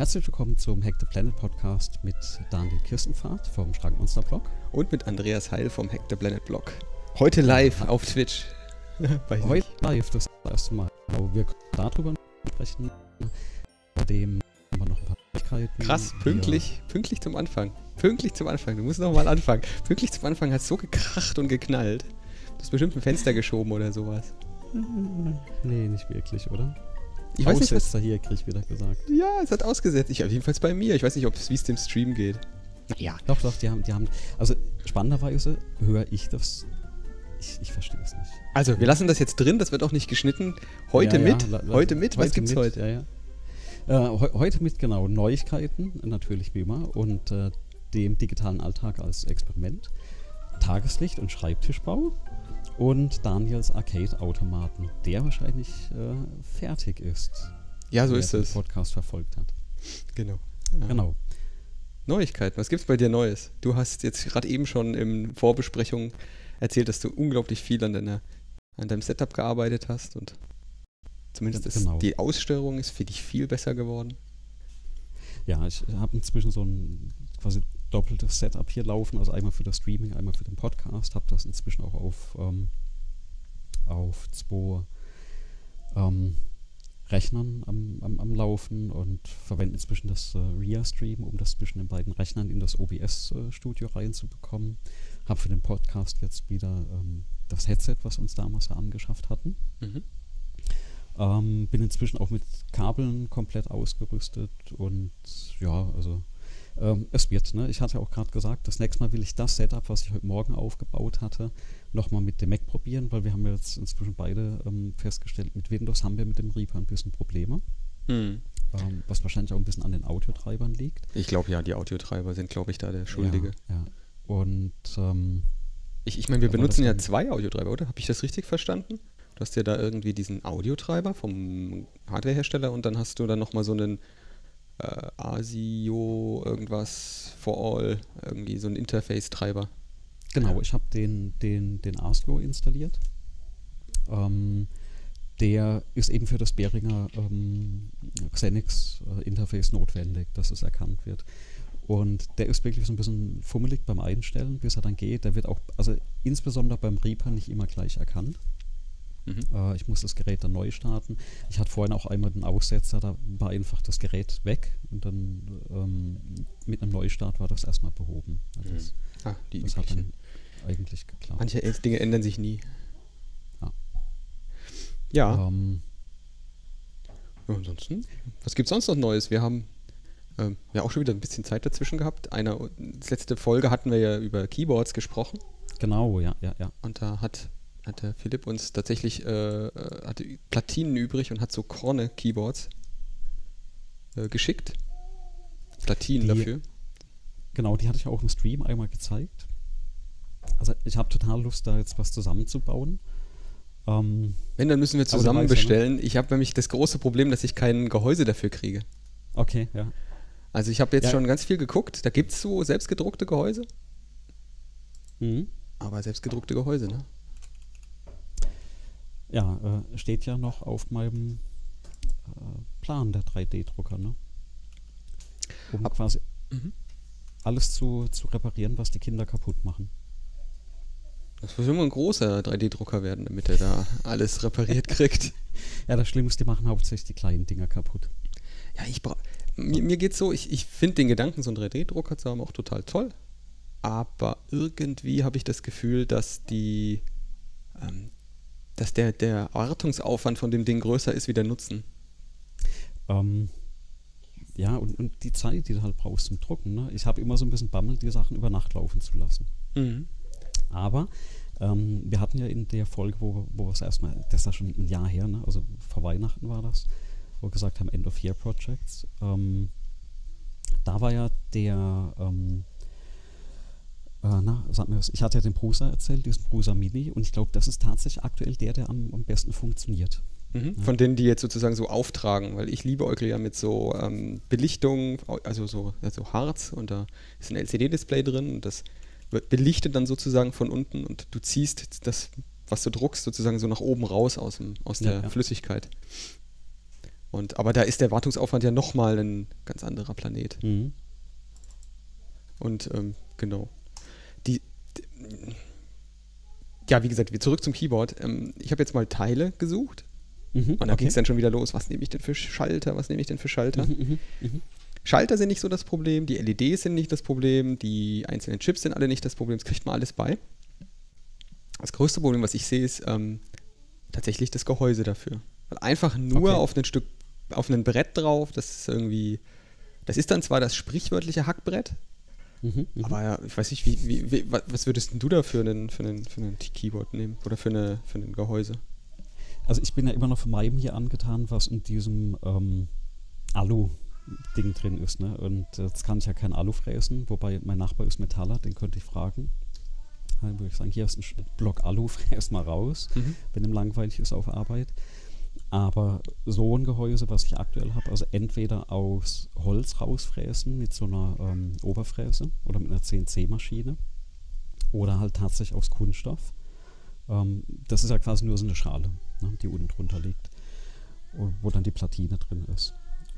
Herzlich willkommen zum Hack the Planet Podcast mit Daniel Kirstenfahrt vom Schrankmonster Blog. Und mit Andreas Heil vom Hack the Planet Blog. Heute live auf Twitch. Heute live, das erste Mal. Aber wir können darüber sprechen. Dem haben wir noch ein paar Möglichkeiten. Krass, pünktlich, pünktlich zum Anfang. Pünktlich zum Anfang. Du musst noch mal anfangen. Pünktlich zum Anfang hat es so gekracht und geknallt. Du hast bestimmt ein Fenster geschoben oder sowas. Nee, nicht wirklich, oder? Ich weiß nicht, was, hier, krieg ich wieder gesagt. Ja, es hat ausgesetzt. Ich, jedenfalls bei mir. Ich weiß nicht, ob es wie es dem Stream geht. Naja. Doch, doch, die haben, die haben. Also spannenderweise höre ich das. Ich, ich verstehe es nicht. Also, wir lassen das jetzt drin, das wird auch nicht geschnitten. Heute Ja, ja, mit. heute mit. Was heute gibt's mit, heute? Ja, ja. Äh, heu- heute mit genau Neuigkeiten, natürlich wie immer, und äh, dem digitalen Alltag als Experiment, Tageslicht und Schreibtischbau und Daniels Arcade-Automaten, der wahrscheinlich äh, fertig ist. Ja, so ist den es. Podcast verfolgt hat. Genau. Ja. Genau. Neuigkeiten. Was gibt's bei dir Neues? Du hast jetzt gerade eben schon in Vorbesprechung erzählt, dass du unglaublich viel an, deiner, an deinem Setup gearbeitet hast und zumindest ist Genau. die Aussteuerung ist für dich viel besser geworden. Ja, ich habe inzwischen so ein quasi doppeltes Setup hier laufen, also einmal für das Streaming, einmal für den Podcast. Habe das inzwischen auch auf, ähm, auf zwei ähm, Rechnern am, am, am Laufen und verwende inzwischen das äh, RIA-Stream, um das zwischen den beiden Rechnern in das OBS-Studio reinzubekommen. Habe für den Podcast jetzt wieder ähm, das Headset, was uns damals ja angeschafft hatten. Mhm. Ähm, bin inzwischen auch mit Kabeln komplett ausgerüstet und ja, also ähm, es wird. Ne? Ich hatte ja auch gerade gesagt, das nächste Mal will ich das Setup, was ich heute Morgen aufgebaut hatte, nochmal mit dem Mac probieren, weil wir haben ja jetzt inzwischen beide ähm, festgestellt, mit Windows haben wir mit dem Reaper ein bisschen Probleme, Hm. ähm, was wahrscheinlich auch ein bisschen an den Audiotreibern liegt. Ich glaube ja, die Audiotreiber sind, glaube ich, da der Schuldige. Ja, ja. Und ähm, Ich, ich meine, wir benutzen ja zwei Audiotreiber, oder? Habe ich das richtig verstanden? Du hast ja da irgendwie diesen Audiotreiber vom Hardwarehersteller und dann hast du dann nochmal so einen äh, ASIO irgendwas for all, irgendwie so einen Interface-Treiber. Genau, ich habe den, den, den ASIO installiert. Ähm, der ist eben für das Behringer ähm, Xenix äh, Interface notwendig, dass es erkannt wird. Und der ist wirklich so ein bisschen fummelig beim Einstellen, bis er dann geht. Der wird auch, also insbesondere beim Reaper nicht immer gleich erkannt. Mhm. Äh, ich muss das Gerät dann neu starten. Ich hatte vorhin auch einmal den Aussetzer, da war einfach das Gerät weg und dann ähm, mit einem Neustart war das erstmal behoben. Also das, Ah, die das hat dann eigentlich geklappt. Manche Dinge ändern sich nie. Ja. Ja, Ähm, ja, ansonsten, was gibt es sonst noch Neues? Wir haben ähm, ja auch schon wieder ein bisschen Zeit dazwischen gehabt. Eine, letzte Folge hatten wir ja über Keyboards gesprochen. genau, ja, ja, ja. Und da hat, hat der Philipp uns tatsächlich äh, äh, hatte Platinen übrig und hat so Korne-Keyboards äh, geschickt. Platinen Die- dafür. Genau, die hatte ich auch im Stream einmal gezeigt. Also ich habe total Lust, da jetzt was zusammenzubauen. Ähm, Wenn, dann müssen wir zusammen ne? bestellen. Ich habe nämlich das große Problem, dass ich kein Gehäuse dafür kriege. okay, ja. Also ich habe jetzt Ja. schon ganz viel geguckt. Da gibt es so selbstgedruckte Gehäuse. Mhm. Aber selbstgedruckte Gehäuse, ne? Ja, äh, steht ja noch auf meinem äh, Plan der 3D-Drucker, ne? Um Ab- quasi Mhm. alles zu, zu reparieren, was die Kinder kaputt machen. Das muss immer ein großer 3D-Drucker werden, damit er da alles repariert kriegt. Ja, das Schlimme ist, die machen hauptsächlich die kleinen Dinger kaputt. Ja, ich brauche. Mir, mir geht's so, ich, ich finde den Gedanken, so einen 3D-Drucker zu haben, auch total toll. Aber irgendwie habe ich das Gefühl, dass die. Ähm, dass der, der Wartungsaufwand von dem Ding größer ist wie der Nutzen. Ähm, ja, und, und die Zeit, die du halt brauchst zum Drucken. Ne? Ich habe immer so ein bisschen Bammel, die Sachen über Nacht laufen zu lassen. Mhm. Aber ähm, wir hatten ja in der Folge, wo, wir- wo wir es erstmal, das ist ja schon ein Jahr her, ne? also vor Weihnachten war das, wo wir gesagt haben, End of Year Projects. Ähm, da war ja der, ähm, äh, na, sag mir was, ich hatte ja den Prusa erzählt, diesen Prusa Mini, und ich glaube, das ist tatsächlich aktuell der, der am, am besten funktioniert. Mhm. Von denen, die jetzt sozusagen so auftragen, weil ich liebe Euclid ja mit so ähm, Belichtung, also so also Harz und da ist ein LCD-Display drin und das wird belichtet dann sozusagen von unten und du ziehst das, was du druckst, sozusagen so nach oben raus aus, dem, aus Ja, der ja. Flüssigkeit. Und, aber da ist der Wartungsaufwand ja nochmal ein ganz anderer Planet. Mhm. Und ähm, genau. Ja, wie gesagt, wir zurück zum Keyboard. Ähm, ich habe jetzt mal Teile gesucht. Mhm. Und da okay. ging es dann schon wieder los. Was nehme ich denn für Schalter? Was nehme ich denn für Schalter? Mhm, mhm, mhm. Schalter sind nicht so das Problem, die LEDs sind nicht das Problem, die einzelnen Chips sind alle nicht das Problem, das kriegt man alles bei. Das größte Problem, was ich sehe, ist ähm, tatsächlich das Gehäuse dafür. Weil einfach nur Okay. auf ein Stück, auf ein Brett drauf, das ist irgendwie, das ist dann zwar das sprichwörtliche Hackbrett, Mhm, mhm. aber ja, ich weiß nicht, wie, wie, wie, wa- was würdest denn du da für einen, für einen, für einen Keyboard nehmen? Oder für, eine, für ein Gehäuse? Also ich bin ja immer noch von meinem hier angetan, was in diesem ähm, Alu-Ding drin ist. Ne? Und jetzt kann ich ja kein Alu fräsen, wobei mein Nachbar ist Metaller, den könnte ich fragen. Dann würde ich sagen, hier ist ein Block Alu, fräs mal raus, Mhm. wenn ihm langweilig ist auf Arbeit. Aber so ein Gehäuse, was ich aktuell habe, also entweder aus Holz rausfräsen mit so einer ähm, Oberfräse oder mit einer CNC-Maschine oder halt tatsächlich aus Kunststoff. Ähm, das ist ja quasi nur so eine Schale, ne, die unten drunter liegt, wo, dann die Platine drin ist.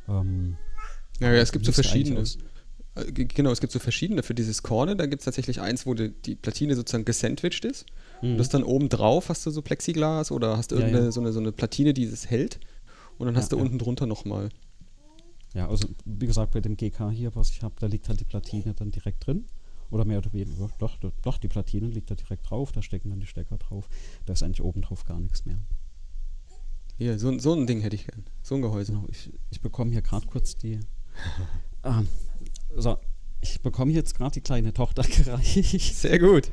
Ähm, Ja, ja, es gibt so verschiedene. Äh, ge- Genau, es gibt so verschiedene für dieses Corner. Da gibt es tatsächlich eins, wo die, die Platine sozusagen gesandwiched ist. Und das dann oben drauf hast du so Plexiglas oder hast du Mhm. Ja, irgendeine ja. So, eine, so eine Platine, die es hält. Und dann Ja, hast du ja. unten drunter nochmal. Ja, also wie gesagt, bei dem GK hier, was ich habe, da liegt halt die Platine dann direkt drin. Oder mehr oder weniger. Doch, doch, doch, die Platine liegt da direkt drauf, da stecken dann die Stecker drauf. Da ist eigentlich oben drauf gar nichts mehr. Hier, so, so ein Ding hätte ich gern. So ein Gehäuse. Genau, ich, ich bekomme hier gerade kurz die. Ah, so, ich bekomme jetzt gerade die kleine Tochter gereicht. Sehr gut.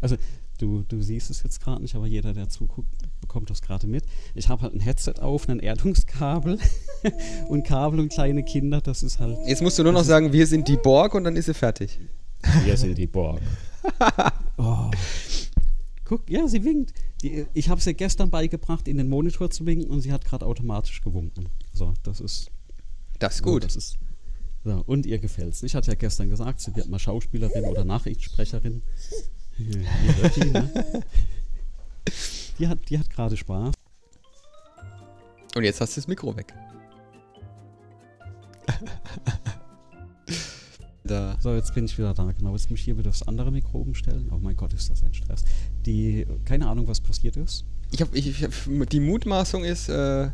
Also, du, du siehst es jetzt gerade nicht, aber jeder, der zuguckt, bekommt das gerade mit. Ich habe halt ein Headset auf, ein Erdungskabel und Kabel und kleine Kinder. Das ist halt. Jetzt musst du nur noch sagen, wir sind die Borg und dann ist sie fertig. Wir sind die Borg. oh. Guck, ja, sie winkt. Die, ich habe sie gestern beigebracht, in den Monitor zu winken und sie hat gerade automatisch gewunken. So, das ist. Das ist gut. das ist, so, und ihr gefällt's. Ich hatte ja gestern gesagt, sie wird mal Schauspielerin oder Nachrichtensprecherin. Die, ne? Die hat, die hat gerade Spaß. Und jetzt hast du das Mikro weg. da. So, jetzt bin ich wieder da. Genau, jetzt muss ich hier wieder das andere Mikro umstellen. Oh mein Gott, ist das ein Stress. Die, keine Ahnung, was passiert ist. Ich hab, ich, ich hab, die Mutmaßung ist, äh,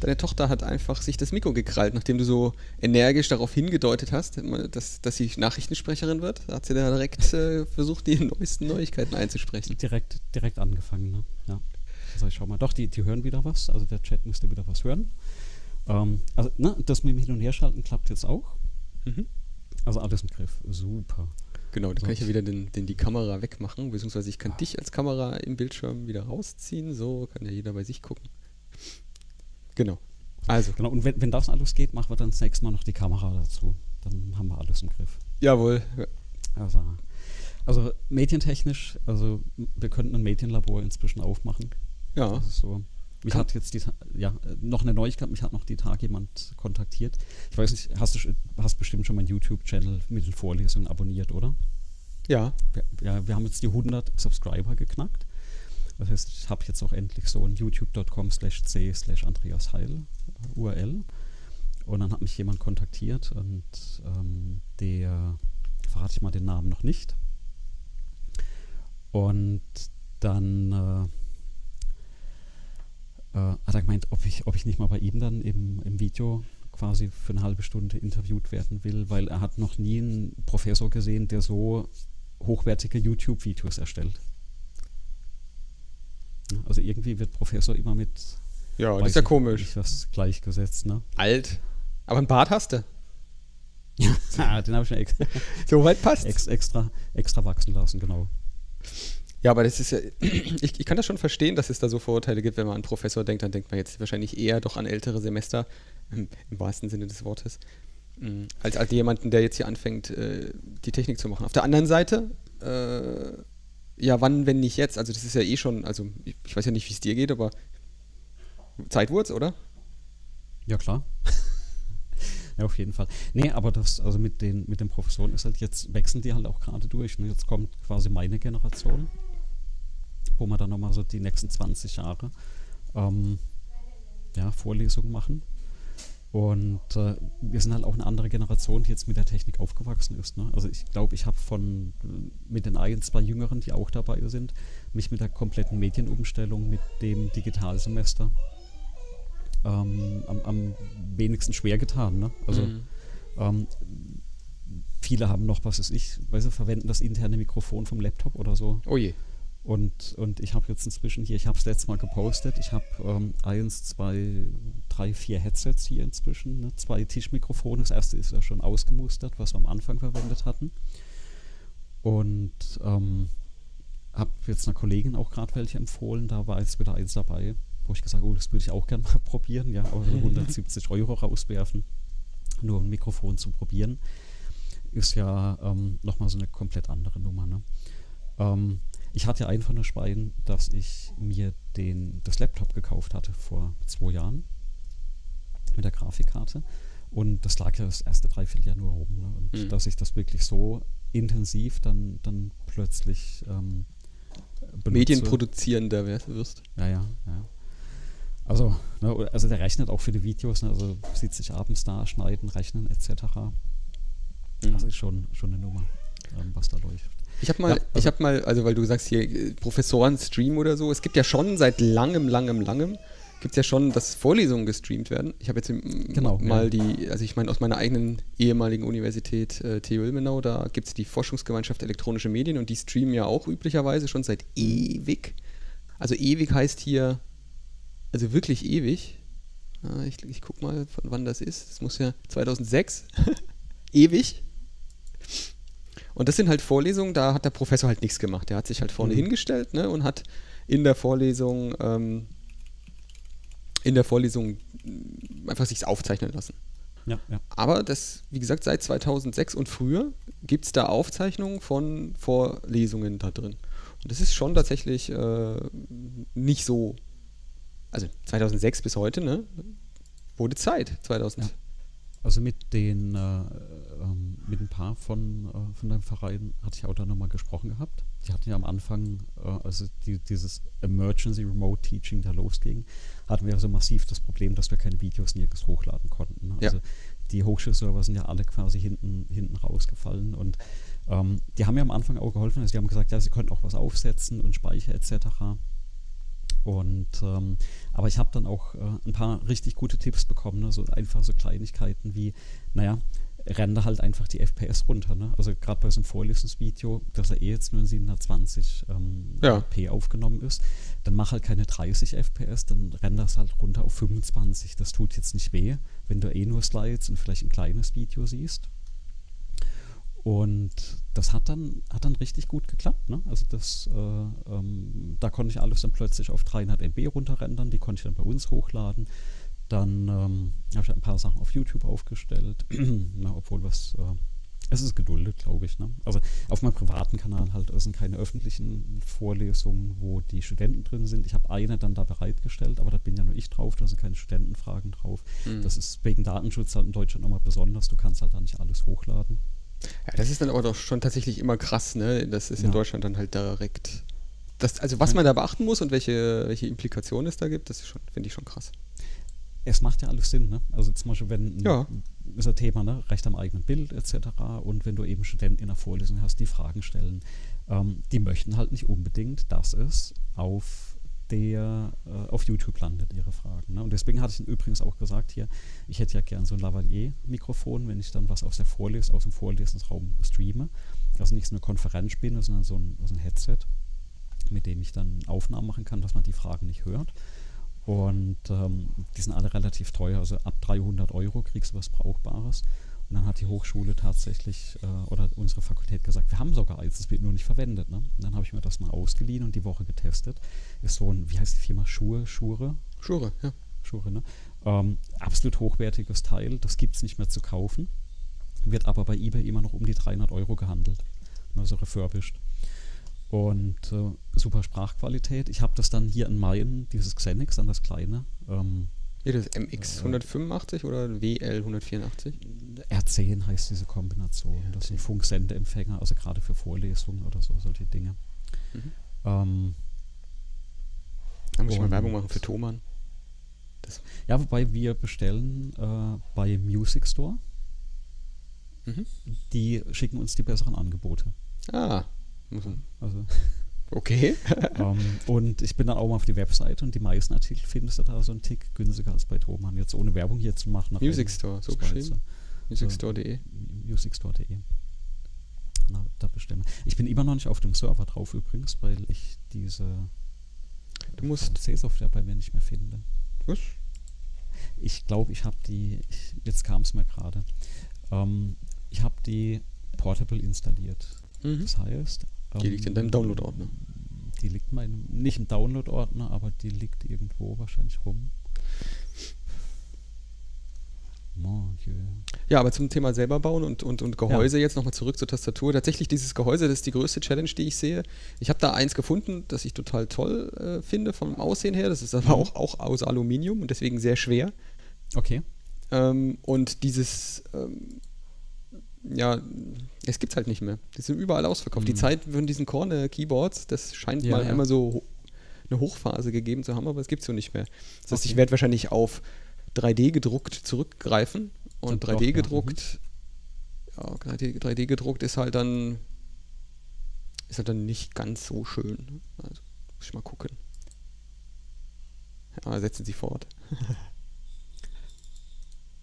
deine Tochter hat einfach sich das Mikro gekrallt, nachdem du so energisch darauf hingedeutet hast, dass, dass sie Nachrichtensprecherin wird. Da hat sie da direkt äh, versucht, die neuesten Neuigkeiten einzusprechen. Direkt, direkt angefangen, ne? Ja. Also ich schau mal. Doch, die, die hören wieder was. Also der Chat müsste wieder was hören. Ähm, also, ne, das mit dem Hin- und Herschalten klappt jetzt auch. Mhm. Also alles im Griff. Super. Genau, da kann So. ich ja wieder den, den, die Kamera wegmachen, beziehungsweise ich kann dich als Kamera im Bildschirm wieder rausziehen. So kann ja jeder bei sich gucken. Genau. Also, Genau, und wenn, wenn das alles geht, machen wir dann das nächste Mal noch die Kamera dazu. Dann haben wir alles im Griff. jawohl. Also, also medientechnisch, also wir könnten ein Medienlabor inzwischen aufmachen. Ja. Das ist so. Mich Kann- hat jetzt die, ja, äh, noch eine Neuigkeit, mich hat noch die Tage jemand kontaktiert. Ich weiß nicht, hast du hast bestimmt schon meinen YouTube-Channel mit den Vorlesungen abonniert, oder? Ja. Wir, ja, wir haben jetzt die 100 Subscriber geknackt. Das heißt, ich habe jetzt auch endlich so ein youtube.com slash c slash Andreas Heil äh, URL. Und dann hat mich jemand kontaktiert und ähm, der, verrate ich mal den Namen noch nicht. Und dann äh, äh, hat er gemeint, ob ich, ob ich nicht mal bei ihm dann im, im Video quasi für eine halbe Stunde interviewt werden will, weil er hat noch nie einen Professor gesehen, der so hochwertige YouTube-Videos erstellt. Ja, Also irgendwie wird Professor immer mit Ja, das ist ja komisch. was gleichgesetzt, ne? Alt. Aber ein Bart hast du. Ah, Den habe ich mir ex, So weit passt. ex, extra, extra wachsen lassen, genau. Ja, aber das ist ja, ich, ich kann das schon verstehen, dass es da so Vorurteile gibt, wenn man an Professor denkt, dann denkt man jetzt wahrscheinlich eher doch an ältere Semester, im, im wahrsten Sinne des Wortes, mm, als, als jemanden, der jetzt hier anfängt, äh, die Technik zu machen. Auf der anderen Seite, äh, ja, wann, wenn nicht jetzt? Also das ist ja eh schon, also ich, ich weiß ja nicht, wie es dir geht, aber Zeit wurd's, oder? Ja, klar. ja, auf jeden Fall. Nee, aber das, also mit den, mit den Professoren ist halt, jetzt wechseln die halt auch gerade durch. Ne? Jetzt kommt quasi meine Generation, wo wir dann nochmal so die nächsten 20 Jahre ähm, ja, Vorlesungen machen. Und äh, wir sind halt auch eine andere Generation, die jetzt mit der Technik aufgewachsen ist. Ne? Also ich glaube, ich habe von mit den ein, zwei Jüngeren, die auch dabei sind, mich mit der kompletten Medienumstellung, mit dem Digitalsemester ähm, am, am, wenigsten schwer getan. Ne? Also mhm. ähm, viele haben noch, was weiß ich, weil sie verwenden das interne Mikrofon vom Laptop oder so. Oh je. Und, und ich habe jetzt inzwischen hier, ich habe es letztes Mal gepostet, ich habe ähm, eins, zwei, drei, vier Headsets hier inzwischen, ne? zwei Tischmikrofone. Das erste ist ja schon ausgemustert, was wir am Anfang verwendet hatten. Und ähm, habe jetzt einer Kollegin auch gerade welche empfohlen, da war jetzt wieder eins dabei, wo ich gesagt habe, oh, das würde ich auch gerne mal probieren, ja, aber 170 Euro rauswerfen, nur ein Mikrofon zu probieren, ist ja ähm, nochmal so eine komplett andere Nummer. Ne? Ähm, ich hatte einfach nur Schwein, dass ich mir den, das Laptop gekauft hatte vor zwei Jahren mit der Grafikkarte. Und das lag ja das erste Dreivierteljahr nur rum. Ne? Und mhm. dass ich das wirklich so intensiv dann, dann plötzlich ähm, Medienproduzierender wirst. Ja, ja, ja. Also, ne, also der rechnet auch für die Videos, ne, also sieht sich abends da, schneiden, rechnen etc. Mhm. Das ist schon, schon eine Nummer, ähm, was da läuft. Ich habe mal, ja, also ich habe mal, also weil du sagst hier äh, Professoren Stream oder so, es gibt ja schon seit langem, langem, langem gibt es ja schon, dass Vorlesungen gestreamt werden. Ich habe jetzt genau, mal ja. die, also ich meine aus meiner eigenen ehemaligen Universität äh, TU Ilmenau, da gibt es die Forschungsgemeinschaft Elektronische Medien und die streamen ja auch üblicherweise schon seit ewig. Also ewig heißt hier, also wirklich ewig. Ja, ich ich gucke mal, von wann das ist. Das muss ja 2006. ewig. Und das sind halt Vorlesungen, da hat der Professor halt nichts gemacht. Der hat sich halt vorne mhm. hingestellt ne, und hat in der Vorlesung ähm, in der Vorlesung einfach sich aufzeichnen lassen. Ja, ja. Aber das, wie gesagt, seit 2006 und früher gibt es da Aufzeichnungen von Vorlesungen da drin. Und das ist schon tatsächlich äh, nicht so. Also 2006 bis heute, ne? Wurde Zeit, 2000. Ja. Also mit den, äh, ähm, mit ein paar von, äh, von deinem Verein hatte ich auch da nochmal gesprochen gehabt. Die hatten ja am Anfang, äh, also die, dieses Emergency Remote Teaching da losging, hatten wir so massiv das Problem, dass wir keine Videos nirgends hochladen konnten. Ne? Also ja. die Hochschulserver sind ja alle quasi hinten, hinten rausgefallen und ähm, die haben ja am Anfang auch geholfen. Also die haben gesagt, ja, sie könnten auch was aufsetzen und Speicher etc. Und ähm, aber ich habe dann auch äh, ein paar richtig gute Tipps bekommen, ne? so einfach so Kleinigkeiten wie, naja, renne halt einfach die FPS runter. Ne? Also gerade bei so einem Vorlesungsvideo, das er eh jetzt nur in 720 ähm, ja. p aufgenommen ist, dann mach halt keine 30 FPS, dann renn das halt runter auf 25. Das tut jetzt nicht weh, wenn du eh nur Slides und vielleicht ein kleines Video siehst. Und das hat dann, hat dann richtig gut geklappt. Ne? Also das, äh, ähm, da konnte ich alles dann plötzlich auf 300 MB runterrendern, die konnte ich dann bei uns hochladen. Dann ähm, habe ich ein paar Sachen auf YouTube aufgestellt, ne, obwohl was, äh, es ist geduldet, glaube ich. Ne? Also auf meinem privaten Kanal halt, es sind keine öffentlichen Vorlesungen, wo die Studenten drin sind. Ich habe eine dann da bereitgestellt, aber da bin ja nur ich drauf, da sind keine Studentenfragen drauf. Mhm. Das ist wegen Datenschutz halt in Deutschland nochmal besonders, du kannst halt da nicht alles hochladen. Ja, das ist dann aber doch schon tatsächlich immer krass, ne? Das ist ja. in Deutschland dann halt direkt. Das, also was man da beachten muss und welche, welche Implikationen es da gibt, das finde ich schon krass. Es macht ja alles Sinn, ne? Also zum Beispiel, wenn ja. ist ein Thema, ne? Recht am eigenen Bild etc. Und wenn du eben Studenten in der Vorlesung hast, die Fragen stellen, ähm, die möchten halt nicht unbedingt, dass es auf der äh, auf YouTube landet, ihre Fragen. Ne? Und deswegen hatte ich übrigens auch gesagt hier, ich hätte ja gern so ein Lavalier-Mikrofon, wenn ich dann was aus der Vorles aus dem Vorlesungsraum streame. Also nicht so eine Konferenz spiele, sondern so ein, so ein Headset, mit dem ich dann Aufnahmen machen kann, dass man die Fragen nicht hört. Und ähm, die sind alle relativ teuer, also ab 300 Euro kriegst du was Brauchbares. Und dann hat die Hochschule tatsächlich äh, oder unsere Fakultät gesagt, wir haben sogar eins, das wird nur nicht verwendet. Ne? Und dann habe ich mir das mal ausgeliehen und die Woche getestet. Ist so ein, wie heißt die Firma? Schure? Schure? Schure, ja. Schure, ne? Ähm, absolut hochwertiges Teil, das gibt es nicht mehr zu kaufen. Wird aber bei eBay immer noch um die 300 Euro gehandelt. Also refurbished. Und äh, super Sprachqualität. Ich habe das dann hier in Mayen, dieses Xenix, dann das kleine, ähm, ja, das MX 185 oder WL 184? R10 heißt diese Kombination. R10. Das sind Funksendeempfänger, also gerade für Vorlesungen oder so, solche Dinge. Mhm. Ähm, da muss ich mal Werbung machen für Thomann. Das, Ja, wobei wir bestellen äh, bei Music Store. mhm. Die schicken uns die besseren Angebote. Ah, muss man. Also, Okay. ähm, und ich bin dann auch mal auf die Webseite und die meisten Artikel findest du da so einen Tick günstiger als bei Thomann. Jetzt ohne Werbung hier zu machen. aber Music Store, so geschrieben. Musicstore.de. musicstore.de. Genau, da bestellen wir. Ich bin immer noch nicht auf dem Server drauf übrigens, weil ich diese Du musst. C-Software bei mir nicht mehr finde. Was? Ich glaube, ich habe die, ich, jetzt kam es mir gerade, ähm, ich habe die Portable installiert. Mhm. Das heißt, Die liegt in deinem Download-Ordner. Die liegt mal in, nicht im Download-Ordner, aber die liegt irgendwo wahrscheinlich rum. Ja, aber zum Thema selber bauen und, und, und Gehäuse jetzt nochmal zurück zur Tastatur. Tatsächlich dieses Gehäuse, das ist die größte Challenge, die ich sehe. Ich habe da eins gefunden, das ich total toll äh, finde vom Aussehen her. Das ist aber Mhm. auch, auch aus Aluminium und deswegen sehr schwer. Okay. Ähm, und dieses, ähm, ja, es gibt's halt nicht mehr. Die sind überall ausverkauft. Die Mhm. Zeit von diesen Corner-Keyboards, das scheint Ja, mal ja. einmal so eine Hochphase gegeben zu haben, aber es gibt so nicht mehr. Das heißt, Okay. ich werde wahrscheinlich auf 3D gedruckt zurückgreifen und Doch, 3D ja, gedruckt, ja, 3D, 3D gedruckt ist halt dann ist halt dann nicht ganz so schön. Also muss ich mal gucken. Ja, setzen Sie fort.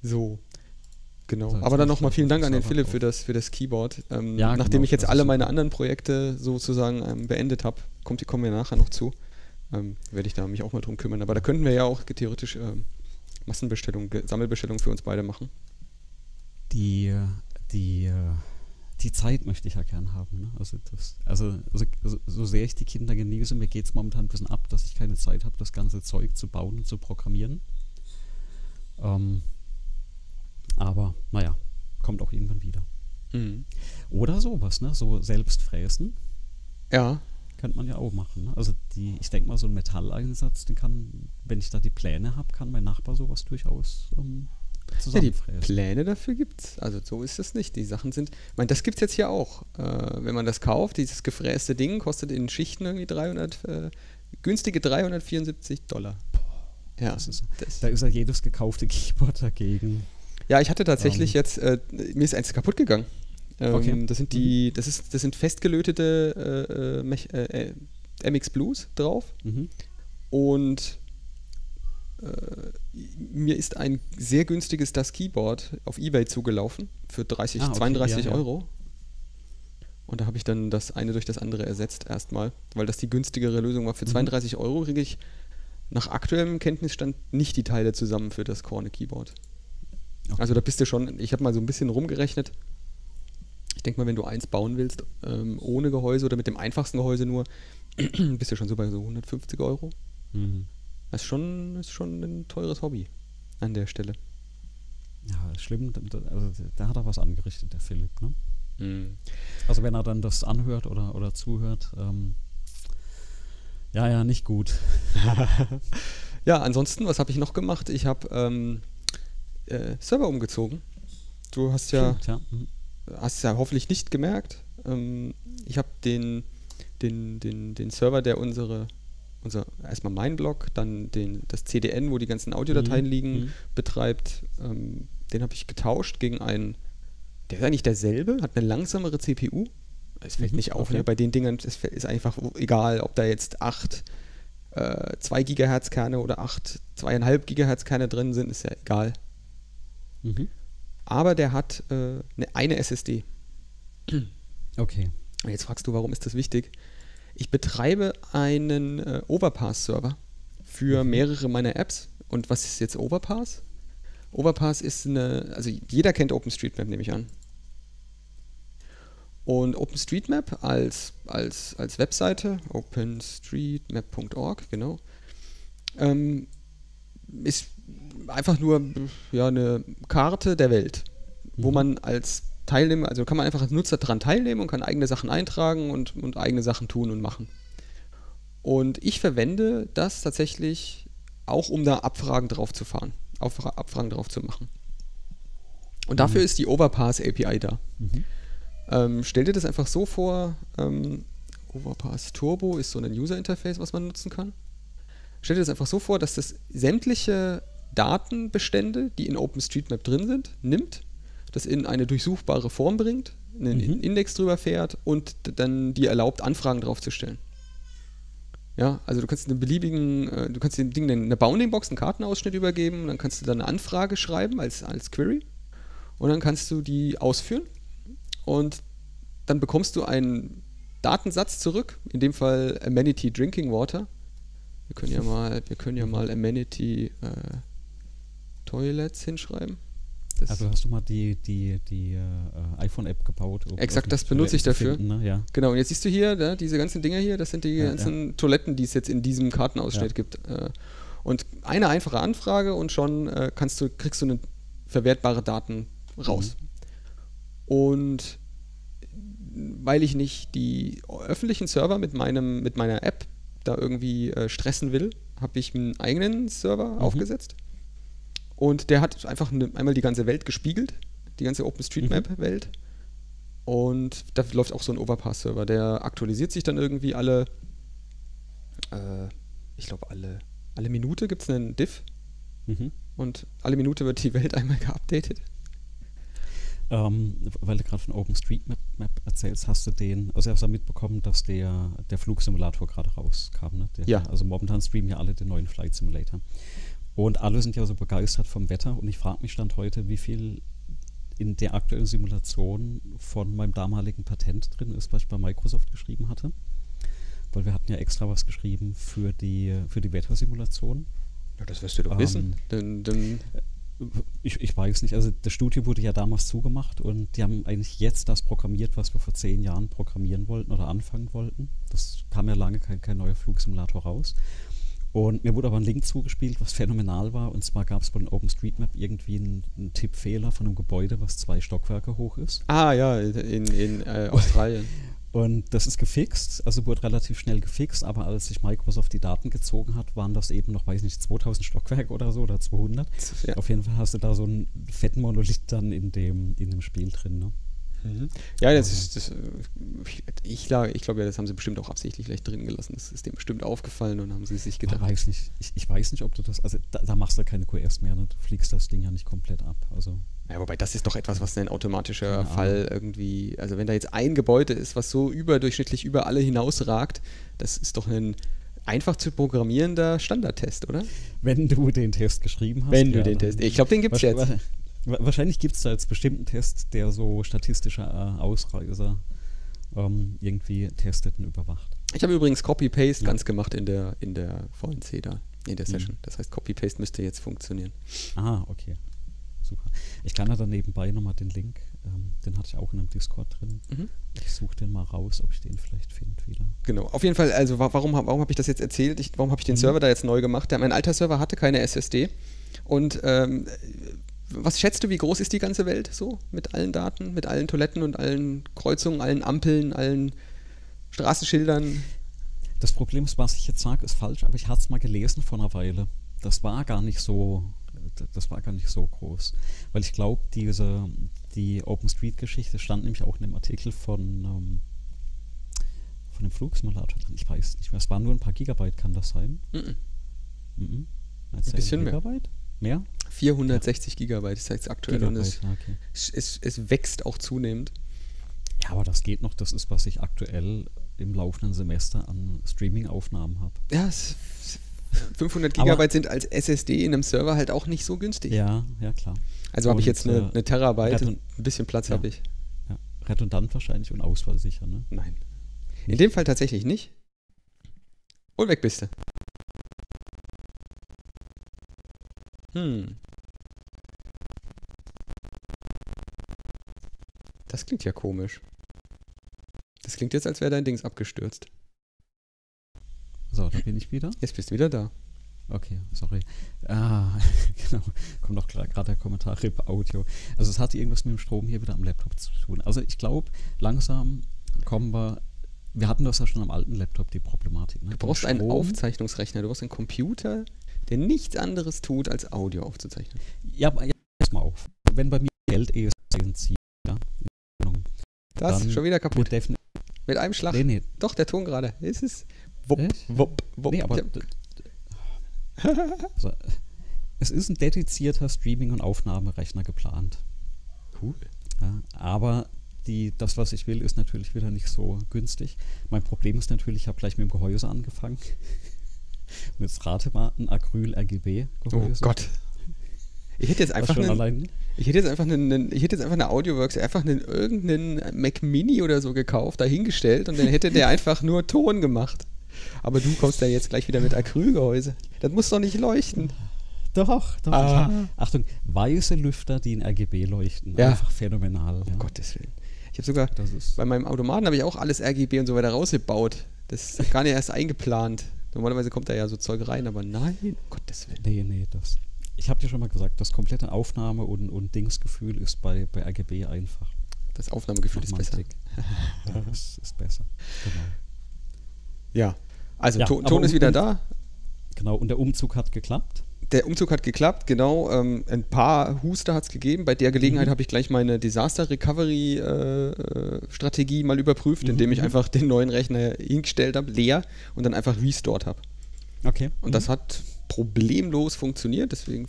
so. Genau. So, Aber dann nochmal vielen Dank an den Philipp für das, für das Keyboard. Ähm, Ja, nachdem genau, ich jetzt alle meine super. anderen Projekte sozusagen ähm, beendet habe, kommt, die kommen wir nachher noch zu, ähm, werde ich da mich auch mal drum kümmern. Aber da könnten wir ja auch theoretisch ähm, Massenbestellungen, Ge- Sammelbestellungen für uns beide machen. Die, die, äh, die Zeit möchte ich ja gern haben. Ne? Also, das, also, also so, so sehr ich die Kinder genieße, mir geht es momentan ein bisschen ab, dass ich keine Zeit habe, das ganze Zeug zu bauen und zu programmieren. Ähm, aber naja, kommt auch irgendwann wieder. Mhm. Oder sowas, ne? So selbst fräsen Ja, könnte man ja auch machen. Ne? Also die, ich denke mal, so ein Metalleinsatz, den kann, wenn ich da die Pläne habe, kann mein Nachbar sowas durchaus ähm, Ja, die zusammenfräsen. Pläne dafür gibt's. Also so ist es nicht. Die Sachen sind. Ich meine, das gibt's jetzt hier auch. Äh, wenn man das kauft, dieses gefräste Ding kostet in Schichten irgendwie 300, äh, günstige 374 Dollar. Ja, das ist, das, da ist ja jedes gekaufte Keyboard dagegen. Ja, ich hatte tatsächlich Ähm. jetzt, äh, mir ist eins kaputt gegangen. Ähm, Okay. Das sind die, das ist, das sind festgelötete äh, äh, Mech- äh, äh, MX Blues drauf. Mhm. Und äh, mir ist ein sehr günstiges das Keyboard auf Ebay zugelaufen für 30, Ah, okay, 32 ja, ja. Euro. Und da habe ich dann das eine durch das andere ersetzt erstmal, weil das die günstigere Lösung war. Für Mhm. 32 Euro kriege ich nach aktuellem Kenntnisstand nicht die Teile zusammen für das Corner Keyboard. Okay. Also da bist du schon, ich habe mal so ein bisschen rumgerechnet. Ich denke mal, wenn du eins bauen willst, ähm, ohne Gehäuse oder mit dem einfachsten Gehäuse nur, bist du schon so bei so 150 Euro. Mhm. Das ist schon, ist schon ein teures Hobby an der Stelle. Ja, ist schlimm. Also, da hat er was angerichtet, der Philipp. Ne? Mhm. Also wenn er dann das anhört oder, oder zuhört, ähm, ja, ja, nicht gut. Ja, ansonsten, was habe ich noch gemacht? Ich habe ähm, äh, Server umgezogen. Du hast ja, Stimmt, ja. Mhm. hast ja hoffentlich nicht gemerkt. Ähm, ich habe den, den, den, den Server, der unsere, unser, erstmal mein Blog, dann den, das CDN, wo die ganzen Audiodateien Mhm. liegen, Mhm. betreibt, ähm, den habe ich getauscht gegen einen, der ist eigentlich derselbe, hat eine langsamere CPU. Es fällt Mhm, nicht auf, okay. ne? bei den Dingern es ist einfach egal, ob da jetzt 8 äh, 2 Gigahertz Kerne oder 8 2,5 Gigahertz Kerne drin sind, ist ja egal. Mhm. Aber der hat äh, eine, eine SSD. Okay. Und jetzt fragst du, warum ist das wichtig? Ich betreibe einen äh, Overpass-Server für Mhm. mehrere meiner Apps. Und was ist jetzt Overpass? Overpass ist eine, also jeder kennt OpenStreetMap, nehme ich an. Und OpenStreetMap als, als, als Webseite, openstreetmap.org, genau, ähm, ist einfach nur ja, eine Karte der Welt, wo Mhm. man als Teilnehmer, also kann man einfach als Nutzer daran teilnehmen und kann eigene Sachen eintragen und, und eigene Sachen tun und machen. Und ich verwende das tatsächlich auch, um da Abfragen drauf zu fahren, auf, Abfragen drauf zu machen. Und dafür Mhm. ist die Overpass API da. Mhm. Ähm, stell dir das einfach so vor, ähm, Overpass Turbo ist so ein User-Interface, was man nutzen kann. stell dir das einfach so vor, dass das sämtliche Datenbestände, die in OpenStreetMap drin sind, nimmt, das in eine durchsuchbare Form bringt, einen Mhm. Index drüber fährt und dann dir erlaubt, Anfragen draufzustellen. Ja, also du kannst einen beliebigen, äh, du kannst dem Ding eine Bounding-Box, einen Kartenausschnitt übergeben, dann kannst du dann eine Anfrage schreiben als, als Query und dann kannst du die ausführen und dann bekommst du einen Datensatz zurück, in dem Fall Amenity Drinking Water. Wir können ja mal, wir können ja mal Amenity äh, Toilets hinschreiben. Das, Also hast du mal die, die, die äh, iPhone-App gebaut? um Exakt, das benutze ich dafür. Finden, ne? Ja. Genau, und jetzt siehst du hier, ne, diese ganzen Dinger hier, das sind die Ja, ganzen Toiletten, die es jetzt in diesem Kartenausschnitt Ja. gibt. Äh, und eine einfache Anfrage und schon äh, kannst du, kriegst du eine verwertbare Daten raus. Mhm. Und weil ich nicht die öffentlichen Server mit, meinem, mit meiner App da irgendwie äh, stressen will, habe ich einen eigenen Server Mhm. aufgesetzt. Und der hat einfach eine, einmal die ganze Welt gespiegelt, die ganze OpenStreetMap-Welt. Und da läuft auch so ein Overpass-Server, der aktualisiert sich dann irgendwie alle, äh, ich glaube, alle, alle Minute gibt es einen Diff Mhm. und alle Minute wird die Welt einmal geupdatet. Ähm, weil du gerade von OpenStreetMap Map erzählst, hast du den, also hast du mitbekommen, dass der, der Flugsimulator gerade rauskam, ne? Der, Ja. Also momentan streamen ja alle den neuen Flight Simulator. Und alle sind ja so begeistert vom Wetter und ich frage mich stand heute, wie viel in der aktuellen Simulation von meinem damaligen Patent drin ist, was ich bei Microsoft geschrieben hatte. Weil wir hatten ja extra was geschrieben für die, für die Wettersimulation. Ja, das wirst du doch Ähm, wissen. Denn, denn, Ich, ich weiß nicht, also das Studio wurde ja damals zugemacht und die haben eigentlich jetzt das programmiert, was wir vor zehn Jahren programmieren wollten oder anfangen wollten. Das kam ja lange kein, kein neuer Flugsimulator raus. Und mir wurde aber ein Link zugespielt, was phänomenal war. Und zwar gab es bei den OpenStreetMap irgendwie einen, einen Tippfehler von einem Gebäude, was zwei Stockwerke hoch ist. ah ja, in, in äh, Australien. Und das ist gefixt, also wurde relativ schnell gefixt, aber als sich Microsoft die Daten gezogen hat, waren das eben noch, weiß nicht, 2000 Stockwerke oder so oder 200. Ja. Auf jeden Fall hast du da so einen fetten Monolith dann in dem, in dem Spiel drin. Ne? Mhm. Ja, das ist, das, äh, ich, ich, glaub- ich glaube ja, das haben sie bestimmt auch absichtlich vielleicht drin gelassen. Das ist dem bestimmt aufgefallen und haben sie sich Ich gedacht. weiß nicht, ich, ich weiß nicht, ob du das, also da, da machst du keine QRs mehr, ne? du fliegst das Ding ja nicht komplett ab. Also Ja, wobei das ist doch etwas, was ein automatischer Ahnung. Fall irgendwie, also wenn da jetzt ein Gebäude ist, was so überdurchschnittlich über alle hinausragt, das ist doch ein einfach zu programmierender Standardtest, oder? wenn du den Test geschrieben hast. Wenn du ja, den Test. Ich glaube, den gibt es jetzt. Wa- Wahrscheinlich gibt es da jetzt bestimmten Test, der so statistische äh, Ausreißer ähm, irgendwie testet und überwacht. Ich habe übrigens Copy-Paste Ja. ganz gemacht in der, in der VNC da, in der Mhm. Session. Das heißt, Copy-Paste müsste jetzt funktionieren. Ah, okay. Super. Ich kann ja dann nebenbei nochmal den Link, ähm, den hatte ich auch in einem Discord drin. Mhm. Ich suche den mal raus, ob ich den vielleicht finde wieder. Genau. Auf jeden Fall, also wa- warum, warum habe ich das jetzt erzählt? Ich, warum habe ich den Mhm. Server da jetzt neu gemacht? Der, mein alter Server hatte keine SSD. Und ähm, was schätzt du, wie groß ist die ganze Welt so? Mit allen Daten, mit allen Toiletten und allen Kreuzungen, allen Ampeln, allen Straßenschildern? Das Problem ist, was ich jetzt sage, ist falsch, aber ich hatte es mal gelesen vor einer Weile. Das war gar nicht so, das war gar nicht so groß. Weil ich glaube, diese, die OpenStreet-Geschichte stand nämlich auch in dem Artikel von, ähm, von dem Flugsimulator drin. Ich weiß nicht mehr. Es waren nur ein paar Gigabyte, kann das sein? Mhm. Mhm. Meinst du, bisschen. Gigabyte? Mehr? 460 Gigabyte ist jetzt aktuell und es, okay. es, es, wächst auch zunehmend. Ja, aber das geht noch. Das ist, was ich aktuell im laufenden Semester an Streaming-Aufnahmen habe. Ja, es, 500 Aber- Gigabyte sind als SSD in einem Server halt auch nicht so günstig. Ja, ja, klar. Also habe ich jetzt eine, äh, eine Terabyte, ein bisschen Platz Ja. habe ich. Ja. Redundant wahrscheinlich und ausfallsicher, ne? Nein. In dem Fall tatsächlich nicht. Und weg bist du. Hm. Das klingt ja komisch. Das klingt jetzt, als wäre dein Dings abgestürzt. So, da bin ich wieder. Jetzt bist du wieder da. Okay, sorry. Ah, genau. Kommt auch gerade der Kommentar RIP Audio. Also es hat irgendwas mit dem Strom hier wieder am Laptop zu tun. Also ich glaube, langsam kommen wir. Wir hatten das ja schon am alten Laptop, die Problematik. Ne? Du brauchst einen Aufzeichnungsrechner. Du brauchst einen Computer, der nichts anderes tut, als Audio aufzuzeichnen. Ja, aber ja, pass mal auf. Wenn bei mir Geld eh zieht, ja. Das ist schon wieder kaputt. Mit einem Schlag. Nee, nee, Doch, der Ton gerade. Es ist wupp, Echt? wupp, wupp. nee, aber Also, es ist ein dedizierter Streaming- und Aufnahmerechner geplant. Cool. Ja, aber die, das, was ich will, ist natürlich wieder nicht so günstig. Mein Problem ist natürlich, ich habe gleich mit dem Gehäuse angefangen. Und jetzt rate mal, ein Acryl-RGB-Gehäuse. Oh Gott. Ich hätte jetzt einfach schon einen, allein. ich hätte jetzt einfach einen, ich hätte jetzt einfach eine Audioworks, einfach einen irgendeinen Mac Mini oder so gekauft, dahingestellt und dann hätte der einfach nur Ton gemacht. Aber du kommst da jetzt gleich wieder mit Acrylgehäuse. Das muss doch nicht leuchten. Doch, doch. Ah. Hab, Achtung, weiße Lüfter, die in RGB leuchten. Ja. Einfach phänomenal. Um ja. Gottes Willen. Ich habe sogar Das ist, bei meinem Automaten habe ich auch alles RGB und so weiter rausgebaut. Das ist gar nicht erst eingeplant. Normalerweise kommt da ja so Zeug rein, aber nein, um Gottes Willen. nee, nee, das. Ich habe dir schon mal gesagt, das komplette Aufnahme- und, und Dingsgefühl ist bei, bei RGB einfach. Das Aufnahmegefühl ist besser. das ist besser. Genau. Ja. Also Ja, Ton, ist wieder da. Genau, und der Umzug hat geklappt. Der Umzug hat geklappt, genau. Ähm, ein paar Huster hat es gegeben. Bei der Gelegenheit Mhm. habe ich gleich meine Disaster Recovery äh, äh, Strategie mal überprüft, Mhm, indem ich mhm. einfach den neuen Rechner hingestellt habe, leer und dann einfach restored habe. Okay. Und das hat problemlos funktioniert. Deswegen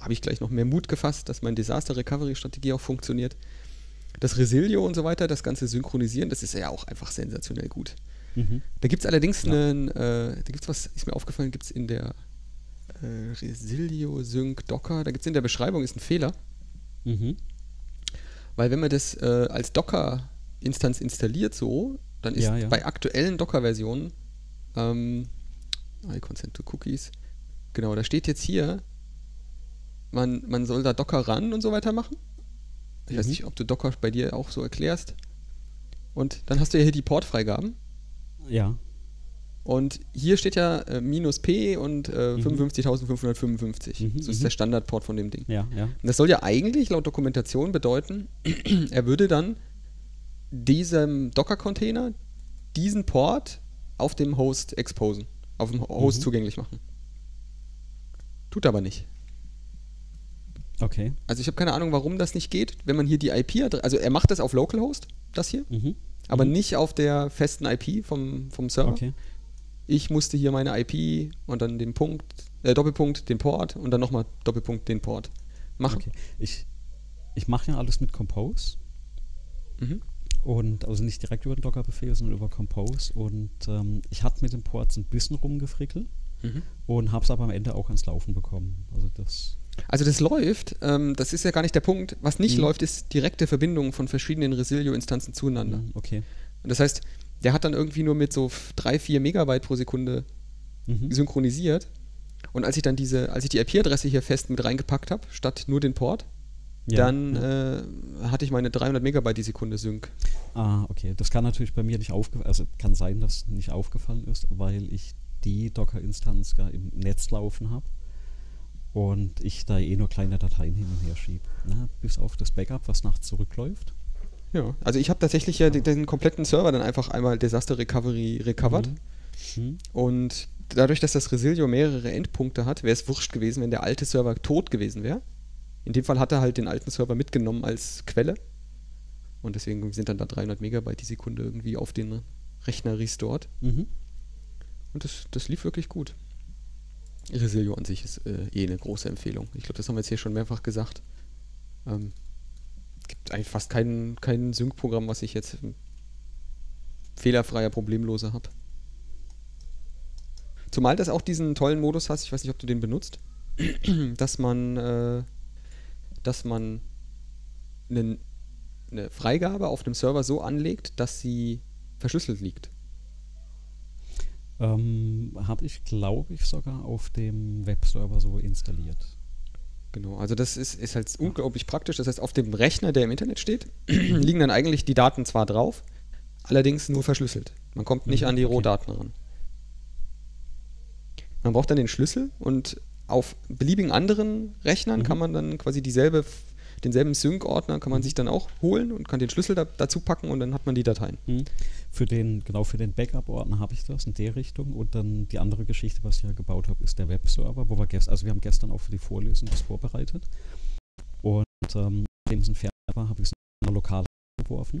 habe ich gleich noch mehr Mut gefasst, dass meine Disaster Recovery Strategie auch funktioniert. Das Resilio und so weiter, das ganze Synchronisieren, das ist ja auch einfach sensationell gut. Mhm. Da gibt es allerdings Ja. einen, äh, da gibt es was, ist mir aufgefallen, gibt es in der äh, Resilio Sync Docker, da gibt es in der Beschreibung ist ein Fehler, Mhm. weil wenn man das äh, als Docker-Instanz installiert so, dann ist Ja, ja. bei aktuellen Docker-Versionen ähm, I consent to cookies, genau, da steht jetzt hier, man, man soll da Docker ran und so weiter machen. Ich weiß Mhm. nicht, ob du Docker bei dir auch so erklärst. Und dann hast du ja hier die Portfreigaben. Ja. Und hier steht ja äh, minus P und äh, Mhm. 55.555. Mhm, das ist mhm. der Standardport von dem Ding. Ja, ja. Und das soll ja eigentlich laut Dokumentation bedeuten, er würde dann diesem Docker-Container diesen Port auf dem Host exposen, auf dem Host Mhm. zugänglich machen. Tut aber nicht. Okay. Also ich habe keine Ahnung, warum das nicht geht, wenn man hier die IP, also er macht das auf Localhost, das hier, Mhm. aber Mhm. nicht auf der festen IP vom, vom Server. Okay. Ich musste hier meine IP und dann den Punkt, äh, Doppelpunkt, den Port und dann nochmal Doppelpunkt, den Port machen. okay. Ich, ich mache ja alles mit Compose. Mhm. Und also nicht direkt über den Docker-Befehl, sondern über Compose. Und ähm, ich hatte mit den Ports ein bisschen rumgefrickelt Mhm. und habe es aber am Ende auch ans Laufen bekommen. Also das. Also das läuft, ähm, das ist ja gar nicht der Punkt. Was nicht Mhm. läuft, ist direkte Verbindung von verschiedenen Resilio-Instanzen zueinander. Mhm, okay. Und das heißt, der hat dann irgendwie nur mit so 3, 4 Megabyte pro Sekunde Mhm. synchronisiert. Und als ich dann diese, als ich die IP-Adresse hier fest mit reingepackt habe, statt nur den Port, Ja, dann ja. Äh, hatte ich meine 300 Megabyte die Sekunde Sync. Ah, okay. Das kann natürlich bei mir nicht aufgefallen, also kann sein, dass nicht aufgefallen ist, weil ich die Docker-Instanz gar im Netz laufen habe und ich da eh nur kleine Dateien hin und her schiebe. Ne? Bis auf das Backup, was nachts zurückläuft. Ja. Also ich habe tatsächlich ja den, den kompletten Server dann einfach einmal Disaster Recovery recovered. Mhm. Mhm. Und dadurch, dass das Resilio mehrere Endpunkte hat, wäre es wurscht gewesen, wenn der alte Server tot gewesen wäre. In dem Fall hat er halt den alten Server mitgenommen als Quelle. Und deswegen sind dann da 300 Megabyte die Sekunde irgendwie auf den Rechner restored. Mhm. Und das, das lief wirklich gut. Resilio an sich ist äh, eh eine große Empfehlung. Ich glaube, das haben wir jetzt hier schon mehrfach gesagt. Ähm, gibt eigentlich fast kein, kein Sync-Programm, was ich jetzt fehlerfreier, problemloser habe. Zumal das auch diesen tollen Modus hast, ich weiß nicht, ob du den benutzt, dass man, äh, dass man einen, eine Freigabe auf dem Server so anlegt, dass sie verschlüsselt liegt. Ähm, habe ich, glaube ich, sogar auf dem Webserver so installiert. Genau, also das ist, ist halt unglaublich praktisch. Das heißt, auf dem Rechner, der im Internet steht, liegen dann eigentlich die Daten zwar drauf, allerdings nur verschlüsselt. Man kommt nicht Mhm, an die okay. Rohdaten ran. Man braucht dann den Schlüssel und auf beliebigen anderen Rechnern Mhm. kann man dann quasi dieselbe, denselben Sync-Ordner kann man sich dann auch holen und kann den Schlüssel da, dazu packen und dann hat man die Dateien. Mhm. Für den, genau für den Backup-Ordner habe ich das in der Richtung. Und dann die andere Geschichte, was ich ja gebaut habe, ist der Webserver, wo wir gestern, also wir haben gestern auch für die Vorlesung das vorbereitet. Und ähm, es ein Fernseher habe ich es in einer Lokal geworfen.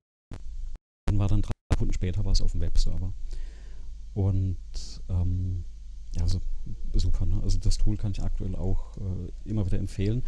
Und war dann drei Sekunden später war es auf dem Webserver. Und ähm, ja, also super. Ne? Also das Tool kann ich aktuell auch äh, immer wieder empfehlen.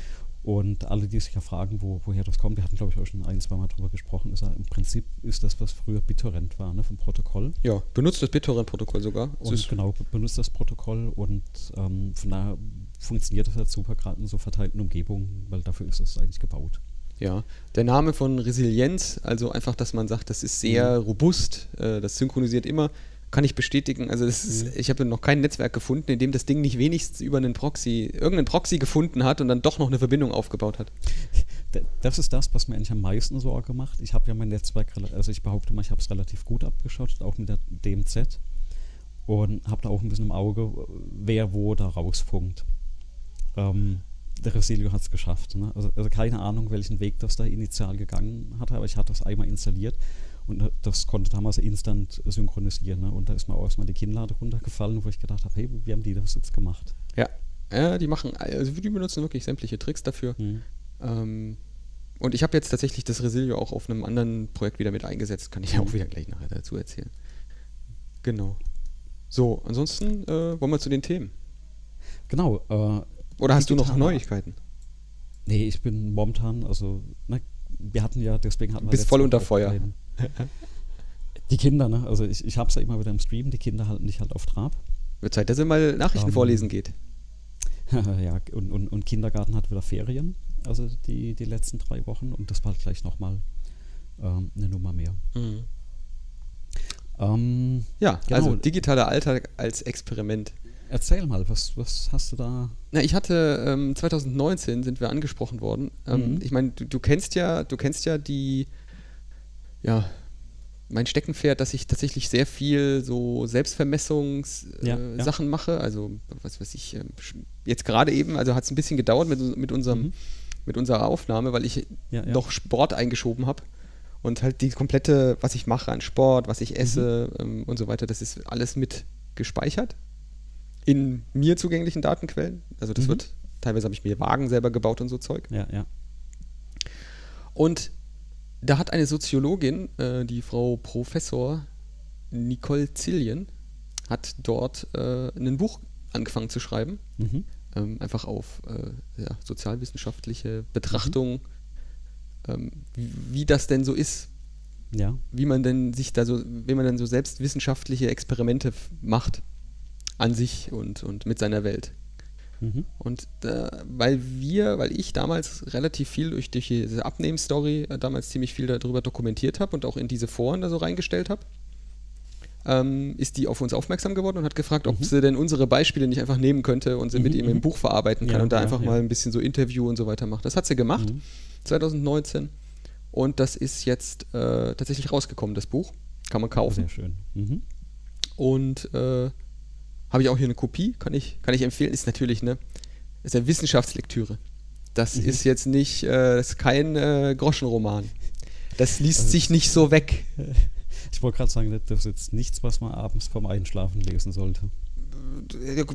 Und alle, die sich ja fragen, wo, woher das kommt, wir hatten, glaube ich, auch schon ein, zwei Mal drüber gesprochen, ist ja im Prinzip ist das, was früher BitTorrent war, ne, vom Protokoll. Ja, benutzt das BitTorrent-Protokoll sogar. Und genau, benutzt das Protokoll und ähm, von daher funktioniert das halt super, gerade in so verteilten Umgebungen, weil dafür ist das eigentlich gebaut. Ja, der Name von Resilienz, also einfach, dass man sagt, das ist sehr mhm. robust, äh, das synchronisiert immer, kann ich bestätigen. Also ist, mhm. ich habe noch kein Netzwerk gefunden, in dem das Ding nicht wenigstens über einen Proxy, irgendeinen Proxy gefunden hat und dann doch noch eine Verbindung aufgebaut hat. Das ist das, was mir eigentlich am meisten Sorge macht. Ich habe ja mein Netzwerk, also ich behaupte mal, ich habe es relativ gut abgeschottet, auch mit der DMZ. Und habe da auch ein bisschen im Auge, wer wo da rausfunkt. Ähm, der Resilio hat es geschafft. Ne? Also, also, keine Ahnung, welchen Weg das da initial gegangen hat, aber ich hatte das einmal installiert und äh, das konnte damals instant synchronisieren. Ne? Und da ist mir auch erstmal die Kinnlade runtergefallen, wo ich gedacht habe, hey, wie haben die das jetzt gemacht? Ja, ja die machen, also die benutzen wirklich sämtliche Tricks dafür. Mhm. Ähm, und ich habe jetzt tatsächlich das Resilio auch auf einem anderen Projekt wieder mit eingesetzt, kann ich ja auch wieder gleich nachher dazu erzählen. Genau. So, ansonsten äh, wollen wir zu den Themen. Genau. Äh, Oder hast du noch Neuigkeiten? Nee, ich bin momentan, also, ne, wir hatten ja, deswegen hatten wir. Bist voll unter Feuer. Die Kinder, ne? Also ich, ich habe es ja immer wieder im Stream, die Kinder halten dich halt auf Trab. Wird Zeit, dass ihr mal Nachrichten um, vorlesen geht. ja, und, und, und, Kindergarten hat wieder Ferien, also die, die letzten drei Wochen und das war halt gleich nochmal ähm, eine Nummer mehr. Mhm. Ähm, ja, genau. also digitaler Alltag als Experiment. Erzähl mal, was, was hast du da? Na, ich hatte ähm, 2019 sind wir angesprochen worden. Ähm, mhm. Ich meine, du, du, kennst ja, du kennst ja die ja, mein Steckenpferd, dass ich tatsächlich sehr viel so Selbstvermessungssachen äh, ja, ja. mache. Also, was weiß ich, äh, jetzt gerade eben, also hat es ein bisschen gedauert mit, mit, unserem, mhm. mit unserer Aufnahme, weil ich ja, noch Sport eingeschoben habe. Und halt die komplette, was ich mache an Sport, was ich esse mhm. ähm, und so weiter, das ist alles mit gespeichert in mir zugänglichen Datenquellen. Also das mhm. wird, teilweise habe ich mir Wagen selber gebaut und so Zeug. Ja, ja. Und da hat eine Soziologin, äh, die Frau Professor Nicole Zillion, hat dort äh, ein Buch angefangen zu schreiben. Mhm. Ähm, einfach auf äh, ja, sozialwissenschaftliche Betrachtung, mhm. ähm, wie, wie, das denn so ist. Ja. Wie man denn sich da so, wie man dann so selbst wissenschaftliche Experimente macht an sich und, und mit seiner Welt. Mhm. Und äh, weil wir, weil ich damals relativ viel durch, durch diese Abnehmen-Story äh, damals ziemlich viel darüber dokumentiert habe und auch in diese Foren da so reingestellt habe, ähm, ist die auf uns aufmerksam geworden und hat gefragt, ob mhm. sie denn unsere Beispiele nicht einfach nehmen könnte und sie mhm. mit ihm im mhm. Buch verarbeiten kann ja, und da ja, einfach ja. mal ein bisschen so Interview und so weiter macht. Das hat sie gemacht, 2019. Mhm. Und das ist jetzt äh, tatsächlich rausgekommen, das Buch. Kann man kaufen. Sehr schön. Mhm. Und äh, habe ich auch hier eine Kopie, kann ich, kann ich empfehlen. Ist natürlich eine, ist eine Wissenschaftslektüre. Das mhm. ist jetzt nicht, äh, ist kein äh, Groschenroman. Das liest also, sich nicht so weg. Ich wollte gerade sagen, das ist jetzt nichts, was man abends vorm Einschlafen lesen sollte.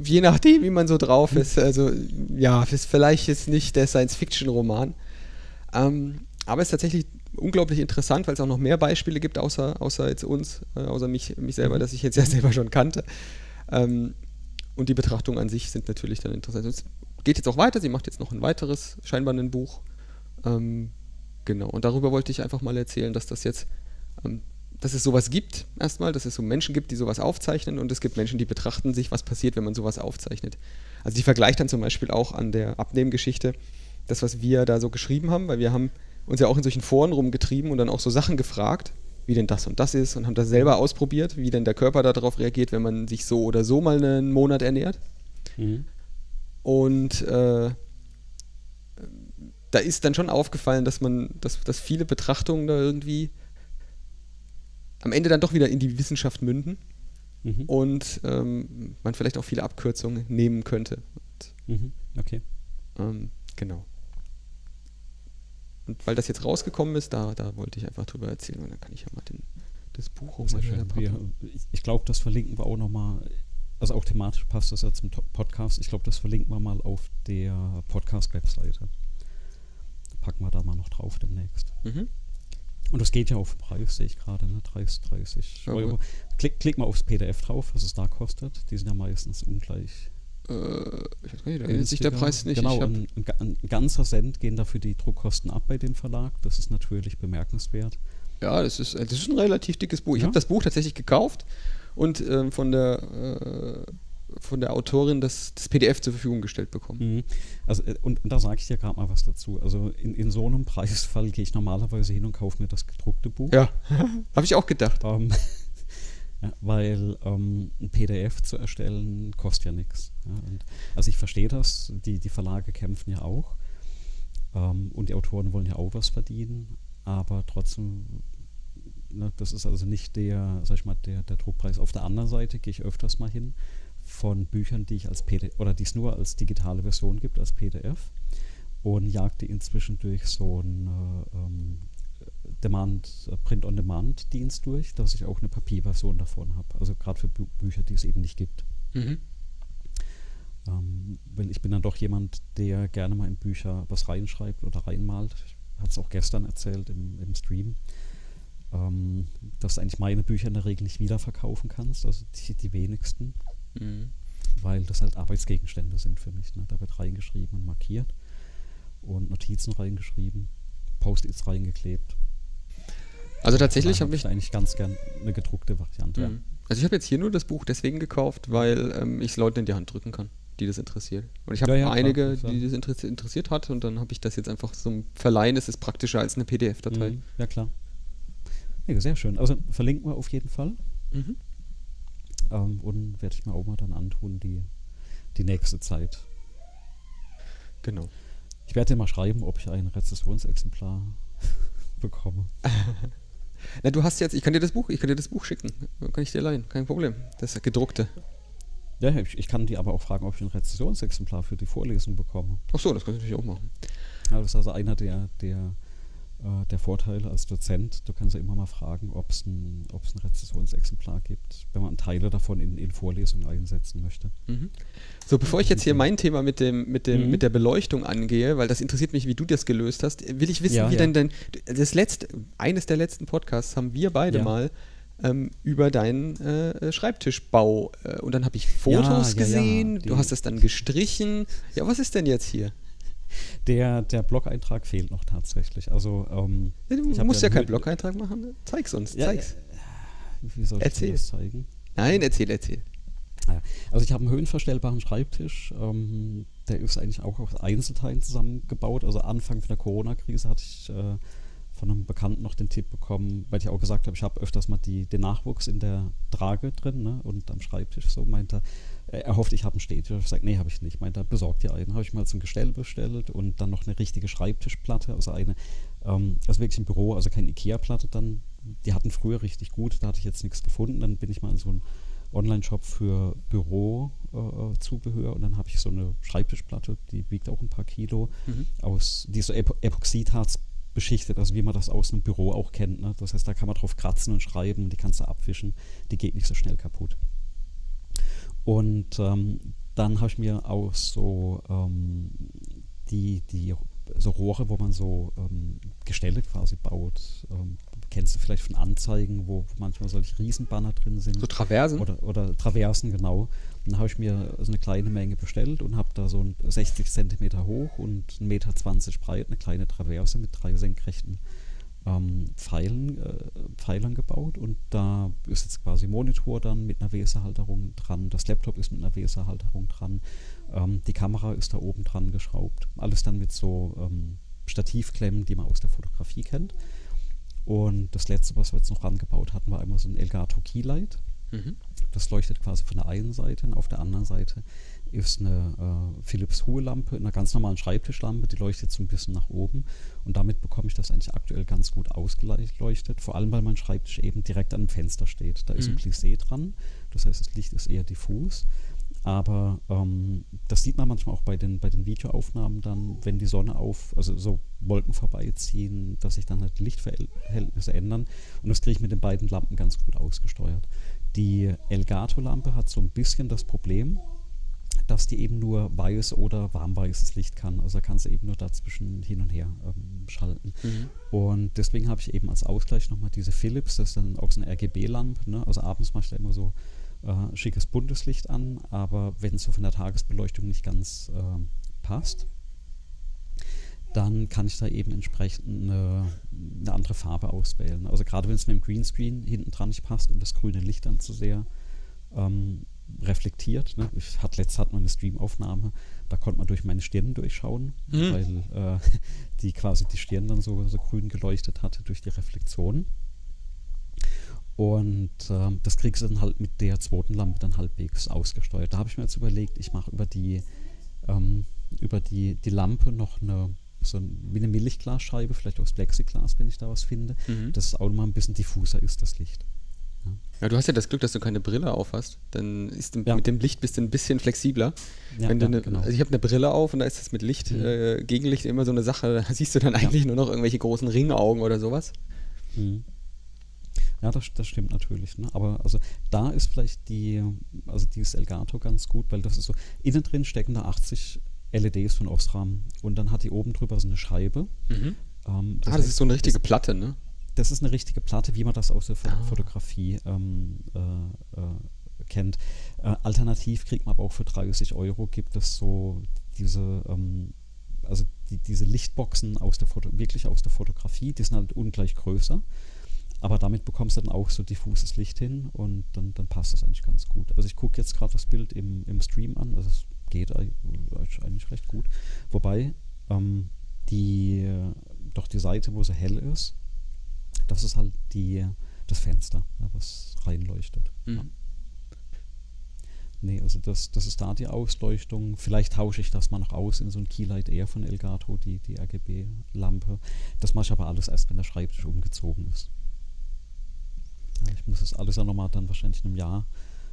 Je nachdem, wie man so drauf ist. Also, ja, ist vielleicht jetzt nicht der Science-Fiction-Roman. Ähm, aber es ist tatsächlich unglaublich interessant, weil es auch noch mehr Beispiele gibt, außer, außer jetzt uns, äh, außer mich, mich selber, mhm. das ich jetzt ja selber schon kannte. Ähm, und die Betrachtungen an sich sind natürlich dann interessant. Es geht jetzt auch weiter, sie macht jetzt noch ein weiteres, scheinbar ein Buch. Ähm, genau, und darüber wollte ich einfach mal erzählen, dass das jetzt, ähm, dass es sowas gibt, erstmal, dass es so Menschen gibt, die sowas aufzeichnen und es gibt Menschen, die betrachten sich, was passiert, wenn man sowas aufzeichnet. Also die vergleicht dann zum Beispiel auch an der Abnehmgeschichte das, was wir da so geschrieben haben, weil wir haben uns ja auch in solchen Foren rumgetrieben und dann auch so Sachen gefragt, wie denn das und das ist und haben das selber ausprobiert, wie denn der Körper darauf reagiert, wenn man sich so oder so mal einen Monat ernährt. Mhm. Und äh, da ist dann schon aufgefallen, dass man, dass, dass viele Betrachtungen da irgendwie am Ende dann doch wieder in die Wissenschaft münden mhm. und ähm, man vielleicht auch viele Abkürzungen nehmen könnte. Und, mhm. Okay. Ähm, genau. Und weil das jetzt rausgekommen ist, da, da wollte ich einfach drüber erzählen und dann kann ich ja mal den, das Buch auch mal schön. Wir, ich, ich glaube, das verlinken wir auch nochmal. Also auch thematisch passt das ja zum Podcast. Ich glaube, das verlinken wir mal auf der Podcast-Webseite. Packen wir da mal noch drauf demnächst. Mhm. Und das geht ja auf Preis, sehe ich gerade, ne? 30, 30 Ja, Euro. gut. Klick, klick mal aufs PDF drauf, was es da kostet. Die sind ja meistens ungleich. Äh, ich weiß gar nicht, da ändert sich der. Preis nicht. Genau, ein, ein, ga- ein ganzer Cent gehen dafür die Druckkosten ab bei dem Verlag. Das ist natürlich bemerkenswert. ja, das ist, das ist ein relativ dickes Buch. Ich Ja. habe das Buch tatsächlich gekauft und ähm, von der äh, von der Autorin das, das PDF zur Verfügung gestellt bekommen. Mhm. Also, äh, und, und da sage ich dir gerade mal was dazu. Also in, in so einem Preisfall gehe ich normalerweise hin und kaufe mir das gedruckte Buch. Ja, habe ich auch gedacht. Ähm, weil ähm, ein PDF zu erstellen kostet ja nichts. Ja, also ich verstehe das, die, die Verlage kämpfen ja auch ähm, und die Autoren wollen ja auch was verdienen, aber trotzdem, ne, das ist also nicht der, sag ich mal, der, der Druckpreis. Auf der anderen Seite gehe ich öfters mal hin von Büchern, die ich als PDF oder die es nur als digitale Version gibt, als PDF und jag die inzwischen durch so ein äh, ähm, Demand, äh, Print-on-Demand-Dienst durch, dass ich auch eine Papierversion davon habe. Also gerade für Bü Bücher, die es eben nicht gibt. Mhm. Ähm, weil ich bin dann doch jemand, der gerne mal in Bücher was reinschreibt oder reinmalt. Ich hatte es auch gestern erzählt im, im Stream, ähm, dass du eigentlich meine Bücher in der Regel nicht wiederverkaufen kannst, also die, die wenigsten, Mhm. weil das halt Arbeitsgegenstände sind für mich. Ne? Da wird reingeschrieben und markiert und Notizen reingeschrieben, Post-its reingeklebt. Also tatsächlich habe ich eigentlich ganz gern eine gedruckte Variante. Mhm. Also ich habe jetzt hier nur das Buch deswegen gekauft, weil ähm, ich es Leuten in die Hand drücken kann, die das interessiert. Und ich habe Ja, ja, einige, klar. die das interessiert, interessiert hat und dann habe ich das jetzt einfach zum Verleihen. Es ist praktischer als eine PDF-Datei. Mhm. Ja, klar. Nee, sehr schön. Also verlinken wir auf jeden Fall. Mhm. Ähm, und werde ich mir auch mal dann antun, die, die nächste Zeit. Genau. Ich werde dir mal schreiben, ob ich ein Rezessionsexemplar bekomme. Na, du hast jetzt, ich kann dir das Buch, ich kann dir das Buch schicken. Kann ich dir leihen, kein Problem. Das gedruckte. Ja, ich, ich kann die aber auch fragen, ob ich ein Rezessionsexemplar für die Vorlesung bekomme. Ach so, das kannst du natürlich auch machen. Ja, das ist also einer der, der, äh, der Vorteile als Dozent. Du kannst ja immer mal fragen, ob es ein, ob's ein Rezessionsexemplar gibt, wenn man Teile davon in, in Vorlesungen einsetzen möchte. Mhm. So, bevor ich jetzt hier mein Thema mit dem, mit dem, Mhm. mit der Beleuchtung angehe, weil das interessiert mich, wie du das gelöst hast, will ich wissen, Ja, wie ja. dein, dein, das letzte, eines der letzten Podcasts haben wir beide Ja. mal ähm, über deinen äh, Schreibtischbau äh, und dann habe ich Fotos Ja, ja, ja, gesehen, die- du hast es dann gestrichen. Ja, was ist denn jetzt hier? Der, der Blog-Eintrag fehlt noch tatsächlich. Also, ähm, Du Ich hab musst ja ja keinen Blog-Eintrag machen. ne? Zeig's uns, Ja, zeig's. wie soll ich Erzähl. dir das zeigen? Nein, erzähl, erzähl. Also ich habe einen höhenverstellbaren Schreibtisch. Ähm, der ist eigentlich auch aus Einzelteilen zusammengebaut. Also Anfang von der Corona-Krise hatte ich äh, von einem Bekannten noch den Tipp bekommen, weil ich auch gesagt habe, ich habe öfters mal die, den Nachwuchs in der Trage drin ne, und am Schreibtisch so meinte er, er hofft, ich habe einen Stehtisch. Ich sage, nee, habe ich nicht. Meinte er, besorgt dir einen. Habe ich mal zum Gestell bestellt und dann noch eine richtige Schreibtischplatte, also eine, ähm, also wirklich im Büro, also keine Ikea-Platte dann. Die hatten früher richtig gut, da hatte ich jetzt nichts gefunden. Dann bin ich mal in so einen Online-Shop für Bürozubehör äh, und dann habe ich so eine Schreibtischplatte, die wiegt auch ein paar Kilo, Mhm. aus, die ist so Epo Epoxidharz beschichtet, also wie man das aus einem Büro auch kennt. Ne? Das heißt, da kann man drauf kratzen und schreiben, die kannst du abwischen, die geht nicht so schnell kaputt. Und ähm, dann habe ich mir auch so ähm, die, die so Rohre, wo man so ähm, Gestelle quasi baut, ähm, kennst du vielleicht von Anzeigen, wo, manchmal solche Riesenbanner drin sind. So Traversen? Oder, oder Traversen, genau. Und dann habe ich mir so eine kleine Menge bestellt und habe da so ein 60 Zentimeter hoch und 1,20 Meter breit eine kleine Traverse mit drei senkrechten ähm, Pfeilen, äh, Pfeilern gebaut. Und da ist jetzt quasi Monitor dann mit einer Weserhalterung dran. Das Laptop ist mit einer Weserhalterung dran. Ähm, die Kamera ist da oben dran geschraubt. Alles dann mit so ähm, Stativklemmen, die man aus der Fotografie kennt. Und das letzte, was wir jetzt noch rangebaut hatten, war einmal so ein Elgato Keylight. Mhm. Das leuchtet quasi von der einen Seite und auf der anderen Seite ist eine äh, Philips Ruhelampe, eine ganz normalen Schreibtischlampe, die leuchtet so ein bisschen nach oben und damit bekomme ich das eigentlich aktuell ganz gut ausgeleuchtet, vor allem weil mein Schreibtisch eben direkt an dem Fenster steht. Da ist Mhm. ein Plissé dran, das heißt das Licht ist eher diffus, aber ähm, das sieht man manchmal auch bei den, bei den Videoaufnahmen dann, wenn die Sonne auf, also so Wolken vorbeiziehen, dass sich dann halt die Lichtverhältnisse ändern und das kriege ich mit den beiden Lampen ganz gut ausgesteuert. Die Elgato-Lampe hat so ein bisschen das Problem, dass die eben nur weiß oder warmweißes Licht kann. Also da kannst du eben nur dazwischen hin und her ähm, schalten. Mhm. Und deswegen habe ich eben als Ausgleich nochmal diese Philips, das ist dann auch so eine RGB-Lampe. Ne? Also abends mache ich da immer so äh, schickes buntes Licht an, aber wenn es so von der Tagesbeleuchtung nicht ganz äh, passt, dann kann ich da eben entsprechend eine, eine andere Farbe auswählen. Also gerade wenn es mit dem Greenscreen hinten dran nicht passt und das grüne Licht dann zu sehr ähm, reflektiert. Ne? Ich hatte letztes hat man eine Streamaufnahme, da konnte man durch meine Stirn durchschauen, mhm. weil äh, die quasi die Stirn dann so, so grün geleuchtet hatte durch die Reflexion. Und äh, das kriegst du dann halt mit der zweiten Lampe dann halbwegs ausgesteuert. Da habe ich mir jetzt überlegt, ich mache über die ähm, über die, die Lampe noch eine so wie eine Milchglasscheibe, vielleicht aus Plexiglas, wenn ich da was finde, mhm. dass es auch mal ein bisschen diffuser ist, das Licht. Ja. ja. du hast ja das Glück, dass du keine Brille auf hast. Dann ist ja. mit dem Licht bist du ein bisschen flexibler. Ja, Wenn du eine, genau. Also ich habe eine Brille auf und da ist das mit Licht, mhm. äh, Gegenlicht immer so eine Sache. Da siehst du dann eigentlich nur noch irgendwelche großen Ringaugen oder sowas. Mhm. Ja, das, das stimmt natürlich. Ne? Aber also da ist vielleicht die, also dieses Elgato ganz gut, weil das ist so, innen drin stecken da 80 LEDs von Osram und dann hat die oben drüber so eine Scheibe. Mhm. Ähm, das ah, das ist so eine richtige Platte, ne? Das ist eine richtige Platte, wie man das aus der ah. Fotografie ähm, äh, äh, kennt. Äh, alternativ kriegt man aber auch für 30 Euro gibt es so diese, ähm, also die, diese Lichtboxen aus der Foto, wirklich aus der Fotografie, die sind halt ungleich größer. Aber damit bekommst du dann auch so diffuses Licht hin und dann, dann passt das eigentlich ganz gut. Also ich gucke jetzt gerade das Bild im, im Stream an, also es geht eigentlich recht gut. Wobei ähm, die, doch die Seite, wo sie hell ist, das ist halt die, das Fenster, ja, was reinleuchtet. Mhm. Ja. Nee, also das, das ist da die Ausleuchtung. Vielleicht tausche ich das mal noch aus in so ein Keylight Air von Elgato, die, die RGB-Lampe. Das mache ich aber alles erst, wenn der Schreibtisch umgezogen ist. Ja, ich muss das alles ja nochmal dann wahrscheinlich in einem Jahr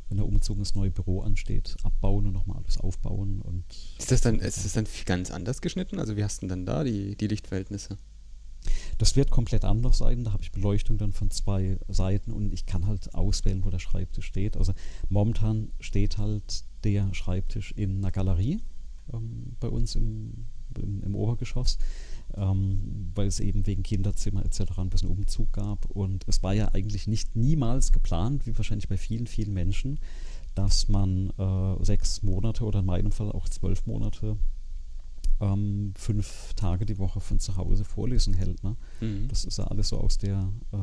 wenn der Umzug ins neue Büro ansteht, abbauen und nochmal alles aufbauen. Und ist das dann, ist das dann ganz anders geschnitten? Also wie hast du denn dann da die, die Lichtverhältnisse? Das wird komplett anders sein. Da habe ich Beleuchtung dann von zwei Seiten und ich kann halt auswählen, wo der Schreibtisch steht. Also momentan steht halt der Schreibtisch in einer Galerie ähm, bei uns im, im, im Obergeschoss ähm, weil es eben wegen Kinderzimmer etc. ein bisschen Umzug gab. Und es war ja eigentlich nicht niemals geplant, wie wahrscheinlich bei vielen, vielen Menschen, dass man äh, sechs Monate oder in meinem Fall auch zwölf Monate ähm, fünf Tage die Woche von zu Hause Vorlesen hält. Ne? Mhm. Das ist ja alles so aus der, äh,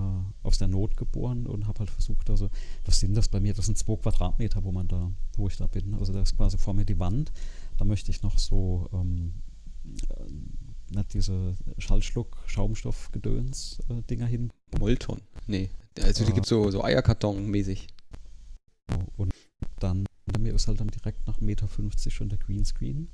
aus der Not geboren und habe halt versucht, also, was sind das bei mir? Das sind zwei Quadratmeter, wo man da, wo ich da bin. Also da ist quasi vor mir die Wand. Da möchte ich noch so ähm, nicht diese Schallschluck-Schaumstoff-Gedöns-Dinger hin. Molton? Nee. Also die gibt es so, so Eierkarton-mäßig. Und dann mir ist halt dann direkt nach 1,50 Meter schon der Greenscreen,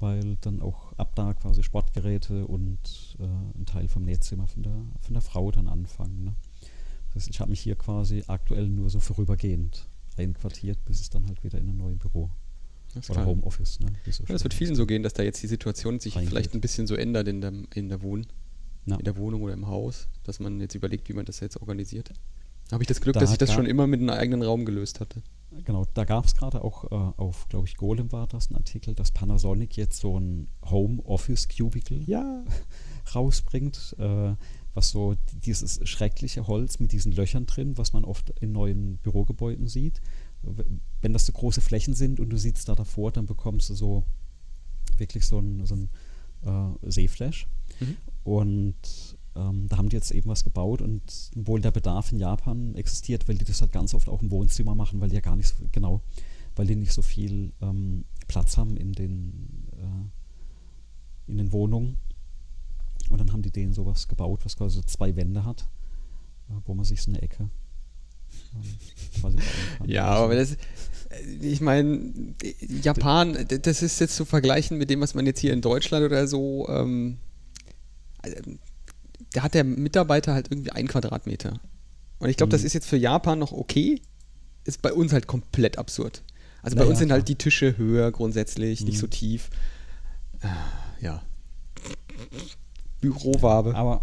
weil dann auch ab da quasi Sportgeräte und äh, ein Teil vom Nähzimmer von der, von der Frau dann anfangen. Ne? Das heißt, ich habe mich hier quasi aktuell nur so vorübergehend einquartiert, bis es dann halt wieder in ein neues Büro das Oder Homeoffice. Ne? So ja, das wird vielen so gehen, dass da jetzt die Situation sich Reingeht. vielleicht ein bisschen so ändert in der, in der, Wohn ja. in der Wohnung oder im Haus, dass man jetzt überlegt, wie man das jetzt organisiert. Habe ich das Glück, da dass ich das schon immer mit einem eigenen Raum gelöst hatte. Genau, da gab es gerade auch äh, auf, glaube ich, Golem war das ein Artikel, dass Panasonic jetzt so ein Home Office Cubicle ja. rausbringt, äh, was so dieses schreckliche Holz mit diesen Löchern drin, was man oft in neuen Bürogebäuden sieht, wenn das so große Flächen sind und du sitzt da davor, dann bekommst du so wirklich so ein, so ein äh, Seeflash. Mhm. Und ähm, da haben die jetzt eben was gebaut und wohl der Bedarf in Japan existiert, weil die das halt ganz oft auch im Wohnzimmer machen, weil die ja gar nicht so, genau, weil die nicht so viel ähm, Platz haben in den, äh, in den Wohnungen. Und dann haben die denen sowas gebaut, was quasi zwei Wände hat, äh, wo man sich so eine Ecke ja, aber das, ich meine, Japan, das ist jetzt zu vergleichen mit dem, was man jetzt hier in Deutschland oder so, ähm, also, da hat der Mitarbeiter halt irgendwie einen Quadratmeter. Und ich glaube, mhm. das ist jetzt für Japan noch okay, ist bei uns halt komplett absurd. Also bei naja, uns sind halt die Tische höher grundsätzlich, mhm. nicht so tief. Äh, ja. Bürowabe. Aber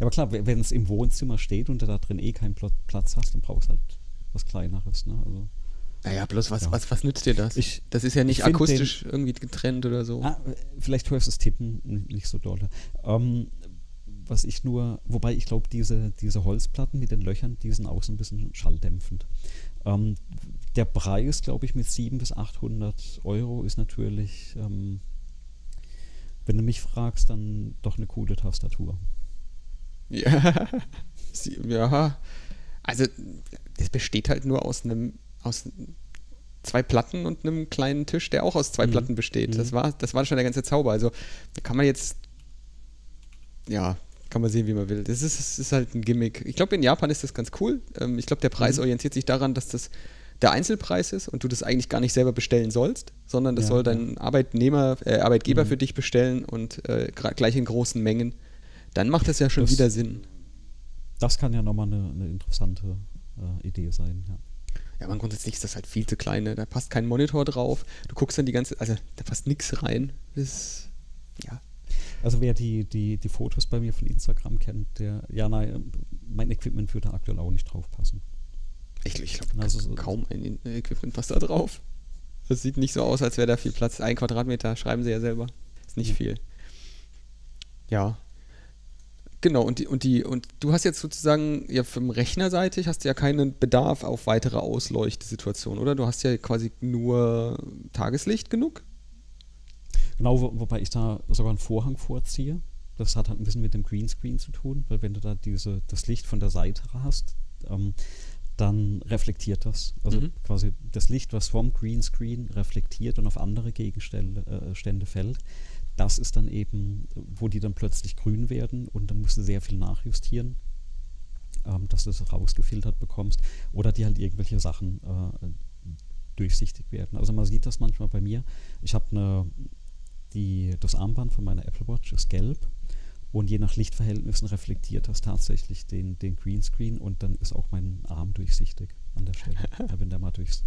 ja, aber klar, wenn es im Wohnzimmer steht und du da drin eh keinen Platz hast, dann brauchst du halt was Kleineres. Ne? Also, Naja, bloß was, Ja. was, was nützt dir das? Ich- das ist ja nicht akustisch irgendwie getrennt oder so. Ah, vielleicht hörst du das Tippen nicht so doll. Ähm, was ich nur, wobei ich glaube, diese, diese Holzplatten mit den Löchern, die sind auch so ein bisschen schalldämpfend. Ähm, der Preis, glaube ich, mit 700 bis 800 Euro ist natürlich, ähm, wenn du mich fragst, dann doch eine coole Tastatur. Ja. Ja. Also, es besteht halt nur aus einem, aus zwei Platten und einem kleinen Tisch, der auch aus zwei Mhm. Platten besteht. Das Mhm. war, das war schon der ganze Zauber. Also, da kann man jetzt, ja, kann man sehen, wie man will. Das ist, das ist halt ein Gimmick. Ich glaube, in Japan ist das ganz cool. Ähm, ich glaube, der Preis Mhm. orientiert sich daran, dass das der Einzelpreis ist und du das eigentlich gar nicht selber bestellen sollst, sondern das Ja, soll dein Arbeitnehmer, äh, Arbeitgeber Mhm. für dich bestellen und äh, gleich in großen Mengen. Dann macht das ja schon Das- wieder Sinn. Das kann ja nochmal eine, eine interessante äh, Idee sein. Ja. Ja, man grundsätzlich ist das halt viel zu klein. Ne? Da passt kein Monitor drauf. Du guckst dann die ganze, also da passt nichts rein. Das, ja. Also wer die, die, die Fotos bei mir von Instagram kennt, der, ja nein, mein Equipment würde aktuell auch nicht drauf passen. Ich, ich glaube, Also so- kaum ein In- Equipment passt da drauf. Das sieht nicht so aus, als wäre da viel Platz. Ein Quadratmeter, schreiben sie ja selber. Ist nicht Ja. viel. Ja. Genau, und die, und die, und du hast jetzt sozusagen, ja, vom Rechnerseitig hast du ja keinen Bedarf auf weitere Ausleuchtesituationen, oder? Du hast ja quasi nur Tageslicht genug. Genau, wo, wobei ich da sogar einen Vorhang vorziehe. Das hat halt ein bisschen mit dem Greenscreen zu tun, weil wenn du da diese, das Licht von der Seite hast, ähm, dann reflektiert das. Also Mhm. quasi das Licht, was vom Greenscreen reflektiert und auf andere Gegenstände äh, fällt, das ist dann eben, wo die dann plötzlich grün werden und dann musst du sehr viel nachjustieren, ähm, dass du das rausgefiltert bekommst oder die halt irgendwelche Sachen äh, durchsichtig werden. Also man sieht das manchmal bei mir. Ich habe eine die, das Armband von meiner Apple Watch ist gelb und je nach Lichtverhältnissen reflektiert das tatsächlich den, den Greenscreen und dann ist auch mein Arm durchsichtig an der Stelle, wenn der mal durchs,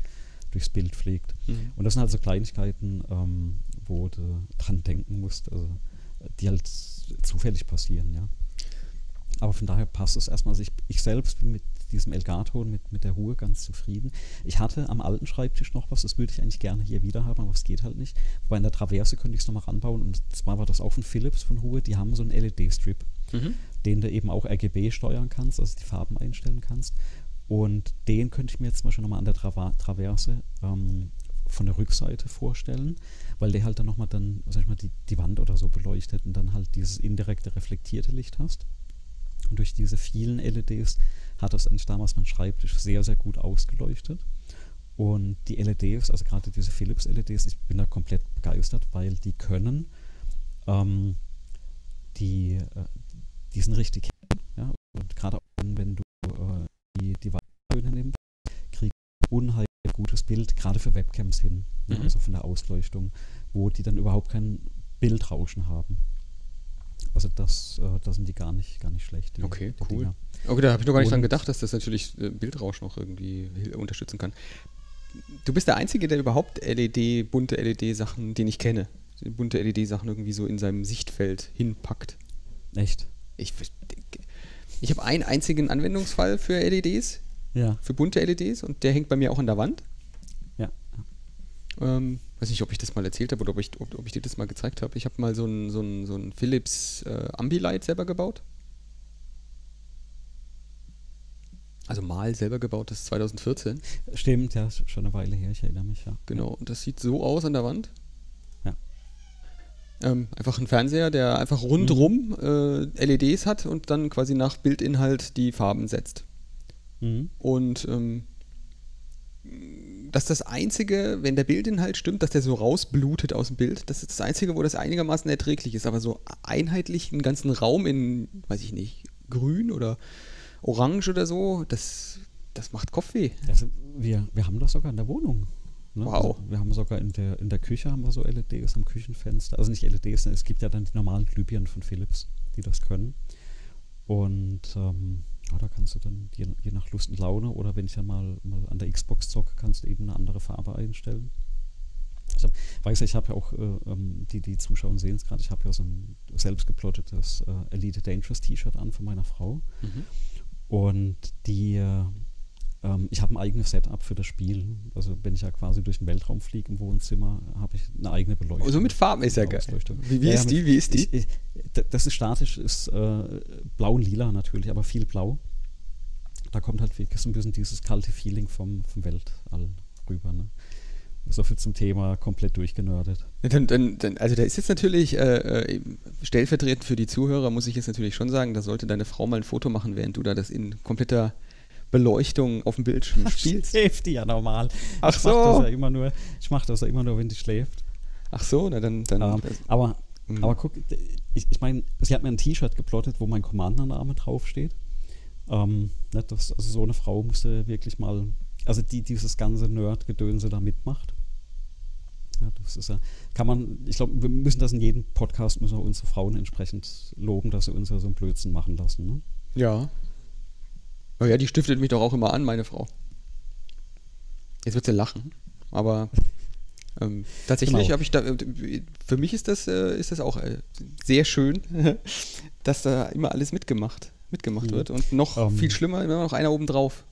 durchs Bild fliegt. Und das sind halt so Kleinigkeiten, ähm, wo du dran denken musst, also, die halt zufällig passieren, ja. Aber von daher passt es erstmal. Also ich, ich selbst bin mit diesem Elgato und mit, mit der Ruhe ganz zufrieden. Ich hatte am alten Schreibtisch noch was, das würde ich eigentlich gerne hier wieder haben, aber es geht halt nicht. Wobei in der Traverse könnte ich es nochmal ranbauen und zwar war das auch von Philips, von Ruhe, die haben so einen LED-Strip, Mhm. den du eben auch RGB steuern kannst, also die Farben einstellen kannst. Und den könnte ich mir jetzt zum Beispiel nochmal an der Trava Traverse ähm, von der Rückseite vorstellen, weil der halt dann nochmal dann, sag ich mal, die, die Wand oder so beleuchtet und dann halt dieses indirekte reflektierte Licht hast. Und durch diese vielen LEDs hat das eigentlich damals mein Schreibtisch sehr, sehr gut ausgeleuchtet. Und die LEDs, also gerade diese Philips LEDs, ich bin da komplett begeistert, weil die können, ähm, die, äh, die sind richtig hell, ja. Und gerade auch wenn, wenn du äh, die, die Weißtöne nimmst, kriegst du unheimlich gutes Bild, gerade für Webcams hin, ja, Mhm. also von der Ausleuchtung, wo die dann überhaupt kein Bildrauschen haben. Also das, äh, da sind die gar nicht, gar nicht schlecht. Die, Okay, die cool. Dinger. Okay, da habe ich noch gar nicht dran gedacht, dass das natürlich äh, Bildrausch noch irgendwie unterstützen kann. Du bist der Einzige, der überhaupt LED, bunte LED-Sachen, den ich kenne, bunte LED-Sachen irgendwie so in seinem Sichtfeld hinpackt. Echt? Ich, ich habe einen einzigen Anwendungsfall für LEDs, Ja. für bunte LEDs und der hängt bei mir auch an der Wand. Ähm, weiß nicht, ob ich das mal erzählt habe oder ob ich, ob, ob ich dir das mal gezeigt habe. Ich habe mal so ein, so ein, so ein Philips äh, Ambilight selber gebaut. Also mal selber gebaut, das ist 2014. Stimmt, ja, ist schon eine Weile her, ich erinnere mich, ja. Genau, und das sieht so aus an der Wand. Ja. Ähm, einfach ein Fernseher, der einfach rundrum äh, LEDs hat und dann quasi nach Bildinhalt die Farben setzt. Mhm. Und ähm, das ist das Einzige, wenn der Bildinhalt stimmt, dass der so rausblutet aus dem Bild. Das ist das Einzige, wo das einigermaßen erträglich ist. Aber so einheitlich einen ganzen Raum in, weiß ich nicht, grün oder orange oder so, das, das macht Kopfweh. Also wir, wir haben das sogar in der Wohnung. Ne? Wow. Also wir haben sogar in der, in der Küche haben wir so LEDs am Küchenfenster. Also nicht LEDs, es gibt ja dann die normalen Glühbirnen von Philips, die das können. Und ähm, ja, da kannst du dann je, je nach Lust und Laune oder wenn ich dann mal, mal an der Xbox zocke, kannst du eben eine andere Farbe einstellen. Ich hab, weiß ja, ich habe ja auch, äh, ähm, die, die Zuschauer sehen es gerade, ich habe ja so ein selbst geplottetes äh, Elite Dangerous T-Shirt an von meiner Frau. Und die, äh, ähm, ich habe ein eigenes Setup für das Spiel. Also wenn ich ja quasi durch den Weltraum fliege im Wohnzimmer, habe ich eine eigene Beleuchtung. Also mit Farben ist ja geil. Wie, wie ja, ist die? Wie ist die? Ich, ich, das ist statisch, ist äh, blau und lila natürlich, aber viel blau. Da kommt halt wirklich so ein bisschen dieses kalte Feeling vom, vom Weltall rüber. Ne? So viel zum Thema komplett durchgenördet. Dann, dann, dann, also da ist jetzt natürlich äh, äh, stellvertretend für die Zuhörer, muss ich jetzt natürlich schon sagen, da sollte deine Frau mal ein Foto machen, während du da das in kompletter Beleuchtung auf dem Bildschirm spielst. Schläft die ja normal. Ach ich so. Mach das ja immer nur, ich mache das ja immer nur, wenn die schläft. Ach so, na dann. dann ähm, aber, mhm. aber guck, ich, ich meine, sie hat mir ein T-Shirt geplottet, wo mein Commander-Name draufsteht. Ähm, ne, das, also so eine Frau musste wirklich mal, also die dieses ganze Nerd-Gedönse da mitmacht. Ja, das ist ja, kann man, ich glaube, wir müssen das in jedem Podcast, müssen wir unsere Frauen entsprechend loben, dass sie uns ja so einen Blödsinn machen lassen. Ne? Ja, Oh ja, die stiftet mich doch auch immer an, meine Frau. Jetzt wird sie lachen, aber ähm, tatsächlich genau. habe ich da, äh, für mich ist das, äh, ist das auch äh, sehr schön, dass da immer alles mitgemacht, mitgemacht mhm. wird und noch um, ähm. viel schlimmer, immer noch einer oben drauf.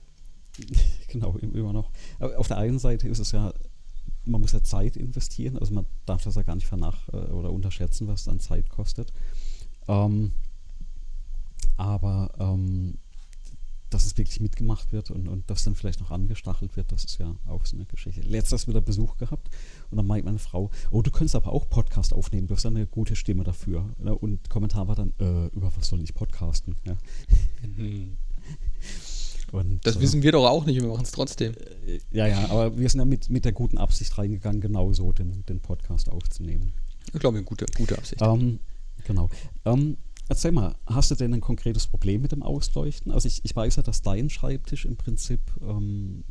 Genau, immer noch. Aber auf der einen Seite ist es ja, man muss ja Zeit investieren, also man darf das ja gar nicht vernach oder unterschätzen, was dann Zeit kostet. Ähm, aber ähm, dass es wirklich mitgemacht wird und, und dass dann vielleicht noch angestachelt wird, das ist ja auch so eine Geschichte. Letztes wieder Besuch gehabt und dann meint meine Frau, oh, du könntest aber auch Podcast aufnehmen, du hast eine gute Stimme dafür. Und Kommentar war dann, äh, über was soll ich podcasten? Ja. Mhm. Und, das äh, wissen wir doch auch nicht, wir machen es trotzdem. Äh, ja, ja, aber wir sind ja mit, mit der guten Absicht reingegangen, genau so den, den Podcast aufzunehmen. Ich glaube, eine gute, gute Absicht. Ähm, genau. Ähm, Erzähl mal, hast du denn ein konkretes Problem mit dem Ausleuchten? Also ich, ich weiß ja, dass dein Schreibtisch im Prinzip ähm,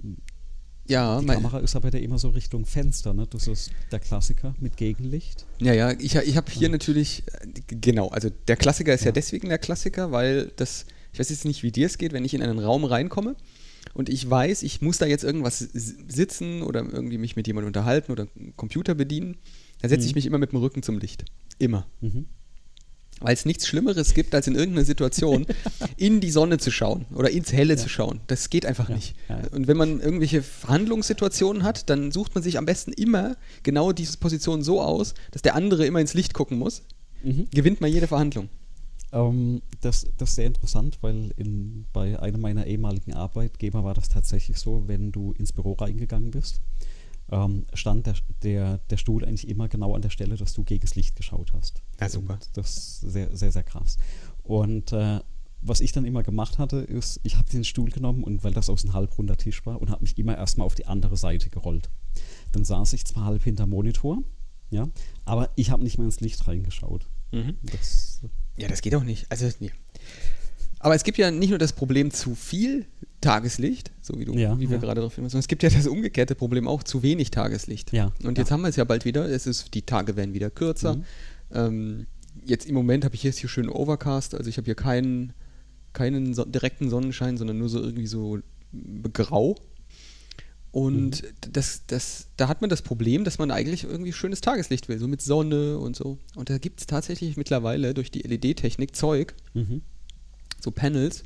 ja, die Kamera ist aber der immer so Richtung Fenster, ne? Das ist der Klassiker mit Gegenlicht. Ja, ja, ich, ich habe hier ja. natürlich, genau, also der Klassiker ist ja. ja deswegen der Klassiker, weil das, ich weiß jetzt nicht, wie dir es geht, wenn ich in einen Raum reinkomme und ich weiß, ich muss da jetzt irgendwas sitzen oder irgendwie mich mit jemandem unterhalten oder einen Computer bedienen, dann setze mhm. ich mich immer mit dem Rücken zum Licht. Immer. Mhm weil es nichts Schlimmeres gibt, als in irgendeiner Situation in die Sonne zu schauen oder ins Helle ja. zu schauen. Das geht einfach ja. nicht. Ja. Und wenn man irgendwelche Verhandlungssituationen hat, dann sucht man sich am besten immer genau diese Position so aus, dass der andere immer ins Licht gucken muss. Mhm. Gewinnt man jede Verhandlung. Ähm, das, das ist sehr interessant, weil in, bei einem meiner ehemaligen Arbeitgeber war das tatsächlich so, wenn du ins Büro reingegangen bist ähm, stand der, der, der Stuhl eigentlich immer genau an der Stelle, dass du gegen das Licht geschaut hast. Ja, super. Und das ist sehr, sehr, sehr krass. Und äh, was ich dann immer gemacht hatte, ist, ich habe den Stuhl genommen und weil das aus einem halbrunder Tisch war und habe mich immer erstmal auf die andere Seite gerollt. Dann saß ich zwar halb hinter Monitor, ja, aber ich habe nicht mehr ins Licht reingeschaut. Mhm. Das, ja, das geht auch nicht. Also, nee. Aber es gibt ja nicht nur das Problem zu viel Tageslicht, so wie du, ja, wie wir ja. gerade drauf sind, sondern es gibt ja das umgekehrte Problem auch zu wenig Tageslicht. Ja, und jetzt haben wir es ja bald wieder. Es ist, die Tage werden wieder kürzer. Mhm. Ähm, jetzt im Moment habe ich jetzt hier schön Overcast, also ich habe hier keinen, keinen so direkten Sonnenschein, sondern nur so irgendwie so grau. Und mhm. das, das, da hat man das Problem, dass man eigentlich irgendwie schönes Tageslicht will, so mit Sonne und so. Und da gibt es tatsächlich mittlerweile durch die LED-Technik Zeug, mhm so Panels,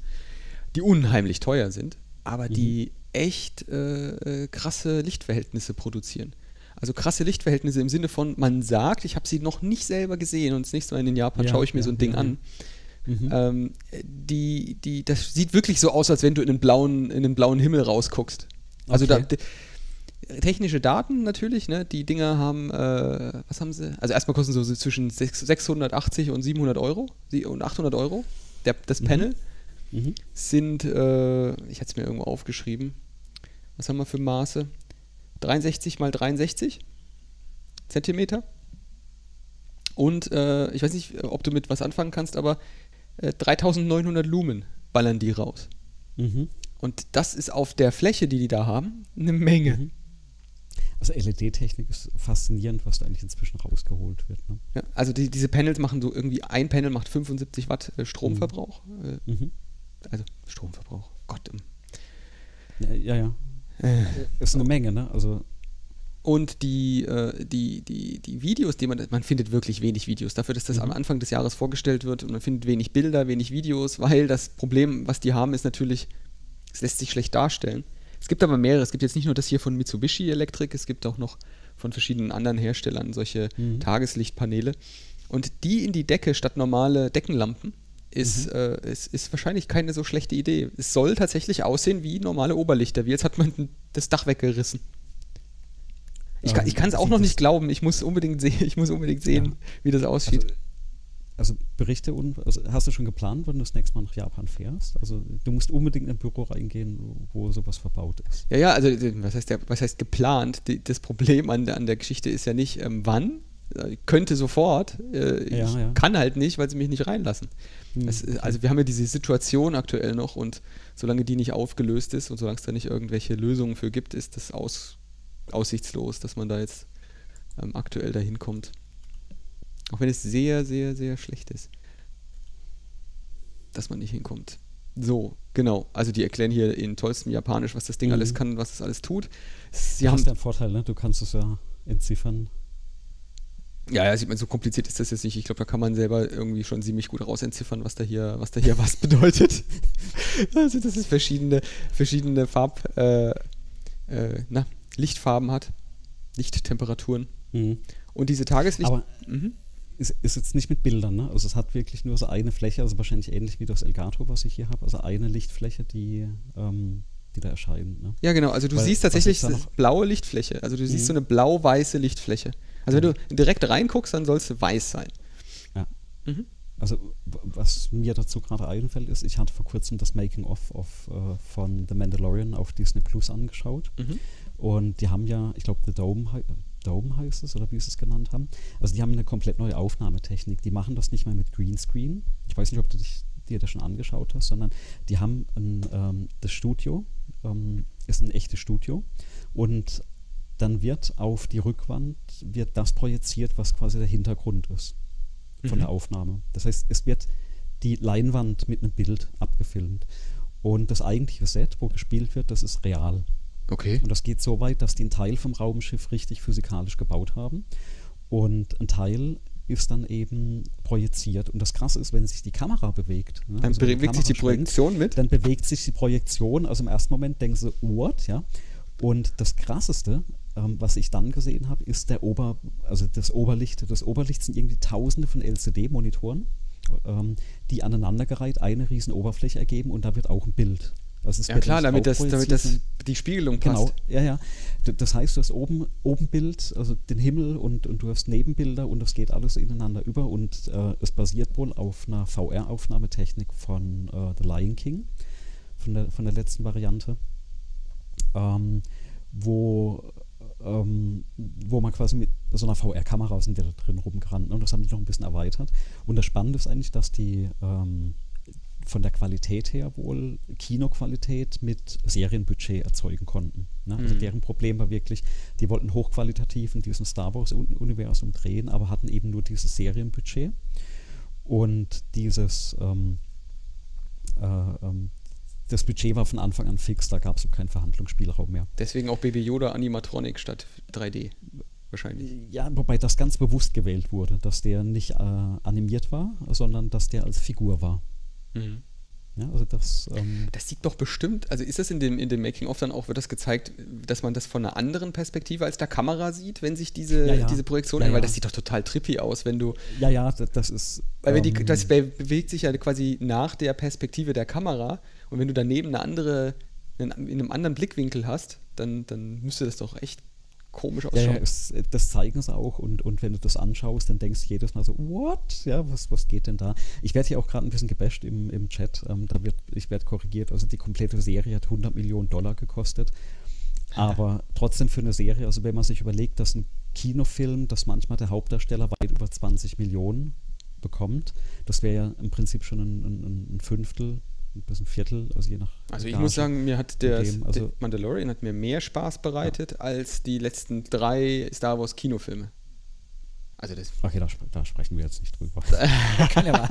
die unheimlich teuer sind, aber mhm. die echt äh, äh, krasse Lichtverhältnisse produzieren. Also krasse Lichtverhältnisse im Sinne von, man sagt, ich habe sie noch nicht selber gesehen und das nächste Mal in Japan ja, schaue ich mir ja, so ein Ding ja, an. Mhm. Ähm, die, die, das sieht wirklich so aus, als wenn du in den blauen, in den blauen Himmel rausguckst. Also okay. da, technische Daten natürlich, ne? Die Dinger haben, äh, was haben sie? Also erstmal kosten sie so zwischen 680 und 700 Euro und 800 Euro der, das mhm. Panel mhm. sind, äh, ich hatte es mir irgendwo aufgeschrieben, was haben wir für Maße? 63 mal 63 Zentimeter. Und äh, ich weiß nicht, ob du mit was anfangen kannst, aber äh, 3900 Lumen ballern die raus. Mhm. Und das ist auf der Fläche, die die da haben, eine Menge. Mhm. Also LED-Technik ist faszinierend, was da eigentlich inzwischen rausgeholt wird. Ne? Ja, also die, diese Panels machen so irgendwie, ein Panel macht 75 Watt äh, Stromverbrauch. Mhm. Äh, mhm. Also Stromverbrauch, Gott. Ja, ja. ja. Äh, ist eine Menge, ne? Also und die, äh, die, die, die Videos, die man, man findet wirklich wenig Videos, dafür, dass das mhm. am Anfang des Jahres vorgestellt wird und man findet wenig Bilder, wenig Videos, weil das Problem, was die haben, ist natürlich, es lässt sich schlecht darstellen. Es gibt aber mehrere. Es gibt jetzt nicht nur das hier von Mitsubishi Electric, es gibt auch noch von verschiedenen anderen Herstellern solche Mhm. Tageslichtpaneele. Und die in die Decke statt normale Deckenlampen ist, Mhm. äh, ist, ist wahrscheinlich keine so schlechte Idee. Es soll tatsächlich aussehen wie normale Oberlichter, wie jetzt hat man das Dach weggerissen. Ich kann es auch noch nicht glauben. Ich muss unbedingt sehen, ich muss unbedingt sehen Ja. wie das aussieht. Also, also Berichte und also hast du schon geplant, wann du das nächste Mal nach Japan fährst? Also du musst unbedingt in ein Büro reingehen, wo sowas verbaut ist. Ja, ja, also was heißt, was heißt geplant? Die, das Problem an der, an der Geschichte ist ja nicht, ähm, wann. Äh, könnte sofort. Äh, ich ja. kann halt nicht, weil sie mich nicht reinlassen. Hm, Es, äh, also wir haben ja diese Situation aktuell noch und solange die nicht aufgelöst ist und solange es da nicht irgendwelche Lösungen für gibt, ist das aus, aussichtslos, dass man da jetzt ähm, aktuell dahin kommt. Auch wenn es sehr, sehr, sehr schlecht ist, dass man nicht hinkommt. So, genau. Also die erklären hier in tollstem Japanisch, was das Ding Mhm. alles kann, was es alles tut. Sie du haben hast ja einen Vorteil, ne? Du kannst es ja entziffern. Ja, ja, sieht man, so kompliziert ist das jetzt nicht. Ich glaube, da kann man selber irgendwie schon ziemlich gut rausentziffern, was da hier, was da hier was bedeutet. also, dass es verschiedene, verschiedene Farb, äh, äh, na, Lichtfarben hat, Lichttemperaturen. Mhm. Und diese Tageslicht. Aber mhm. Ist, ist jetzt nicht mit Bildern, ne? Also es hat wirklich nur so eine Fläche, also wahrscheinlich ähnlich wie das Elgato, was ich hier habe, also eine Lichtfläche, die, ähm, die da erscheint. Ne? Ja, genau. Also du Weil, siehst tatsächlich blaue Lichtfläche. Also du siehst Mhm. so eine blau-weiße Lichtfläche. Also wenn du direkt reinguckst, dann soll es weiß sein. Ja. Mhm. Also was mir dazu gerade einfällt, ist, ich hatte vor kurzem das Making-of of, äh, von The Mandalorian auf Disney Plus angeschaut. Mhm. Und die haben ja, ich glaube, The Dome, Dome heißt es, oder wie sie es genannt haben. Also die haben eine komplett neue Aufnahmetechnik. Die machen das nicht mehr mit Greenscreen. Ich weiß nicht, ob du dich, dir das schon angeschaut hast, sondern die haben ein, ähm, das Studio, ähm, ist ein echtes Studio. Und dann wird auf die Rückwand wird das projiziert, was quasi der Hintergrund ist von Mhm. der Aufnahme. Das heißt, es wird die Leinwand mit einem Bild abgefilmt. Und das eigentliche Set, wo gespielt wird, das ist real. Okay. Und das geht so weit, dass die einen Teil vom Raumschiff richtig physikalisch gebaut haben. Und ein Teil ist dann eben projiziert. Und das Krasse ist, wenn sich die Kamera bewegt. ne, Dann also bewegt sich die Kamera schwenkt, Projektion mit. Dann bewegt sich die Projektion. Also im ersten Moment denken sie, what? Ja. Und das Krasseste, ähm, was ich dann gesehen habe, ist der Ober, also das Oberlicht. Das Oberlicht sind irgendwie tausende von LCD-Monitoren, ähm, die aneinandergereiht eine riesen Oberfläche ergeben und da wird auch ein Bild. Also Ja klar, damit das, damit das die Spiegelung passt. Genau, ja, ja. Das heißt, du hast oben, oben Bild, also den Himmel und, und du hast Nebenbilder und das geht alles ineinander über und äh, es basiert wohl auf einer VR-Aufnahmetechnik von äh, The Lion King, von der, von der letzten Variante, ähm, wo, ähm, wo man quasi mit so einer VR-Kamera sind wir da drin rumgerannt ne? und das haben die noch ein bisschen erweitert. Und das Spannende ist eigentlich, dass die ähm, von der Qualität her wohl Kinoqualität mit Serienbudget erzeugen konnten. Ne? Also Mhm. deren Problem war wirklich, die wollten hochqualitativ in diesem Star Wars-Universum drehen, aber hatten eben nur dieses Serienbudget. Und dieses ähm, äh, ähm, das Budget war von Anfang an fix, da gab es keinen Verhandlungsspielraum mehr. Deswegen auch Baby Yoda Animatronic statt 3D. Wahrscheinlich. Ja, wobei das ganz bewusst gewählt wurde, dass der nicht äh, animiert war, sondern dass der als Figur war. Mhm. Ja, also das, ähm, Das sieht doch bestimmt, also ist das in dem, in dem Making-of dann auch, wird das gezeigt, dass man das von einer anderen Perspektive als der Kamera sieht, wenn sich diese, Ja, ja. diese Projektion, Ja, weil ja. das sieht doch total trippy aus, wenn du, ja, ja, das, das ist. weil wenn die, ähm, das be bewegt sich ja quasi nach der Perspektive der Kamera und wenn du daneben eine andere, einen, in einem anderen Blickwinkel hast, dann, dann müsste das doch echt komisch Ja, ausschauen. ja es, das zeigen sie auch und, und wenn du das anschaust, dann denkst du jedes Mal so, what? Ja, was, was geht denn da? Ich werde hier auch gerade ein bisschen gebasht im, im Chat, ähm, da wird, ich werde korrigiert, also die komplette Serie hat 100 Millionen Dollar gekostet, aber trotzdem für eine Serie, also wenn man sich überlegt, dass ein Kinofilm, dass manchmal der Hauptdarsteller weit über 20 Millionen bekommt, das wäre ja im Prinzip schon ein, ein, ein Fünftel, bis ein Viertel, also je nach Also ich Gage. muss sagen, mir hat der, dem, also- Mandalorian hat mir mehr Spaß bereitet als die letzten drei Star Wars Kinofilme. Also das Okay, da, da sprechen wir jetzt nicht drüber. wir, können ja mal,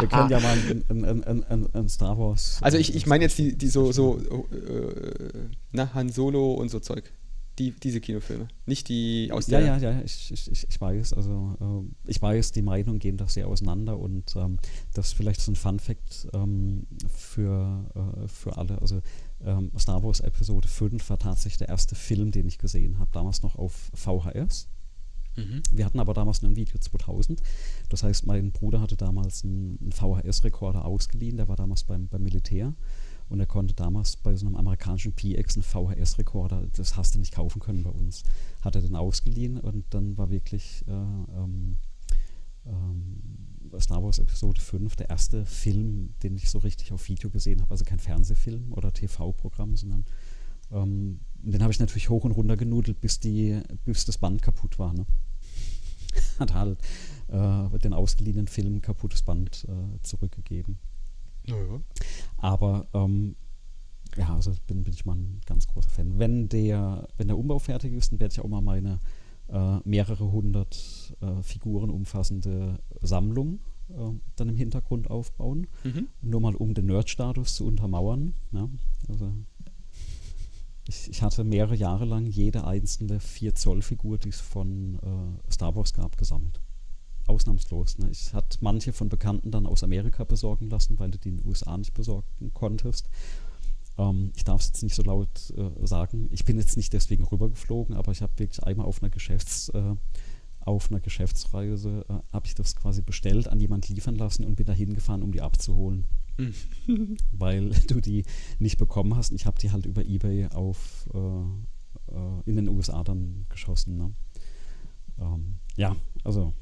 wir können ja mal ein Star Wars. Also äh, ich, ich meine jetzt die, die so, so äh, na, Han Solo und so Zeug. Die, diese Kinofilme, nicht die aus der. Ja, ja, ja, ich, ich, ich weiß. Also äh, ich weiß, die Meinungen gehen da sehr auseinander und ähm, das ist vielleicht so ein Fun-Fact ähm, für, äh, für alle. Also ähm, Star Wars Episode 5 war tatsächlich der erste Film, den ich gesehen habe, damals noch auf VHS. Mhm. Wir hatten aber damals ein Video 2000. Das heißt, mein Bruder hatte damals einen, einen VHS-Rekorder ausgeliehen, der war damals beim, beim Militär. Und er konnte damals bei so einem amerikanischen PX einen VHS-Rekorder, das hast du nicht kaufen können bei uns, hat er den ausgeliehen und dann war wirklich äh, ähm, ähm, Star Wars Episode 5 der erste Film, den ich so richtig auf Video gesehen habe. Also kein Fernsehfilm oder TV-Programm, sondern ähm, den habe ich natürlich hoch und runter genudelt, bis, die, bis das Band kaputt war. Ne? Hat halt äh, den ausgeliehenen Film kaputtes Band äh, zurückgegeben. Ja, ja. Aber ähm, ja, also bin, bin ich mal ein ganz großer Fan. Wenn der, wenn der Umbau fertig ist, dann werde ich auch mal meine äh, mehrere hundert äh, Figuren umfassende Sammlung äh, dann im Hintergrund aufbauen. Mhm. Nur mal um den Nerd-Status zu untermauern. Ja, also ich, ich, hatte mehrere Jahre lang jede einzelne 4-Zoll-Figur, die es von äh, Star Wars gab, gesammelt ausnahmslos. Ne? Ich hatte manche von Bekannten dann aus Amerika besorgen lassen, weil du die in den USA nicht besorgen konntest. Ähm, ich darf es jetzt nicht so laut äh, sagen. Ich bin jetzt nicht deswegen rübergeflogen, aber ich habe wirklich einmal auf einer Geschäfts äh, auf einer Geschäftsreise äh, habe ich das quasi bestellt, an jemand liefern lassen und bin da hingefahren, um die abzuholen. Mhm. weil du die nicht bekommen hast. Ich habe die halt über Ebay auf äh, äh, in den USA dann geschossen. Ne? Ähm, ja, also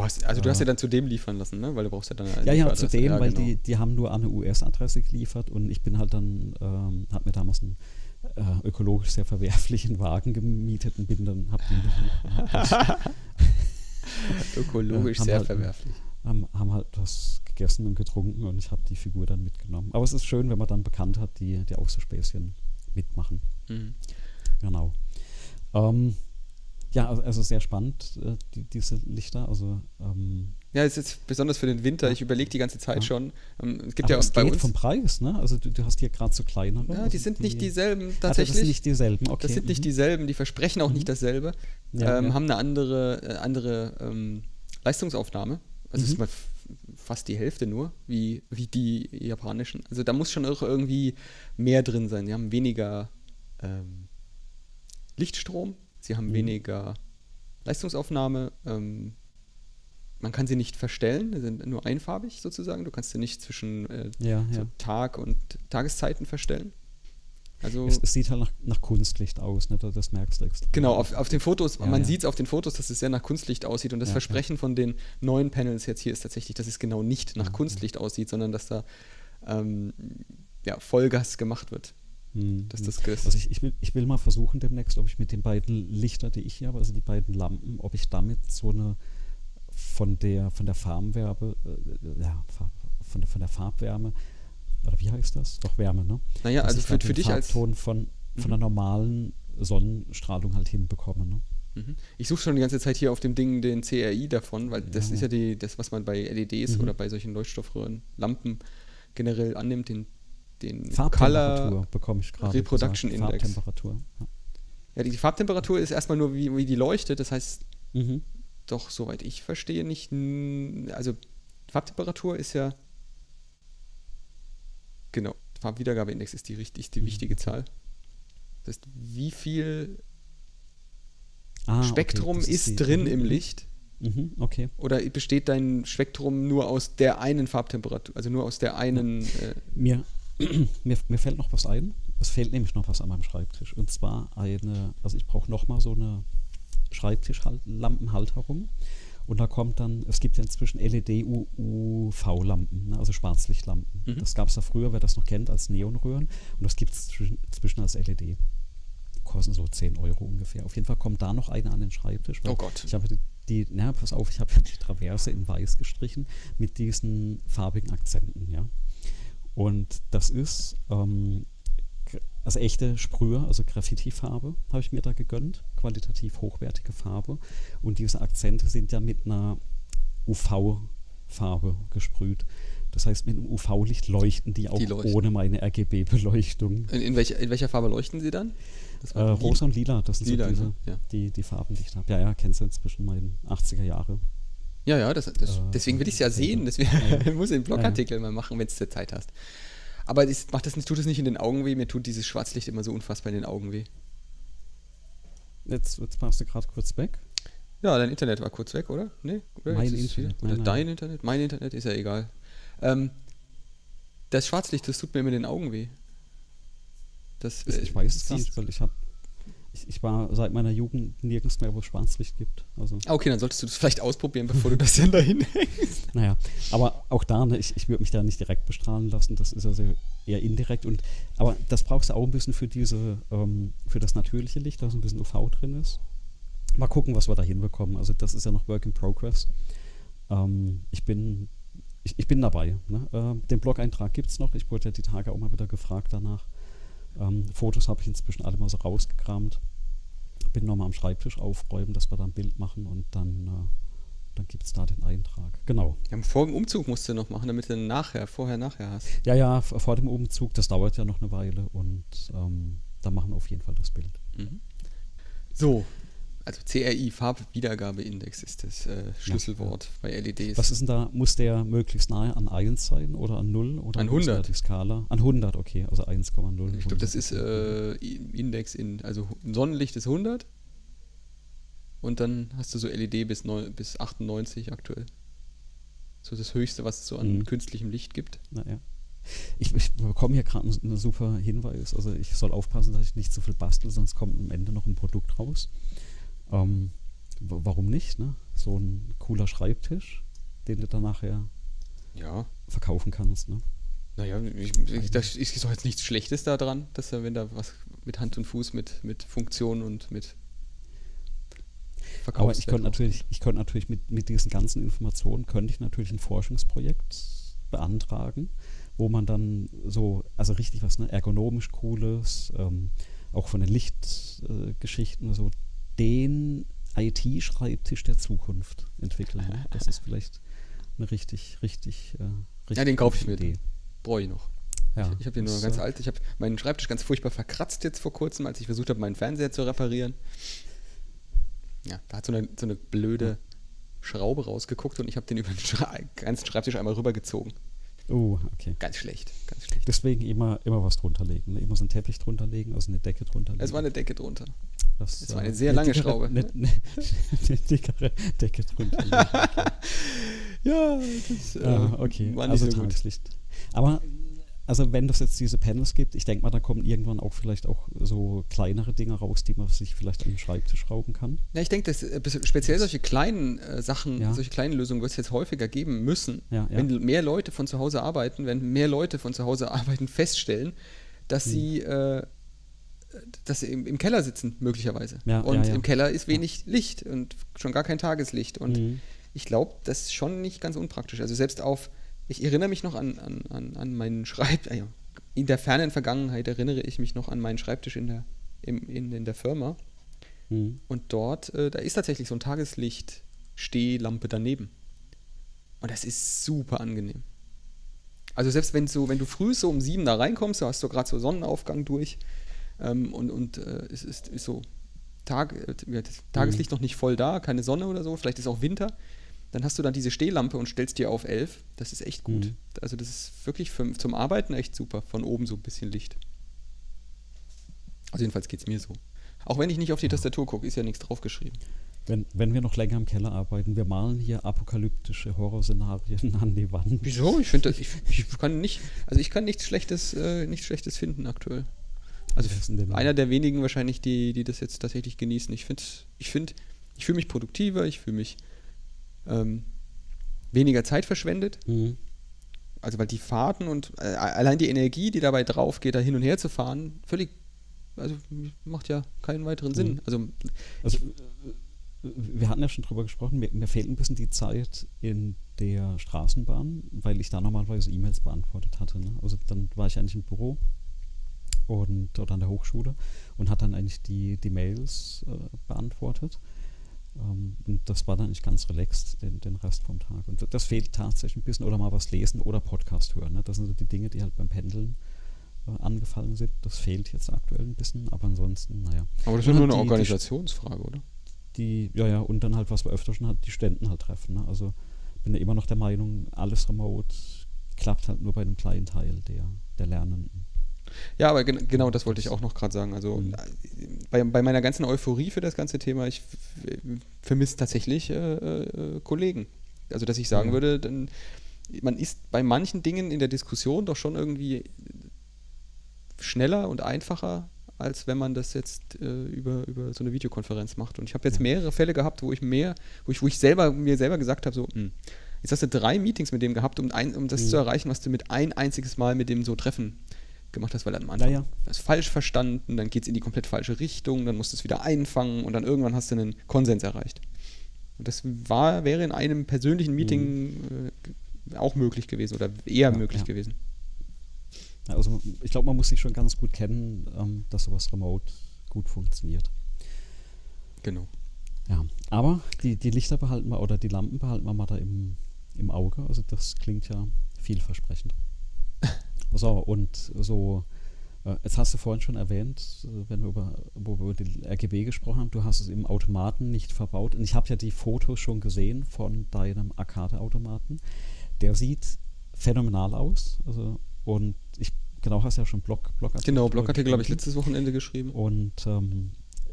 hast, also du hast ja dann zu dem liefern lassen, ne? Weil du brauchst ja dann eine Ja, ja, zu dem, ja, weil genau. die, die haben nur eine US-Adresse geliefert und ich bin halt dann, ähm, hab mir damals einen äh, ökologisch sehr verwerflichen Wagen gemietet und bin dann, hab den Ökologisch äh, sehr halt, verwerflich. Haben, haben halt was gegessen und getrunken und ich habe die Figur dann mitgenommen. Aber es ist schön, wenn man dann bekannt hat, die, die auch so Späßchen mitmachen. Mhm. Genau. Ähm, ja, also, sehr spannend, äh, die, diese Lichter. Also, ähm, ja, es ist besonders für den Winter. Ja. Ich überlege die ganze Zeit ja. schon. Ähm, es gibt Aber ja auch es bei geht uns vom Preis, ne? Also du, du hast hier gerade so kleinere. Ja, die sind die, nicht dieselben tatsächlich. Ah, das sind nicht dieselben. Okay. Das sind nicht mhm. dieselben. Die versprechen auch mhm. nicht dasselbe. Ja, ähm, haben eine andere, äh, andere ähm, Leistungsaufnahme. Also mhm. ist mal fast die Hälfte nur, wie, wie die japanischen. Also da muss schon auch irgendwie mehr drin sein. Die haben weniger ähm, Lichtstrom Sie haben mhm. weniger Leistungsaufnahme. Ähm, man kann sie nicht verstellen, sie sind nur einfarbig sozusagen. Du kannst sie nicht zwischen äh, ja, so ja. Tag und Tageszeiten verstellen. Also es, es, sieht halt nach, nach, Kunstlicht aus, ne? das merkst du extra. Genau, auf, auf den Fotos, ja, man sieht es auf den Fotos, dass es sehr nach Kunstlicht aussieht und das Versprechen von den neuen Panels jetzt hier ist tatsächlich, dass es genau nicht nach Kunstlicht aussieht, sondern dass da ähm, ja, Vollgas gemacht wird. Hm. Dass das also ich, ich, will, ich will mal versuchen demnächst, ob ich mit den beiden Lichter, die ich hier habe, also die beiden Lampen, ob ich damit so eine von der von der Farbenwärme, äh, ja, von der, von der Farbwärme, oder wie heißt das? Doch Wärme, ne? Naja, Dass also für, für dich als Ton von, von mhm. der normalen Sonnenstrahlung halt hinbekomme, ne? Mhm. Ich suche schon die ganze Zeit hier auf dem Ding den CRI davon, weil ja. das ist ja die, das, was man bei LEDs mhm. oder bei solchen Leuchtstoffröhren, Lampen generell annimmt, den den Farbtemperatur bekomme ich gerade. Reproduction gesagt. Index. Farbtemperatur. Ja. ja. die Farbtemperatur ist erstmal nur, wie, wie die leuchtet. Das heißt, mhm. doch, soweit ich verstehe, nicht. Also, Farbtemperatur ist ja. Genau, Farbwiedergabeindex ist die, richtig, die mhm. wichtige Zahl. Das heißt, wie viel ah, Spektrum okay, ist, ist drin im Licht? Mhm, okay. Oder besteht dein Spektrum nur aus der einen Farbtemperatur, also nur aus der einen. Äh mir, mir, mir fällt noch was ein. Es fehlt nämlich noch was an meinem Schreibtisch. Und zwar eine, also ich brauche nochmal so eine Schreibtischlampenhalterung. Und da kommt dann, es gibt ja inzwischen LED-UV-Lampen, ne, also Schwarzlichtlampen. Mhm. Das gab es ja früher, wer das noch kennt, als Neonröhren. Und das gibt es inzwischen als LED. Kosten so 10 Euro ungefähr. Auf jeden Fall kommt da noch eine an den Schreibtisch. Oh Gott. Ich habe die, die, na, pass auf, ich habe die Traverse in weiß gestrichen mit diesen farbigen Akzenten, ja. Und das ist ähm, also echte Sprüher, also Graffiti-Farbe habe ich mir da gegönnt, qualitativ hochwertige Farbe. Und diese Akzente sind ja mit einer UV-Farbe gesprüht. Das heißt, mit einem UV-Licht leuchten die auch Die leuchten. ohne meine RGB-Beleuchtung. In, in, welcher, in welcher Farbe leuchten sie dann? Äh, rosa und lila, das sind Lila, so diese? Ja. die, die Farben, die ich habe. Ja, ja, kennst du inzwischen meinen 80er Jahre. Ja, ja, das, das, Äh, deswegen will ich es ja sehen. Deswegen Ja. muss ich einen Blogartikel mal machen, wenn es der Zeit hast. Aber das, macht das nicht, tut es nicht in den Augen weh? Mir tut dieses Schwarzlicht immer so unfassbar in den Augen weh. Jetzt, jetzt machst du gerade kurz weg. Ja, dein Internet war kurz weg, oder? Nee? Oder Mein Internet, Oder nein, nein. dein Internet? Mein Internet ist ja egal. Ähm, das Schwarzlicht, das tut mir immer in den Augen weh. Das, Ich, äh, ich weiß es gar nicht, weil ich habe. Ich, ich war seit meiner Jugend nirgends mehr, wo es Schwarzlicht gibt. Also, Okay, dann solltest du das vielleicht ausprobieren, bevor du das dann dahin hängst. naja. Aber auch da, ne, ich, ich würde mich da nicht direkt bestrahlen lassen. Das ist also eher indirekt. Und, aber das brauchst du auch ein bisschen für diese, ähm, für das natürliche Licht, da so ein bisschen UV drin ist. Mal gucken, was wir da hinbekommen. Also das ist ja noch Work in Progress. Ähm, ich bin. Ich, ich bin dabei. Ne? Ähm, den Blog-Eintrag gibt es noch. Ich wurde ja die Tage auch mal wieder gefragt danach. Ähm, Fotos habe ich inzwischen alle mal so rausgekramt. Bin nochmal am Schreibtisch aufräumen, dass wir da ein Bild machen und dann, äh, dann gibt es da den Eintrag. Genau. Ja, vor dem Umzug musst du noch machen, damit du nachher, vorher, nachher hast. Ja, ja, vor dem Umzug, das dauert ja noch eine Weile und ähm, da machen wir auf jeden Fall das Bild. Mhm. So, also CRI, Farbwiedergabeindex ist das äh, Schlüsselwort bei LEDs. Was ist denn da? Muss der möglichst nahe an 1 sein oder an 0? Oder An wie ist da 100. Die Skala? An 100, okay, also 1,0. ich glaube, das 100, ist äh, Index in, also Sonnenlicht ist 100 und dann hast du so LED bis, neu, bis 98 aktuell. So das Höchste, was es so an Mhm. künstlichem Licht gibt. Na, ja. Ich, ich bekomme hier gerade einen, einen super Hinweis. Also ich soll aufpassen, dass ich nicht zu viel bastel, sonst kommt am Ende noch ein Produkt raus. Ähm, warum nicht? Ne? So ein cooler Schreibtisch, den du dann nachher Ja. verkaufen kannst. Ne? Naja, ich, ich, da ist doch jetzt nichts Schlechtes daran, dass er, wenn da was mit Hand und Fuß, mit, mit Funktion und mit Aber ich könnte natürlich, ich könnte natürlich mit, mit diesen ganzen Informationen könnte ich natürlich ein Forschungsprojekt beantragen, wo man dann so, also richtig was, ne, ergonomisch cooles, ähm, auch von den Lichtgeschichten äh, so den IT-Schreibtisch der Zukunft entwickeln. Ne? Das ist vielleicht eine richtig, richtig, äh, richtig Ja, den kaufe ich mir. Brauche ich noch. Ja, Ich habe den nur ganz äh, alt. Ich habe meinen Schreibtisch ganz furchtbar verkratzt jetzt vor kurzem, als ich versucht habe, meinen Fernseher zu reparieren. Ja, da hat so eine, so eine blöde Schraube rausgeguckt und ich habe den über den Schrei- ganzen Schreibtisch einmal rübergezogen. Oh, okay. Ganz schlecht, ganz schlecht. Deswegen immer, immer was drunter legen. Ne? Immer so einen Teppich drunter legen, also eine Decke drunter legen. Es war eine Decke drunter. Das, Es war eine sehr lange dickere, Schraube. Eine, eine, eine dickere Decke drunter. Ja, das äh, ah, okay, war nicht also so gut. Tageslicht. Aber also wenn es jetzt diese Panels gibt, ich denke mal, da kommen irgendwann auch vielleicht auch so kleinere Dinge raus, die man sich vielleicht an den Schreibtisch schrauben kann. Ja, ich denke, dass äh, speziell solche kleinen äh, Sachen, Ja. solche kleinen Lösungen wird es jetzt häufiger geben müssen. Ja, ja. Wenn mehr Leute von zu Hause arbeiten, wenn mehr Leute von zu Hause arbeiten, feststellen, dass Hm. sie, äh, dass sie im, im Keller sitzen, möglicherweise. Ja, und ja, ja. im Keller ist wenig Licht und schon gar kein Tageslicht. Und Mhm. ich glaube, das ist schon nicht ganz unpraktisch. Also selbst auf, ich erinnere mich noch an, an, an, an meinen Schreibtisch, ja, in der fernen Vergangenheit erinnere ich mich noch an meinen Schreibtisch in der, im, in, in der Firma. Mhm. Und dort, äh, da ist tatsächlich so ein Tageslicht-Stehlampe daneben. Und das ist super angenehm. Also selbst wenn, so, wenn du früh so um sieben da reinkommst, da hast du gerade so Sonnenaufgang durch ähm, und, und äh, es ist, ist so Tag, äh, Tageslicht noch nicht voll da, keine Sonne oder so, vielleicht ist auch Winter, dann hast du dann diese Stehlampe und stellst dir auf elf. Das ist echt gut. Mhm. Also das ist wirklich für, zum Arbeiten echt super. Von oben so ein bisschen Licht. Also jedenfalls geht es mir so. Auch wenn ich nicht auf die Tastatur gucke, ist ja nichts draufgeschrieben. Wenn, wenn wir noch länger im Keller arbeiten, wir malen hier apokalyptische Horrorszenarien an die Wand. Wieso? Ich finde, ich, ich kann nicht, also ich kann nichts Schlechtes, äh, nichts Schlechtes finden aktuell. Also einer der wenigen wahrscheinlich, die, die das jetzt tatsächlich genießen. Ich finde, ich finde, ich fühle mich produktiver, ich fühle mich ähm, weniger Zeit verschwendet. Mhm. Also weil die Fahrten und äh, allein die Energie, die dabei drauf geht, da hin und her zu fahren, völlig, also macht ja keinen weiteren Sinn. Mhm. Also Also, äh, wir hatten ja schon drüber gesprochen, mir, mir fehlt ein bisschen die Zeit in der Straßenbahn, weil ich da normalerweise E-Mails beantwortet hatte. Ne? Also dann war ich eigentlich im Büro und oder an der Hochschule und hat dann eigentlich die, die Mails äh, beantwortet. Ähm, und das war dann nicht ganz relaxed den, den Rest vom Tag. Und das fehlt tatsächlich ein bisschen. Oder mal was lesen oder Podcast hören. Ne? Das sind so die Dinge, die halt beim Pendeln äh, angefallen sind. Das fehlt jetzt aktuell ein bisschen, aber ansonsten, naja. Aber das ist ja nur eine die, Organisationsfrage, oder? Die, ja, ja, und dann halt, was wir öfter schon hat, die Ständen halt treffen. Ne? Also bin ja immer noch der Meinung, alles remote klappt halt nur bei einem kleinen Teil der, der Lernenden. Ja, aber gen genau das wollte ich auch noch gerade sagen. Also mhm. bei, bei, meiner ganzen Euphorie für das ganze Thema, ich vermisse tatsächlich äh, äh, Kollegen. Also dass ich sagen mhm. würde, dann, man ist bei manchen Dingen in der Diskussion doch schon irgendwie schneller und einfacher, als wenn man das jetzt äh, über, über so eine Videokonferenz macht. Und ich habe jetzt mehrere Fälle gehabt, wo ich mehr, wo ich, wo ich selber mir selber gesagt habe, so, mh, jetzt hast du drei Meetings mit dem gehabt, um, ein, um das mhm. zu erreichen, was du mit ein einziges Mal mit dem so treffen gemacht hast, weil er am Anfang naja. das falsch verstanden, dann geht es in die komplett falsche Richtung, dann musst du es wieder einfangen und dann irgendwann hast du einen Konsens erreicht. Und das war, wäre in einem persönlichen Meeting mhm. äh, auch möglich gewesen oder eher ja, möglich ja. gewesen. Also ich glaube, man muss sich schon ganz gut kennen, ähm, dass sowas remote gut funktioniert. Genau. Ja, aber die, die Lichter behalten wir oder die Lampen behalten wir mal da im, im Auge. Also das klingt ja vielversprechend. So, und so, äh, jetzt hast du vorhin schon erwähnt, äh, wenn wir über, wo wir über die RGB gesprochen haben, du hast es im Automaten nicht verbaut. Und ich habe ja die Fotos schon gesehen von deinem Arcade-Automaten. Der sieht phänomenal aus. Also und ich, genau, hast ja schon Blog, Blogartikel. Genau, Blogartikel habe ich letztes Wochenende geschrieben. Und ähm,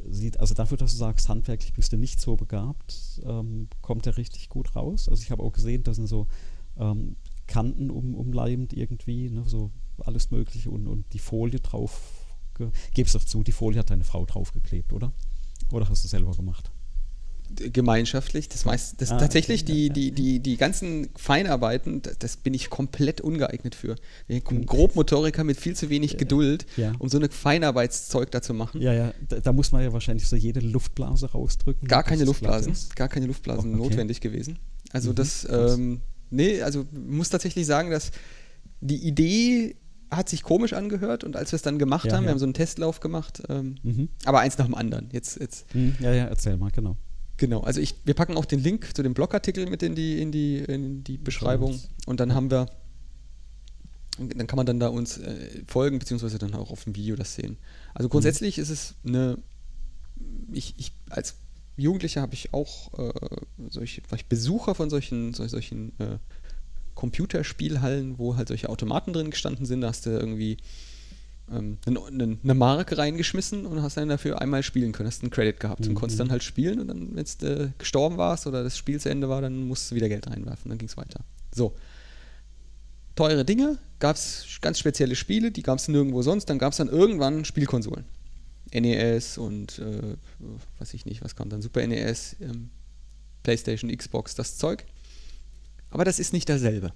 sieht, also dafür, dass du sagst, handwerklich bist du nicht so begabt, ähm, kommt er richtig gut raus. Also ich habe auch gesehen, da sind so ähm, Kanten um, umleimend irgendwie, ne, so alles Mögliche und, und die Folie drauf. Geb's doch zu, die Folie hat deine Frau draufgeklebt, oder? Oder hast du selber gemacht? gemeinschaftlich. Das meist, das ah, tatsächlich okay, die, ja, die, die, die ganzen Feinarbeiten, das, das, bin ich komplett ungeeignet für. Ich bin Grobmotoriker mit viel zu wenig Geduld, ja. um so eine Feinarbeitszeug da zu machen. Ja, ja, da, da, muss man ja wahrscheinlich so jede Luftblase rausdrücken. Gar keine Luftblasen, gar keine Luftblasen oh, okay. notwendig gewesen. Also mhm, das, ähm, nee, also muss tatsächlich sagen, dass die Idee hat sich komisch angehört und als wir es dann gemacht ja, haben, wir haben so einen Testlauf gemacht, ähm, mhm. aber eins nach dem anderen. Jetzt, jetzt. Mhm, ja, ja, erzähl mal, genau. Genau, also ich, wir packen auch den Link zu dem Blogartikel mit in die, in die, in die Beschreibung und dann haben wir, dann kann man dann da uns äh, folgen, beziehungsweise dann auch auf dem Video das sehen. Also grundsätzlich mhm. ist es eine, ich, ich als Jugendlicher habe ich auch äh, solche, war ich Besucher von solchen, solchen äh, Computerspielhallen, wo halt solche Automaten drin gestanden sind, da hast du irgendwie ähm, eine, eine Mark reingeschmissen und hast dann dafür einmal spielen können, hast einen Credit gehabt mhm. und konntest dann halt spielen und dann, wenn du äh, gestorben warst oder das Spiel zu Ende war, dann musst du wieder Geld reinwerfen, dann ging es weiter. So. Teure Dinge, gab es ganz spezielle Spiele, die gab es nirgendwo sonst, dann gab es dann irgendwann Spielkonsolen. NES und äh, weiß ich nicht, was kam dann, Super NES, ähm, PlayStation, Xbox, das Zeug. Aber das ist nicht dasselbe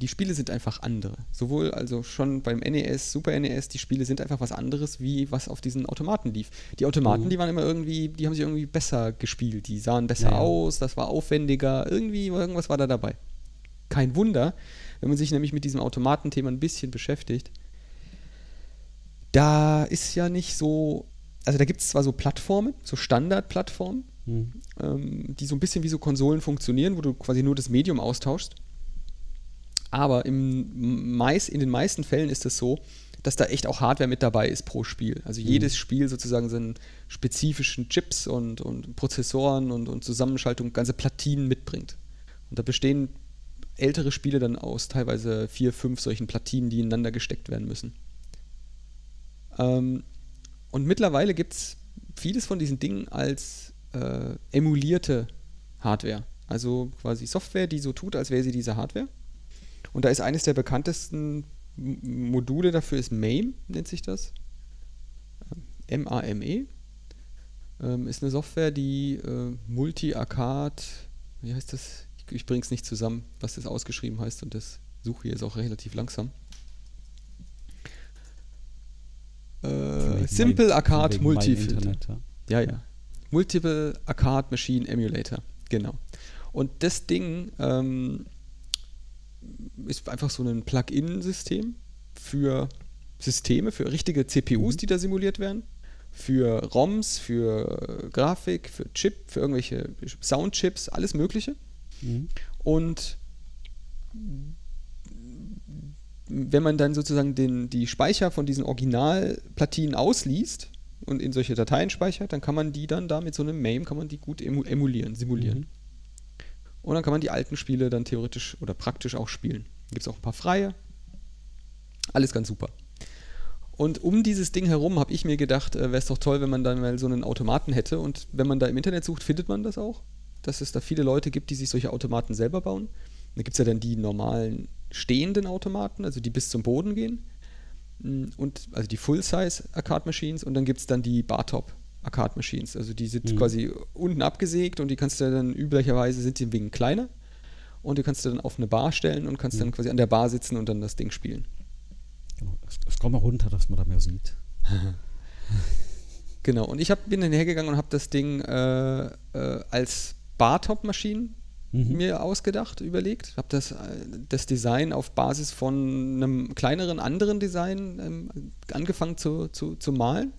die Spiele sind einfach andere. Sowohl also schon beim NES, Super NES, die Spiele sind einfach was anderes, wie was auf diesen Automaten lief. Die Automaten, mhm. die waren immer irgendwie, die haben sich irgendwie besser gespielt, die sahen besser ja, aus, das war aufwendiger, irgendwie, irgendwas war da dabei. Kein Wunder, wenn man sich nämlich mit diesem Automatenthema ein bisschen beschäftigt. Da ist ja nicht so, also da gibt es zwar so Plattformen, so Standardplattformen, mhm. ähm, die so ein bisschen wie so Konsolen funktionieren, wo du quasi nur das Medium austauschst aber im meist, in den meisten Fällen ist es so, dass da echt auch Hardware mit dabei ist pro Spiel. Also mhm. jedes Spiel sozusagen seinen spezifischen Chips und, und Prozessoren und, und Zusammenschaltung, ganze Platinen mitbringt. Und da bestehen ältere Spiele dann aus teilweise vier, fünf solchen Platinen, die ineinander gesteckt werden müssen. Ähm, und mittlerweile gibt es vieles von diesen Dingen als äh, emulierte Hardware. Also quasi Software, die so tut, als wäre sie diese Hardware. Und da ist eines der bekanntesten Module dafür ist MAME, nennt sich das. M-A-M-E. Ähm, ist eine Software, die äh, Multi-Arcade, wie heißt das? Ich, ich bringe es nicht zusammen, was das ausgeschrieben heißt und das Suche hier ist auch relativ langsam. Äh, Simple Arcade Multiple. Ja, ja. Multiple Arcade Machine Emulator. Genau. Und das Ding ähm, ist einfach so ein Plug-in-System für Systeme, für richtige CPUs, mhm. die da simuliert werden, für ROMs, für Grafik, für Chip, für irgendwelche Soundchips, alles Mögliche. Mhm. Und wenn man dann sozusagen den, die Speicher von diesen Originalplatinen ausliest und in solche Dateien speichert, dann kann man die dann da mit so einem MAME kann man die gut emulieren, simulieren. Mhm. Und dann kann man die alten Spiele dann theoretisch oder praktisch auch spielen. Gibt es auch ein paar freie. Alles ganz super. Und um dieses Ding herum habe ich mir gedacht, äh, wäre es doch toll, wenn man dann mal so einen Automaten hätte. Und wenn man da im Internet sucht, findet man das auch. Dass es da viele Leute gibt, die sich solche Automaten selber bauen. Da gibt es ja dann die normalen stehenden Automaten, also die bis zum Boden gehen. Mm, und also die Full-Size Arcade Machines und dann gibt es dann die Bartop Arcade Machines. Also die sind mhm. quasi unten abgesägt und die kannst du dann üblicherweise sind die wegen kleiner und die kannst du dann auf eine Bar stellen und kannst mhm. dann quasi an der Bar sitzen und dann das Ding spielen. Genau. Es kommt mal runter, dass man da mehr sieht. genau. Und ich hab, bin dann hergegangen und habe das Ding äh, äh, als Bartop-Maschinen mhm. mir ausgedacht, überlegt. Habe das, äh, das Design auf Basis von einem kleineren anderen Design ähm, angefangen zu, zu, zu malen.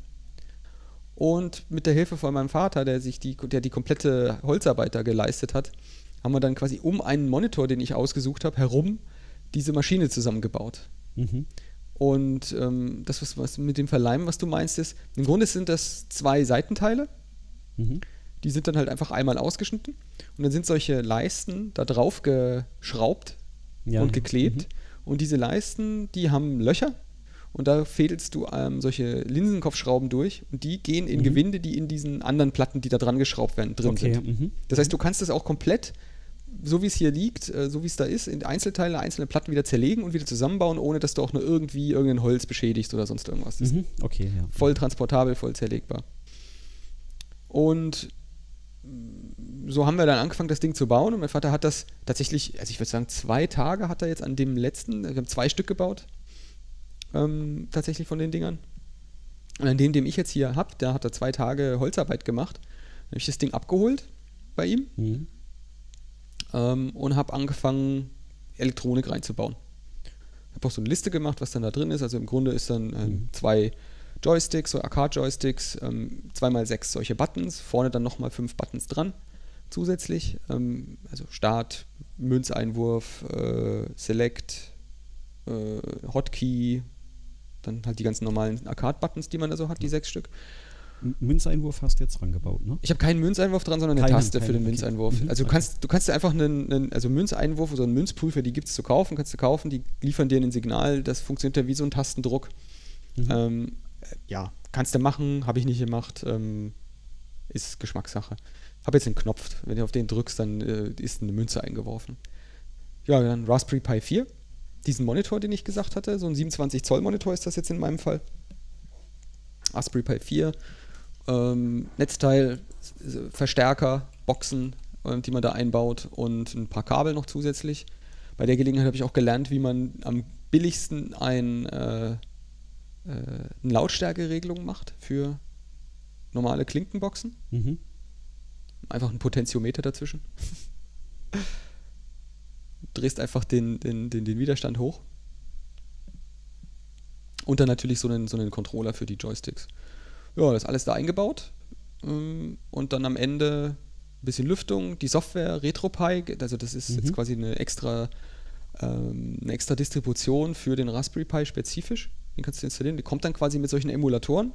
Und mit der Hilfe von meinem Vater, der sich die, der die komplette Holzarbeit da geleistet hat, haben wir dann quasi um einen Monitor, den ich ausgesucht habe, herum diese Maschine zusammengebaut. Mhm. Und ähm, das, was, was mit dem Verleimen, was du meinst, ist, im Grunde sind das zwei Seitenteile. Mhm. Die sind dann halt einfach einmal ausgeschnitten. Und dann sind solche Leisten da drauf geschraubt ja. und geklebt. Mhm. Und diese Leisten, die haben Löcher. Und da fädelst du ähm, solche Linsenkopfschrauben durch. Und die gehen in mhm. Gewinde, die in diesen anderen Platten, die da dran geschraubt werden, drin okay. sind. Mhm. Das heißt, du kannst das auch komplett so wie es hier liegt, äh, so wie es da ist, in Einzelteile, einzelne Platten wieder zerlegen und wieder zusammenbauen, ohne dass du auch nur irgendwie irgendein Holz beschädigst oder sonst irgendwas. Mhm, okay, ja. Voll transportabel, voll zerlegbar. Und so haben wir dann angefangen, das Ding zu bauen und mein Vater hat das tatsächlich, also ich würde sagen, zwei Tage hat er jetzt an dem letzten, wir haben zwei Stück gebaut, ähm, tatsächlich von den Dingern. Und an dem, dem ich jetzt hier habe, da hat er zwei Tage Holzarbeit gemacht. Dann habe ich das Ding abgeholt bei ihm. Mhm ähm, und habe angefangen, Elektronik reinzubauen. Ich habe auch so eine Liste gemacht, was dann da drin ist. Also im Grunde ist dann ähm, mhm. zwei Joysticks, so Arcade-Joysticks, ähm, zweimal sechs solche Buttons, vorne dann nochmal fünf Buttons dran zusätzlich. Ähm, also Start, Münzeinwurf, äh, Select, äh, Hotkey, dann halt die ganzen normalen Arcade-Buttons, die man da so hat, die sechs Stück. Münzeinwurf hast du jetzt dran gebaut, ne? Ich habe keinen Münzeinwurf dran, sondern eine keinen, Taste keinen, für den okay. Münzeinwurf. Mhm. Also du kannst, du kannst einfach einen, einen also Münzeinwurf oder einen Münzprüfer, die gibt es zu kaufen, kannst du kaufen, die liefern dir ein Signal, das funktioniert ja wie so ein Tastendruck. Mhm. Ähm, ja, kannst du machen, habe ich nicht gemacht, ähm, ist Geschmackssache. Habe jetzt einen Knopf, wenn du auf den drückst, dann äh, ist eine Münze eingeworfen. Ja, dann Raspberry Pi 4, diesen Monitor, den ich gesagt hatte, so ein 27 Zoll Monitor ist das jetzt in meinem Fall. Raspberry Pi 4, ähm, Netzteil, Verstärker, Boxen, äh, die man da einbaut und ein paar Kabel noch zusätzlich. Bei der Gelegenheit habe ich auch gelernt, wie man am billigsten ein, äh, äh, eine Lautstärkeregelung macht für normale Klinkenboxen. Mhm. Einfach ein Potentiometer dazwischen. Drehst einfach den, den, den, den Widerstand hoch. Und dann natürlich so einen, so einen Controller für die Joysticks. Ja, das ist alles da eingebaut. Ähm, und dann am Ende ein bisschen Lüftung, die Software RetroPie, also das ist mhm. jetzt quasi eine extra, ähm, eine extra Distribution für den Raspberry Pi spezifisch. Den kannst du installieren. Die kommt dann quasi mit solchen Emulatoren.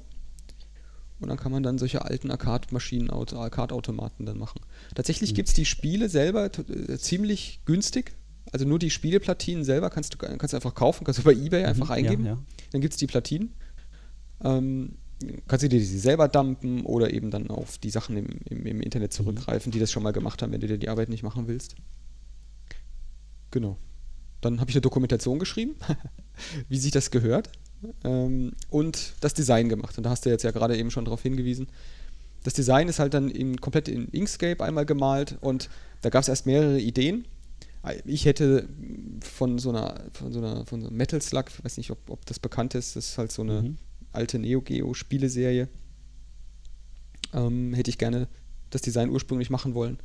Und dann kann man dann solche alten Arcade-Maschinen, Arcade-Automaten dann machen. Tatsächlich mhm. gibt es die Spiele selber äh, ziemlich günstig. Also nur die Spieleplatinen selber kannst du kannst du einfach kaufen, kannst du bei Ebay mhm. einfach eingeben. Ja, ja. Dann gibt es die Platinen. Ähm, kannst du dir die selber dumpen oder eben dann auf die Sachen im, im, im Internet mhm. zurückgreifen, die das schon mal gemacht haben, wenn du dir die Arbeit nicht machen willst. Genau. Dann habe ich eine Dokumentation geschrieben, wie sich das gehört ähm, und das Design gemacht. Und da hast du jetzt ja gerade eben schon darauf hingewiesen. Das Design ist halt dann in, komplett in Inkscape einmal gemalt und da gab es erst mehrere Ideen. Ich hätte von so einer, von so einer, von so einem Metal Slug, weiß nicht, ob, ob das bekannt ist, das ist halt so eine mhm alte Neo Geo Spieleserie. Ähm, hätte ich gerne das Design ursprünglich machen wollen.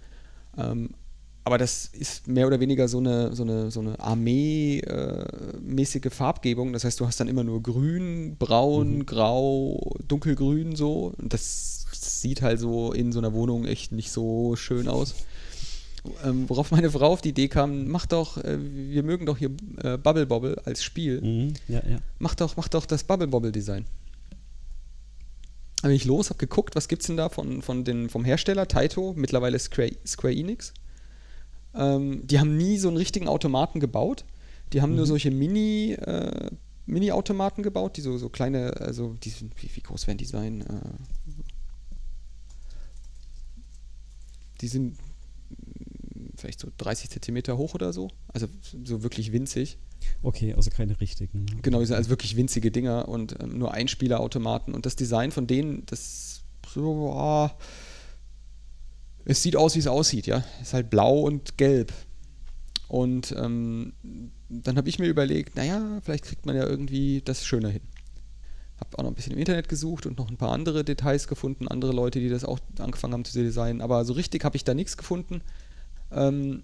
Ähm, aber das ist mehr oder weniger so eine, so eine, so eine Armee-mäßige Farbgebung. Das heißt, du hast dann immer nur grün, braun, Mhm. grau, dunkelgrün so. Und das sieht halt so in so einer Wohnung echt nicht so schön aus. Ähm, worauf meine Frau auf die Idee kam, mach doch, äh, wir mögen doch hier äh, Bubble Bobble als Spiel. Mhm. Ja, ja. Mach doch, mach doch das Bubble Bobble Design. Dann bin ich los, habe geguckt, was gibt's denn da von, von den, vom Hersteller, Taito, mittlerweile Square, Square Enix. Ähm, die haben nie so einen richtigen Automaten gebaut. Die haben nur Mhm. solche Mini, äh, Mini-Automaten gebaut, die so, so kleine, also die sind, wie, wie groß werden die sein? Äh, die sind mm, vielleicht so 30 Zentimeter hoch oder so. Also so wirklich winzig. Okay, also keine richtigen. Genau, die sind also wirklich winzige Dinger und ähm, nur Einspielerautomaten. Und das Design von denen, das so, ah, es sieht aus, wie es aussieht, ja. Ist halt blau und gelb. Und ähm, dann habe ich mir überlegt, naja, vielleicht kriegt man ja irgendwie das schöner hin. Habe auch noch ein bisschen im Internet gesucht und noch ein paar andere Details gefunden, andere Leute, die das auch angefangen haben zu designen. Aber so richtig habe ich da nichts gefunden. Ähm,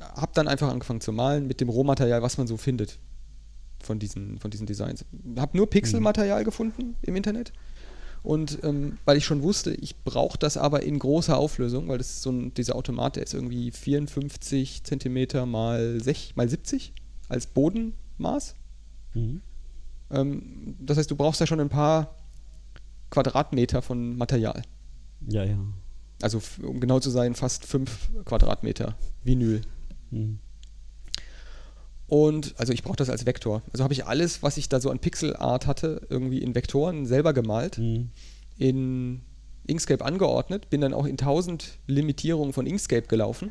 habe dann einfach angefangen zu malen mit dem Rohmaterial, was man so findet von diesen, von diesen Designs. Habe nur Pixelmaterial gefunden im Internet. Und ähm, weil ich schon wusste, ich brauche das aber in großer Auflösung, weil das ist so ein, dieser Automat, der ist irgendwie 54 Zentimeter mal, 6, mal 70 als Bodenmaß. Mhm. Ähm, das heißt, du brauchst da schon ein paar Quadratmeter von Material. Ja, ja. Also, um genau zu sein, fast 5 Quadratmeter Vinyl. Mhm. Und also ich brauche das als Vektor. Also habe ich alles, was ich da so an Pixelart hatte, irgendwie in Vektoren selber gemalt, Mhm. in Inkscape angeordnet, bin dann auch in 1000 Limitierungen von Inkscape gelaufen.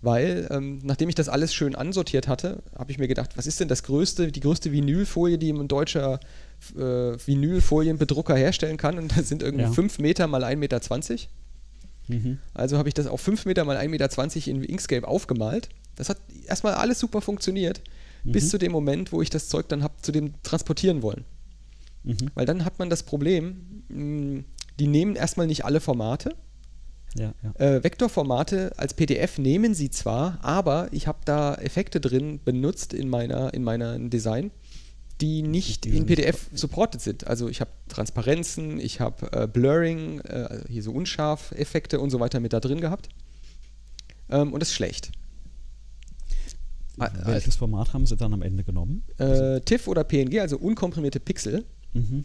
Weil, ähm, nachdem ich das alles schön ansortiert hatte, habe ich mir gedacht, was ist denn das größte, die größte Vinylfolie, die ein deutscher äh, Vinylfolienbedrucker herstellen kann? Und das sind irgendwie Ja. 5 Meter mal 1,20 Meter. Mhm. Also habe ich das auf 5 Meter mal 1,20 Meter in Inkscape aufgemalt. Das hat erstmal alles super funktioniert, bis Mhm. zu dem Moment, wo ich das Zeug dann habe zu dem transportieren wollen. Mhm. Weil dann hat man das Problem, mh, die nehmen erstmal nicht alle Formate. Ja, ja. Äh, Vektorformate als PDF nehmen sie zwar, aber ich habe da Effekte drin benutzt in meiner in meinem Design, die nicht in PDF supported sind. Also ich habe Transparenzen, ich habe äh, Blurring, äh, hier so Unscharf-Effekte und so weiter mit da drin gehabt. Ähm, und das ist schlecht. Welches Format haben sie dann am Ende genommen? Äh, TIFF oder PNG, also unkomprimierte Pixel. Mhm.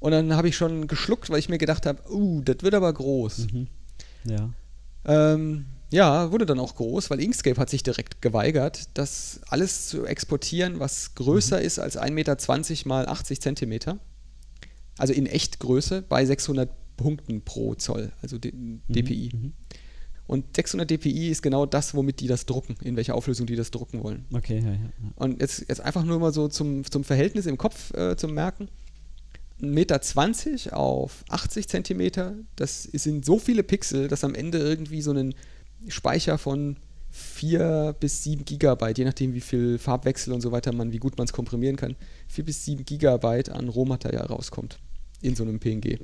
Und dann habe ich schon geschluckt, weil ich mir gedacht habe, uh, das wird aber groß. Mhm. Ja. Ähm, ja, wurde dann auch groß, weil Inkscape hat sich direkt geweigert, das alles zu exportieren, was größer ist als 1,20 Meter mal 80 Zentimeter. Also in Echtgröße bei 600 Punkten pro Zoll, also D DPI. Mhm. Und 600 DPI ist genau das, womit die das drucken, in welcher Auflösung die das drucken wollen. Okay, ja, ja. ja. Und jetzt, jetzt einfach nur mal so zum, zum Verhältnis im Kopf äh, zum Merken. 1,20 Meter auf 80 Zentimeter, das sind so viele Pixel, dass am Ende irgendwie so ein Speicher von 4 bis 7 Gigabyte, je nachdem wie viel Farbwechsel und so weiter man, wie gut man es komprimieren kann, 4 bis 7 Gigabyte an Rohmaterial rauskommt in so einem PNG.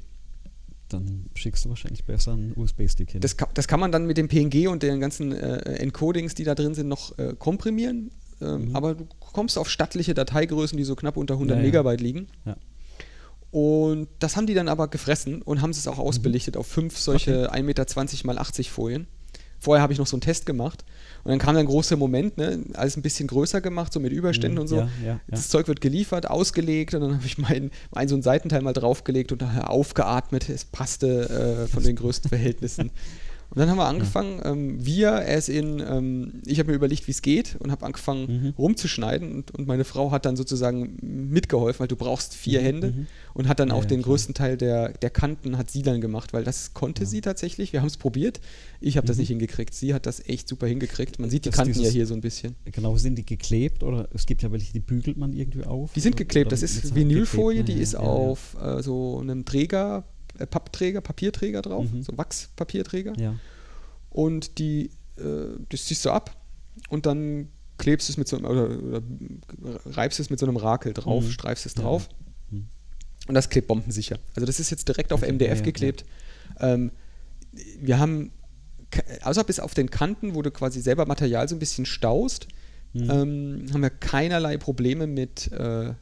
Dann schickst du wahrscheinlich besser einen USB-Stick hin. Das kann, das kann man dann mit dem PNG und den ganzen äh, Encodings, die da drin sind, noch äh, komprimieren. Ähm, Mhm. Aber du kommst auf stattliche Dateigrößen, die so knapp unter 100 Ja, ja. Megabyte liegen. Ja. Und das haben die dann aber gefressen und haben es auch ausbelichtet auf fünf solche 1,20 Meter mal 80 Folien. Vorher habe ich noch so einen Test gemacht und dann kam dann ein großer Moment, ne, alles ein bisschen größer gemacht, so mit Überständen Mhm, und so. Ja, ja, ja. Das Zeug wird geliefert, ausgelegt und dann habe ich meinen mein so einen Seitenteil mal draufgelegt und daher aufgeatmet. Es passte äh, von den größten Verhältnissen. Und dann haben wir angefangen, ähm, wir, es in, ähm, ich habe mir überlegt, wie es geht und habe angefangen Mhm. rumzuschneiden und, und meine Frau hat dann sozusagen mitgeholfen, weil du brauchst vier Mhm, Hände mhm. und hat dann Ja, auch ja, den klar. größten Teil der, der Kanten hat sie dann gemacht, weil das konnte Ja. sie tatsächlich. Wir haben es probiert. Ich habe das Mhm. nicht hingekriegt. Sie hat das echt super hingekriegt. Man sieht die Das Kanten ja dieses- hier so ein bisschen. Genau, sind die geklebt oder es gibt ja welche, die bügelt man irgendwie auf? Die sind geklebt. oder Das ist Vinylfolie, die ist Ja, ja, auf äh, so einem Träger, äh, Pappträger, Papierträger drauf, Mhm. so Wachspapierträger. Ja. Und die, äh, das ziehst du ab und dann klebst du es mit so einem, oder, oder reibst es mit so einem Rakel drauf, Mhm. streifst es Ja, drauf. Mhm. Und das klebt bombensicher. Also das ist jetzt direkt auf Okay, MDF ja, ja, geklebt. Ähm, wir haben außer bis auf den Kanten, wo du quasi selber Material so ein bisschen staust, mhm. ähm, haben wir keinerlei Probleme mit, äh,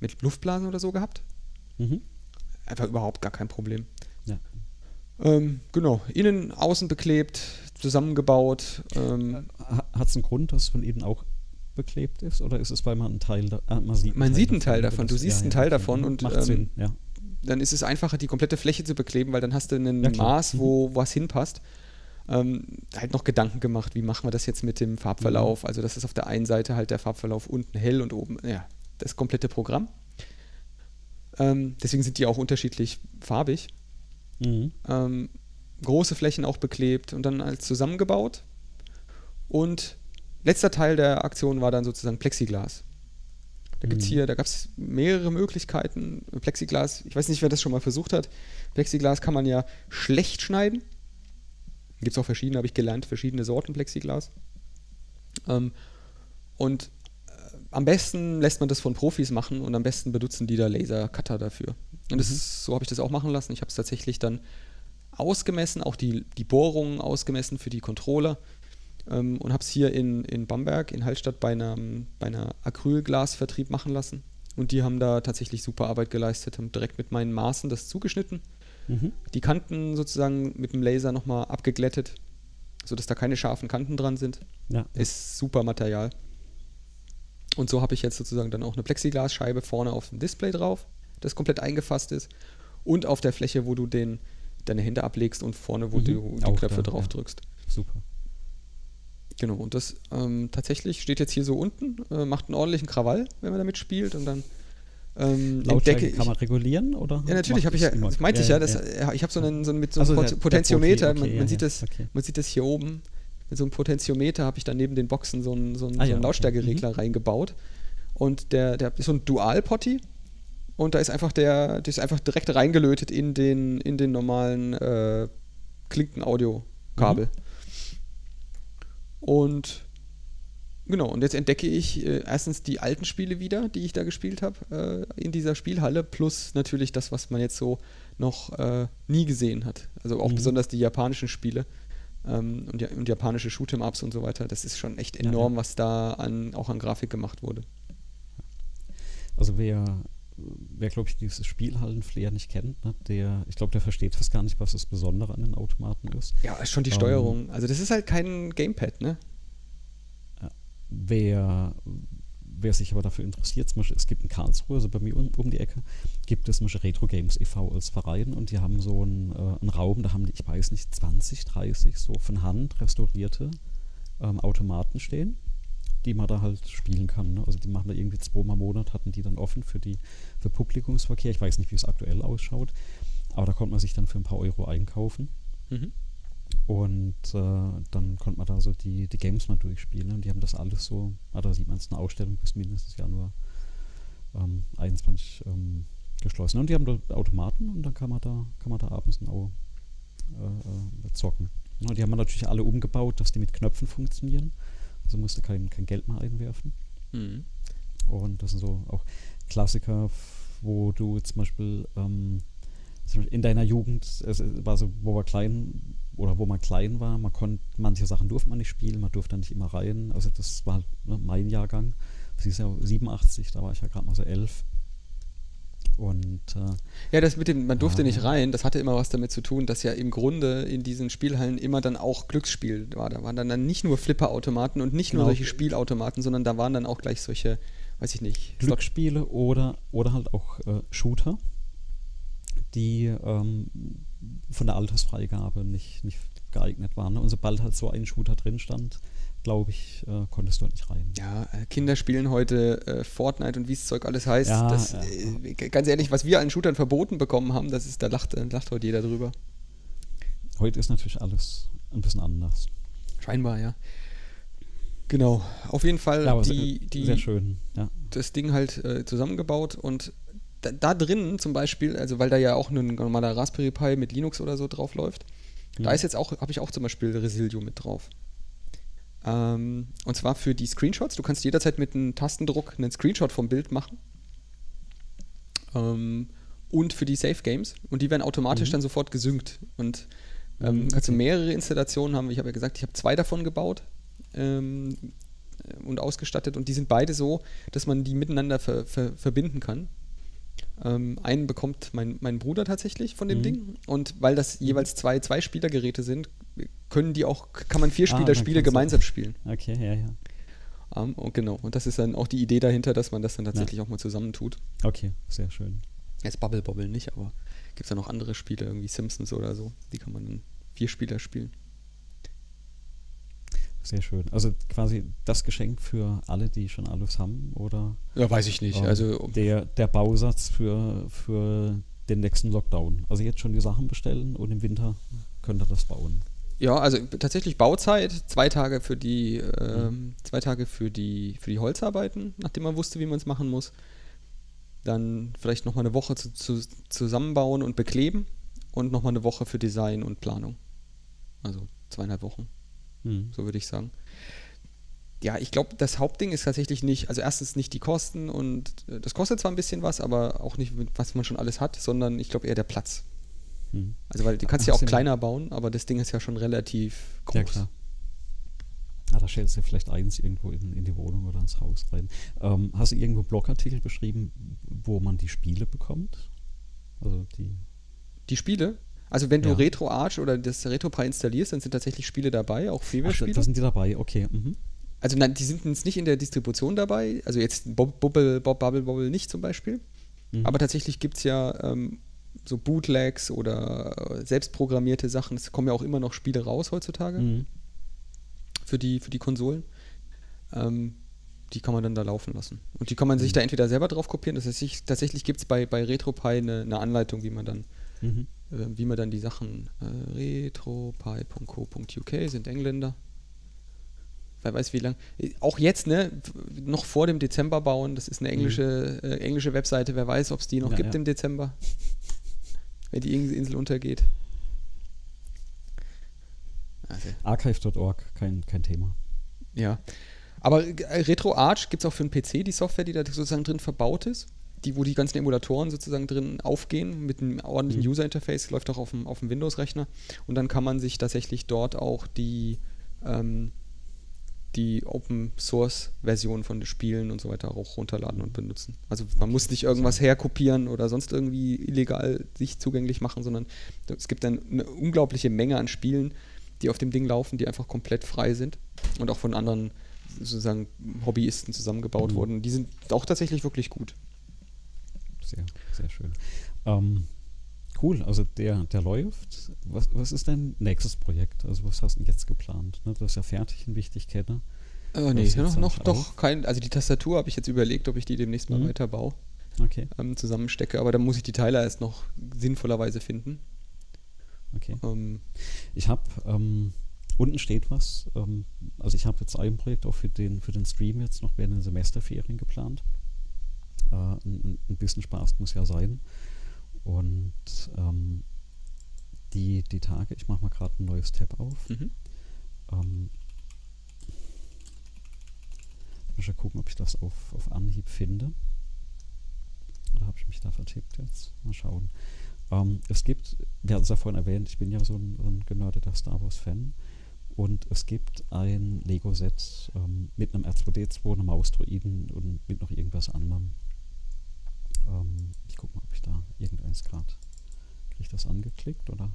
mit Luftblasen oder so gehabt. Mhm. Einfach überhaupt gar kein Problem. Ja. Ähm, genau, innen, außen beklebt, zusammengebaut. Ähm, Hat es einen Grund, dass von innen auch beklebt ist? Oder ist es, weil man einen Teil, da, äh, man sieht, man einen sieht einen Teil davon, du siehst ja, einen Teil ja, davon und macht Sinn, ähm, ja. dann ist es einfacher, die komplette Fläche zu bekleben, weil dann hast du ein Maß, wo mhm. was hinpasst. Ähm, halt noch Gedanken gemacht, wie machen wir das jetzt mit dem Farbverlauf? Mhm. Also, das ist auf der einen Seite halt der Farbverlauf unten hell und oben, ja, das komplette Programm. Ähm, deswegen sind die auch unterschiedlich farbig. Mhm. Ähm, große Flächen auch beklebt und dann als zusammengebaut. Und letzter Teil der Aktion war dann sozusagen Plexiglas. Da gibt's mhm. hier, da gab es mehrere Möglichkeiten. Plexiglas, ich weiß nicht, wer das schon mal versucht hat. Plexiglas kann man ja schlecht schneiden. Gibt es auch verschiedene, habe ich gelernt, verschiedene Sorten Plexiglas. Ähm, und am besten lässt man das von Profis machen und am besten benutzen die da Laser-Cutter dafür. Und das mhm. ist, so habe ich das auch machen lassen. Ich habe es tatsächlich dann ausgemessen, auch die, die Bohrungen ausgemessen für die Controller ähm, und habe es hier in, in Bamberg, in Hallstatt, bei, einem, bei einer Acrylglasvertrieb machen lassen. Und die haben da tatsächlich super Arbeit geleistet, haben direkt mit meinen Maßen das zugeschnitten, mhm. die Kanten sozusagen mit dem Laser nochmal abgeglättet, sodass da keine scharfen Kanten dran sind. Ja. Ist super Material. Und so habe ich jetzt sozusagen dann auch eine Plexiglasscheibe vorne auf dem Display drauf, das komplett eingefasst ist. Und auf der Fläche, wo du den, deine Hände ablegst und vorne, wo mhm. du die Knöpfe da, drauf ja. drückst. Super. Genau, und das ähm, tatsächlich steht jetzt hier so unten, äh, macht einen ordentlichen Krawall, wenn man damit spielt und dann ähm, entdecke kann man regulieren oder? Ja, natürlich habe ich ja, das meinte ja, ich ja, das, ja. ich habe so einen, so einen, mit so einem also, Potentiometer, okay, man, man sieht das, okay. man sieht das hier oben, mit so einem Potentiometer habe ich dann neben den Boxen so einen, so einen, ah, so einen Lautstärkeregler mhm. reingebaut und der, der ist so ein Dual-Potty und da ist einfach der, der ist einfach direkt reingelötet in den, in den normalen äh, Klinken-Audio-Kabel. Mhm. Und genau, und jetzt entdecke ich äh, erstens die alten Spiele wieder, die ich da gespielt habe äh, in dieser Spielhalle, plus natürlich das, was man jetzt so noch äh, nie gesehen hat. Also auch mhm. besonders die japanischen Spiele ähm, und, und, japanische Shoot'em-Ups und so weiter. Das ist schon echt enorm, ja, ja. was da an, auch an Grafik gemacht wurde. Also wer wer, glaube ich, dieses Spielhallen-Flair nicht kennt, ne, der, ich glaube, der versteht fast gar nicht, was das Besondere an den Automaten ist. Ja, schon die ähm, Steuerung. Also das ist halt kein Gamepad, ne? Wer, wer sich aber dafür interessiert, zum Beispiel, es gibt in Karlsruhe, also bei mir um, um die Ecke, gibt es zum Beispiel Retro Games e.V. als Verein und die haben so einen, äh, einen Raum, da haben die, ich weiß nicht, 20, 30 so von Hand restaurierte ähm, Automaten stehen die man da halt spielen kann. Ne? Also die machen da irgendwie zweimal im Monat, hatten die dann offen für die für Publikumsverkehr. Ich weiß nicht, wie es aktuell ausschaut, aber da konnte man sich dann für ein paar Euro einkaufen. Mhm. Und äh, dann konnte man da so die, die Games mal durchspielen. Und die haben das alles so, ah, da sieht man es, eine Ausstellung bis mindestens Januar ähm, 21 ähm, geschlossen. Und die haben dort Automaten und dann kann man da, kann man da abends auch äh, äh, zocken. Und die haben natürlich alle umgebaut, dass die mit Knöpfen funktionieren. Also musste kein, kein Geld mehr einwerfen. Mhm. Und das sind so auch Klassiker, wo du zum Beispiel ähm, in deiner Jugend, es war so, wo wir klein oder wo man klein war, man konnte, manche Sachen durfte man nicht spielen, man durfte dann nicht immer rein. Also das war halt, ne, mein Jahrgang. Das ist ja 87, da war ich ja gerade mal so elf. Und, äh, ja, das mit dem, man durfte ah, nicht rein, das hatte immer was damit zu tun, dass ja im Grunde in diesen Spielhallen immer dann auch Glücksspiel war. Da waren dann, dann nicht nur Flipperautomaten und nicht genau. nur solche Spielautomaten, sondern da waren dann auch gleich solche, weiß ich nicht. Glücksspiele oder, oder halt auch äh, Shooter, die ähm, von der Altersfreigabe nicht, nicht geeignet waren. Und sobald halt so ein Shooter drin stand, glaube ich, äh, konntest du halt nicht rein. Ja, äh, Kinder spielen heute äh, Fortnite und wie das Zeug alles heißt. Ja, das, ja. Äh, ganz ehrlich, was wir an Shootern verboten bekommen haben, das ist, da lacht, äh, lacht heute jeder drüber. Heute ist natürlich alles ein bisschen anders. Scheinbar, ja. Genau, auf jeden Fall ja, die, die, sehr schön, ja. das Ding halt zusammengebaut und da, da drin zum Beispiel, also weil da ja auch ein normaler Raspberry Pi mit Linux oder so drauf läuft, mhm. da ist jetzt auch, habe ich auch zum Beispiel Resilio mit drauf. Ähm, und zwar für die Screenshots. Du kannst jederzeit mit einem Tastendruck einen Screenshot vom Bild machen. Ähm, und für die Safe Games. Und die werden automatisch mhm. dann sofort gesynkt. Und Ähm, Mhm, Kannst du okay. mehrere Installationen haben. Ich habe ja gesagt, ich habe zwei davon gebaut ähm, und ausgestattet und die sind beide so, dass man die miteinander ver ver verbinden kann. Ähm, einen bekommt mein, mein Bruder tatsächlich von dem Mhm. Ding und weil das jeweils zwei zwei Spielergeräte sind, können die auch kann man vier Ah, Spieler dann Spiele kannst du- gemeinsam spielen. Okay, ja, ja. Ähm, und genau und das ist dann auch die Idee dahinter, dass man das dann tatsächlich auch mal zusammentut. Okay, sehr schön. Jetzt Bubble Bobble nicht, aber gibt es ja noch andere Spiele, irgendwie Simpsons oder so, die kann man dann vier Spieler spielen. Sehr schön. Also quasi das Geschenk für alle, die schon alles haben, oder Ja, weiß ich nicht. ähm, Also der, der Bausatz für, für den nächsten Lockdown. Also jetzt schon die Sachen bestellen und im Winter könnt ihr das bauen. Ja, also tatsächlich Bauzeit, zwei Tage für die, ähm, zwei Tage für die, für die Holzarbeiten, nachdem man wusste, wie man es machen muss. Dann vielleicht nochmal eine Woche zu, zu, zusammenbauen und bekleben und nochmal eine Woche für Design und Planung. Also zweieinhalb Wochen, Mhm. so würde ich sagen. Ja, ich glaube, das Hauptding ist tatsächlich nicht, also erstens nicht die Kosten und äh, das kostet zwar ein bisschen was, aber auch nicht, was man schon alles hat, sondern ich glaube eher der Platz. Mhm. Also weil du kannst Ach, ja auch kleiner bauen, aber das Ding ist ja schon relativ groß. Ja, klar. Ah, da stellst du vielleicht eins irgendwo in, in die Wohnung oder ins Haus rein. Ähm, hast du irgendwo Blogartikel beschrieben, wo man die Spiele bekommt? Also die. Die Spiele, also wenn du Ja. Retro Arch oder das RetroPie installierst, dann sind tatsächlich Spiele dabei, auch Freeware-Spiele. da sind die dabei, okay. Mhm. Also nein, die sind jetzt nicht in der Distribution dabei, also jetzt Bob, Bubble, Bob Bubble Bobble nicht zum Beispiel, Mhm. aber tatsächlich gibt es ja ähm, so Bootlegs oder äh, selbstprogrammierte Sachen. Es kommen ja auch immer noch Spiele raus heutzutage Mhm. für, die, für die Konsolen. Ähm, die kann man dann da laufen lassen. Und die kann man sich Mhm. da entweder selber drauf kopieren, das heißt, ich, tatsächlich gibt es bei, bei RetroPie eine, eine Anleitung, wie man dann Mhm. Äh, wie man dann die Sachen äh, retropie.co.uk sind Engländer. Wer weiß wie lang. Äh, Auch jetzt, ne, noch vor dem Dezember bauen, das ist eine englische, äh, englische Webseite, wer weiß, ob es die noch Ja, gibt ja. im Dezember. Wenn die Insel Insel untergeht. Also, Archive.org, kein, kein Thema. ja. Aber äh, RetroArch gibt es auch für einen PC, die Software, die da sozusagen drin verbaut ist. Die, wo die ganzen Emulatoren sozusagen drin aufgehen mit einem ordentlichen Mhm. User-Interface, läuft auch auf dem, auf dem Windows-Rechner. Und dann kann man sich tatsächlich dort auch die, ähm, die Open-Source-Version von den Spielen und so weiter auch runterladen und benutzen. Also man muss nicht irgendwas herkopieren oder sonst irgendwie illegal sich zugänglich machen, sondern es gibt dann eine unglaubliche Menge an Spielen, die auf dem Ding laufen, die einfach komplett frei sind und auch von anderen sozusagen Hobbyisten zusammengebaut Mhm. wurden. Die sind auch tatsächlich wirklich gut. Sehr, sehr schön. Ähm, cool, also der, der läuft. Was, was ist dein nächstes Projekt? Also was hast du denn jetzt geplant? Ne, das ist ja fertig in Wichtigkeit, ne? Äh, nee, noch, noch doch kein, also die Tastatur habe ich jetzt überlegt, ob ich die demnächst mal Mhm. weiterbaue, Okay, ähm, zusammenstecke, aber da muss ich die Teile erst noch sinnvollerweise finden. okay. Ähm, Ich habe, ähm, unten steht was. Ähm, also ich habe jetzt ein Projekt auch für den, für den Stream jetzt noch während den Semesterferien geplant. Äh, ein, ein bisschen Spaß muss ja sein. Und ähm, die, die Tage, ich mache mal gerade ein neues Tab auf. mhm. Ähm, ja gucken, ob ich das auf, auf Anhieb finde. Oder habe ich mich da vertippt jetzt? Mal schauen. Ähm, es gibt, wir hatten es ja vorhin erwähnt, ich bin ja so ein, so ein genördeter Star Wars-Fan. Und es gibt ein Lego-Set ähm, mit einem R2D2, einem Mausdroiden und mit noch irgendwas anderem. Ähm, ich gucke mal, ob ich da irgendeins gerade. Kriege ich das angeklickt oder?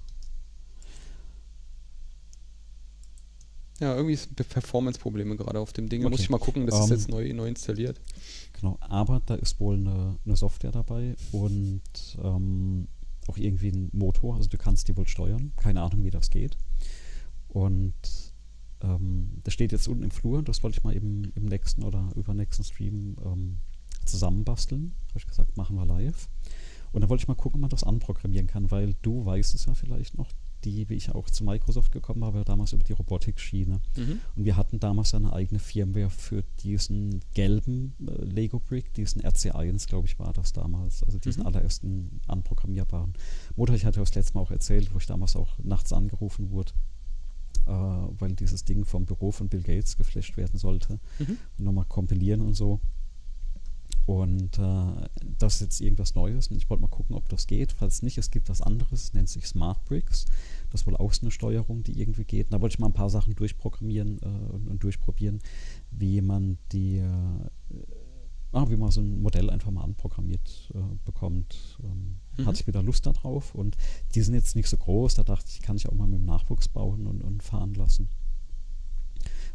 Ja, irgendwie ist Performance-Probleme gerade auf dem Ding. Da Okay. muss ich mal gucken, das ist Ähm, jetzt neu, neu installiert. Genau, aber da ist wohl eine, eine Software dabei und ähm, auch irgendwie ein Motor, also du kannst die wohl steuern. Keine Ahnung, wie das geht. Und ähm, das steht jetzt unten im Flur, das wollte ich mal eben im nächsten oder übernächsten Stream ähm, zusammenbasteln. Habe ich gesagt, machen wir live. Und dann wollte ich mal gucken, ob man das anprogrammieren kann, weil du weißt es ja vielleicht noch, die, wie ich auch zu Microsoft gekommen habe, damals über die Robotik-Schiene. Mhm. Und wir hatten damals eine eigene Firmware für diesen gelben äh, Lego Brick, diesen RC1, glaube ich, war das damals. Also diesen Mhm. allerersten anprogrammierbaren Motor. Ich hatte das letzte Mal auch erzählt, wo ich damals auch nachts angerufen wurde, äh, weil dieses Ding vom Büro von Bill Gates geflasht werden sollte. Mhm. Und nochmal kompilieren und so. Und äh, das ist jetzt irgendwas Neues und ich wollte mal gucken, ob das geht. Falls nicht, es gibt was anderes, nennt sich Smart Bricks. Das ist wohl auch so eine Steuerung, die irgendwie geht. Und da wollte ich mal ein paar Sachen durchprogrammieren äh, und, und, durchprobieren, wie man die, äh, ah, wie man so ein Modell einfach mal anprogrammiert äh, bekommt. Ähm, mhm. Hatte ich wieder Lust darauf. Und die sind jetzt nicht so groß, da dachte ich, kann ich auch mal mit dem Nachwuchs bauen und, und fahren lassen.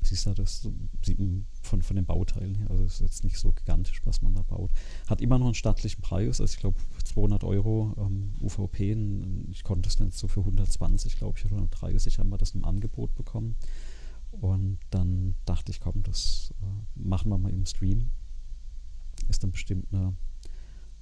Siehst du, das sieht man von, von den Bauteilen her, also ist jetzt nicht so gigantisch, was man da baut. Hat immer noch einen stattlichen Preis, also ich glaube 200 Euro ähm, UVP, ich konnte es dann so für 120, glaube ich, oder 130 haben wir das im Angebot bekommen. Und dann dachte ich, komm, das äh, machen wir mal im Stream. Ist dann bestimmt eine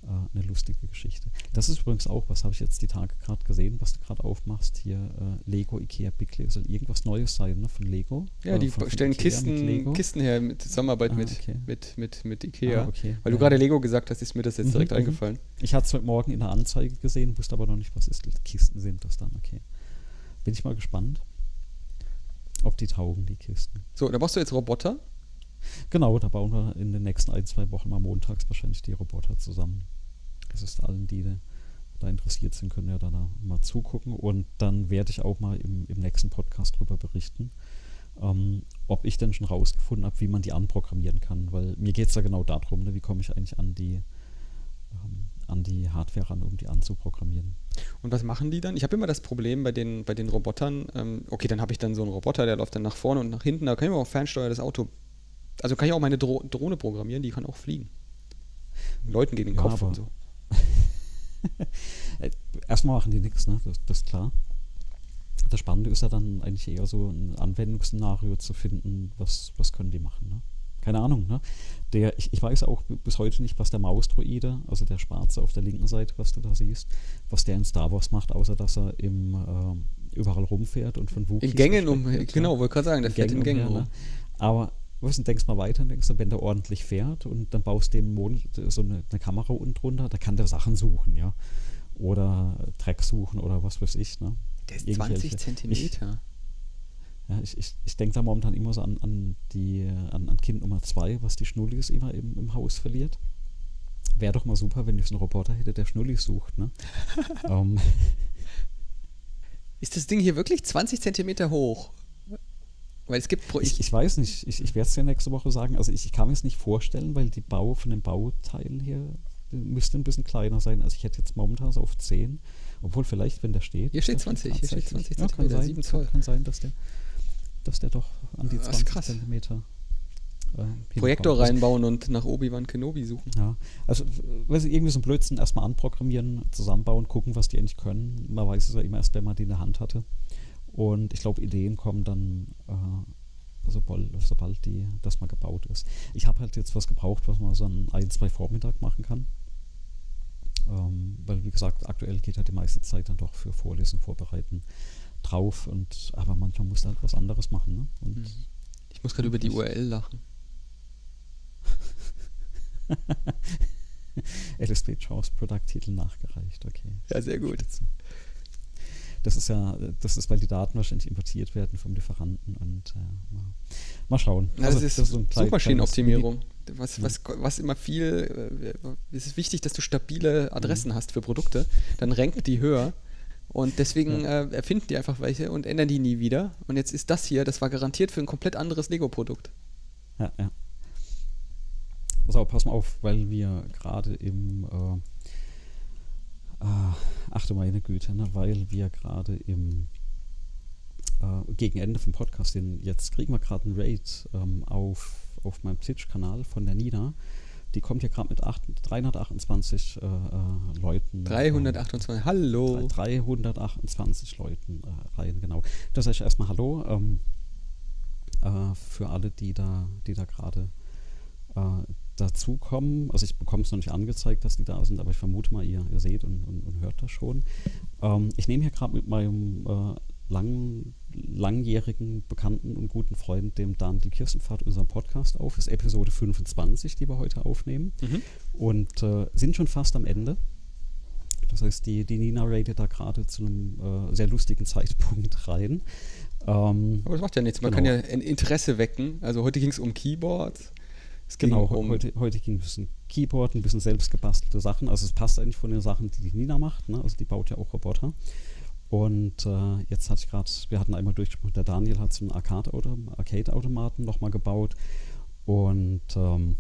äh, eine lustige Geschichte. Das ist übrigens auch, was habe ich jetzt die Tage gerade gesehen, was du gerade aufmachst, hier äh, Lego, Ikea, Bickley, soll irgendwas Neues sein, ne, von Lego? Ja, die äh, von, stellen Kisten, Kisten her mit Zusammenarbeit ah, mit, okay. mit, mit, mit Ikea. Ah, okay. Weil du gerade Lego gesagt hast, ist mir das jetzt mhm, direkt mhm. eingefallen. Ich hatte es heute Morgen in der Anzeige gesehen, wusste aber noch nicht, was ist. Kisten sind das dann, okay. Bin ich mal gespannt, ob die taugen, die Kisten. So, da brauchst du jetzt Roboter? Genau, da bauen wir in den nächsten ein, zwei Wochen mal montags wahrscheinlich die Roboter zusammen. Das ist allen, die da interessiert sind, können ja dann mal zugucken. Und dann werde ich auch mal im, im nächsten Podcast darüber berichten, ähm, ob ich denn schon rausgefunden habe, wie man die anprogrammieren kann. Weil mir geht es ja genau darum, ne, wie komme ich eigentlich an die, ähm, an die Hardware ran, um die anzuprogrammieren. Und was machen die dann? Ich habe immer das Problem bei den, bei den Robotern, ähm, okay, dann habe ich dann so einen Roboter, der läuft dann nach vorne und nach hinten, da kann ich auch fernsteuertes Auto also kann ich auch meine Dro Drohne programmieren, die kann auch fliegen. Leuten gegen den ja, Kopf und so. Erstmal machen die nichts, ne? Das, das, ist klar. Das Spannende ist ja dann eigentlich eher so ein Anwendungsszenario zu finden, was, was können die machen, ne? Keine Ahnung, ne? Der, ich, ich weiß auch bis heute nicht, was der Mausdroide, also der Schwarze auf der linken Seite, was du da siehst, was der in Star Wars macht, außer dass er im äh, überall rumfährt und von Wookies In Gängen um, genau, wollte gerade sagen, der fährt in Gängen rum. Ne? Aber weißt du, denkst mal weiter und denkst du, wenn der ordentlich fährt und dann baust du dem Mond so eine, eine, Kamera unten drunter, da kann der Sachen suchen, ja. Oder Dreck suchen oder was weiß ich, ne? Der ist 20 Zentimeter. Ich, ja, ich, ich, ich denke da momentan immer so an, an, die, an, an Kind Nummer 2, was die Schnullis immer im, im Haus verliert. Wäre doch mal super, wenn ich so einen Roboter hätte, der Schnullis sucht, ne? Ähm. Ist das Ding hier wirklich 20 Zentimeter hoch? Weil es gibt. ich, ich weiß nicht, ich, ich werde es ja nächste Woche sagen. Also ich, ich kann mir es nicht vorstellen, weil die Bau von den Bauteilen hier müsste ein bisschen kleiner sein. Also ich hätte jetzt momentan so auf 10. Obwohl vielleicht, wenn der steht. Hier steht 20, hier steht 20 ja, kann sein, 7 Zoll. Kann sein, dass der, dass der doch an die 20 Zentimeter. Äh, Projektor reinbauen und nach Obi-Wan Kenobi suchen. Ja, also weiß ich, irgendwie so ein Blödsinn erstmal anprogrammieren, zusammenbauen, gucken, was die eigentlich können. Man weiß es ja immer erst, wenn man die in der Hand hatte. Und ich glaube, Ideen kommen dann, äh, sobald, sobald die, das mal gebaut ist. Ich habe halt jetzt was gebraucht, was man so an ein, zwei Vormittag machen kann. Ähm, weil, wie gesagt, aktuell geht halt die meiste Zeit dann doch für Vorlesen, Vorbereiten drauf. Und, aber manchmal muss halt was anderes machen. Ne? Und mhm. ich muss gerade über die URL lachen. LSP Chance Product-Titel nachgereicht, okay. Ja, sehr gut. Das ist ja, das ist, weil die Daten wahrscheinlich importiert werden vom Lieferanten und äh, mal, schauen. Ja, also, das ist, das ist so ein Suchmaschinenoptimierung. Was, was, was immer viel, äh, es ist wichtig, dass du stabile Adressen mhm. hast für Produkte, dann ranken die höher. Und deswegen ja. äh, erfinden die einfach welche und ändern die nie wieder. Und jetzt ist das hier, das war garantiert für ein komplett anderes Lego-Produkt. Ja, ja. Also pass mal auf, weil wir gerade im äh, Ah, ach du meine Güte, ne, weil wir gerade im äh, gegen Ende vom Podcast, den, jetzt kriegen wir gerade einen Raid ähm, auf, auf meinem Twitch-Kanal von der Nina. Die kommt ja gerade mit 8, 328 äh, äh, Leuten. 328, äh, hallo. 328 Leuten äh, rein, genau. Das heißt erstmal Hallo ähm, äh, für alle, die da, die da gerade dazukommen. Also ich bekomme es noch nicht angezeigt, dass die da sind, aber ich vermute mal, ihr, ihr seht und, und, und hört das schon. Ähm, ich nehme hier gerade mit meinem äh, lang, langjährigen Bekannten und guten Freund, dem Daniel Kirstenpfad, unseren Podcast auf. Das ist Episode 25, die wir heute aufnehmen. Mhm. Und äh, sind schon fast am Ende. Das heißt, die, die Nina rated da gerade zu einem äh, sehr lustigen Zeitpunkt rein. Ähm, Aber das macht ja nichts. Man genau. kann ja ein Interesse wecken. Also heute ging es um Keyboards. Es genau, um heute, heute ging es ein Keyboard, ein bisschen selbst gebastelte Sachen. Also es passt eigentlich von den Sachen, die die Nina macht. Ne? Also die baut ja auch Roboter. Und äh, jetzt hatte ich gerade, wir hatten einmal durchgesprochen, der Daniel hat so einen Arcade-Automaten nochmal gebaut. Und ähm,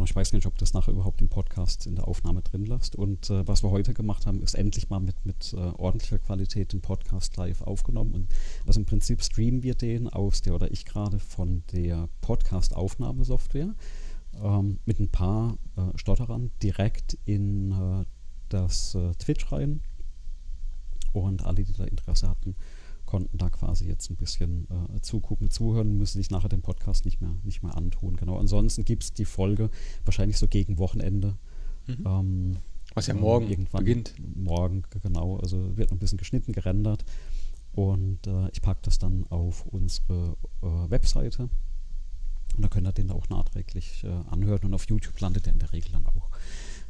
genau, ich weiß nicht, ob das nachher überhaupt im Podcast in der Aufnahme drin lässt. Und äh, was wir heute gemacht haben, ist endlich mal mit, mit äh, ordentlicher Qualität den Podcast live aufgenommen. Und also im Prinzip streamen wir den aus der, oder ich gerade von der Podcast-Aufnahmesoftware ähm, mit ein paar äh, Stotterern direkt in äh, das äh, Twitch rein und alle, die da Interesse hatten, konnten da quasi jetzt ein bisschen äh, zugucken, zuhören, müssen sich nachher den Podcast nicht mehr, nicht mehr antun. Genau. Ansonsten gibt es die Folge wahrscheinlich so gegen Wochenende. Mhm. Ähm, Was ja morgen äh, irgendwann beginnt. Morgen, genau. Also wird noch ein bisschen geschnitten, gerendert. Und äh, ich packe das dann auf unsere äh, Webseite. Und da könnt ihr den auch nachträglich äh, anhören. Und auf YouTube landet er in der Regel dann auch.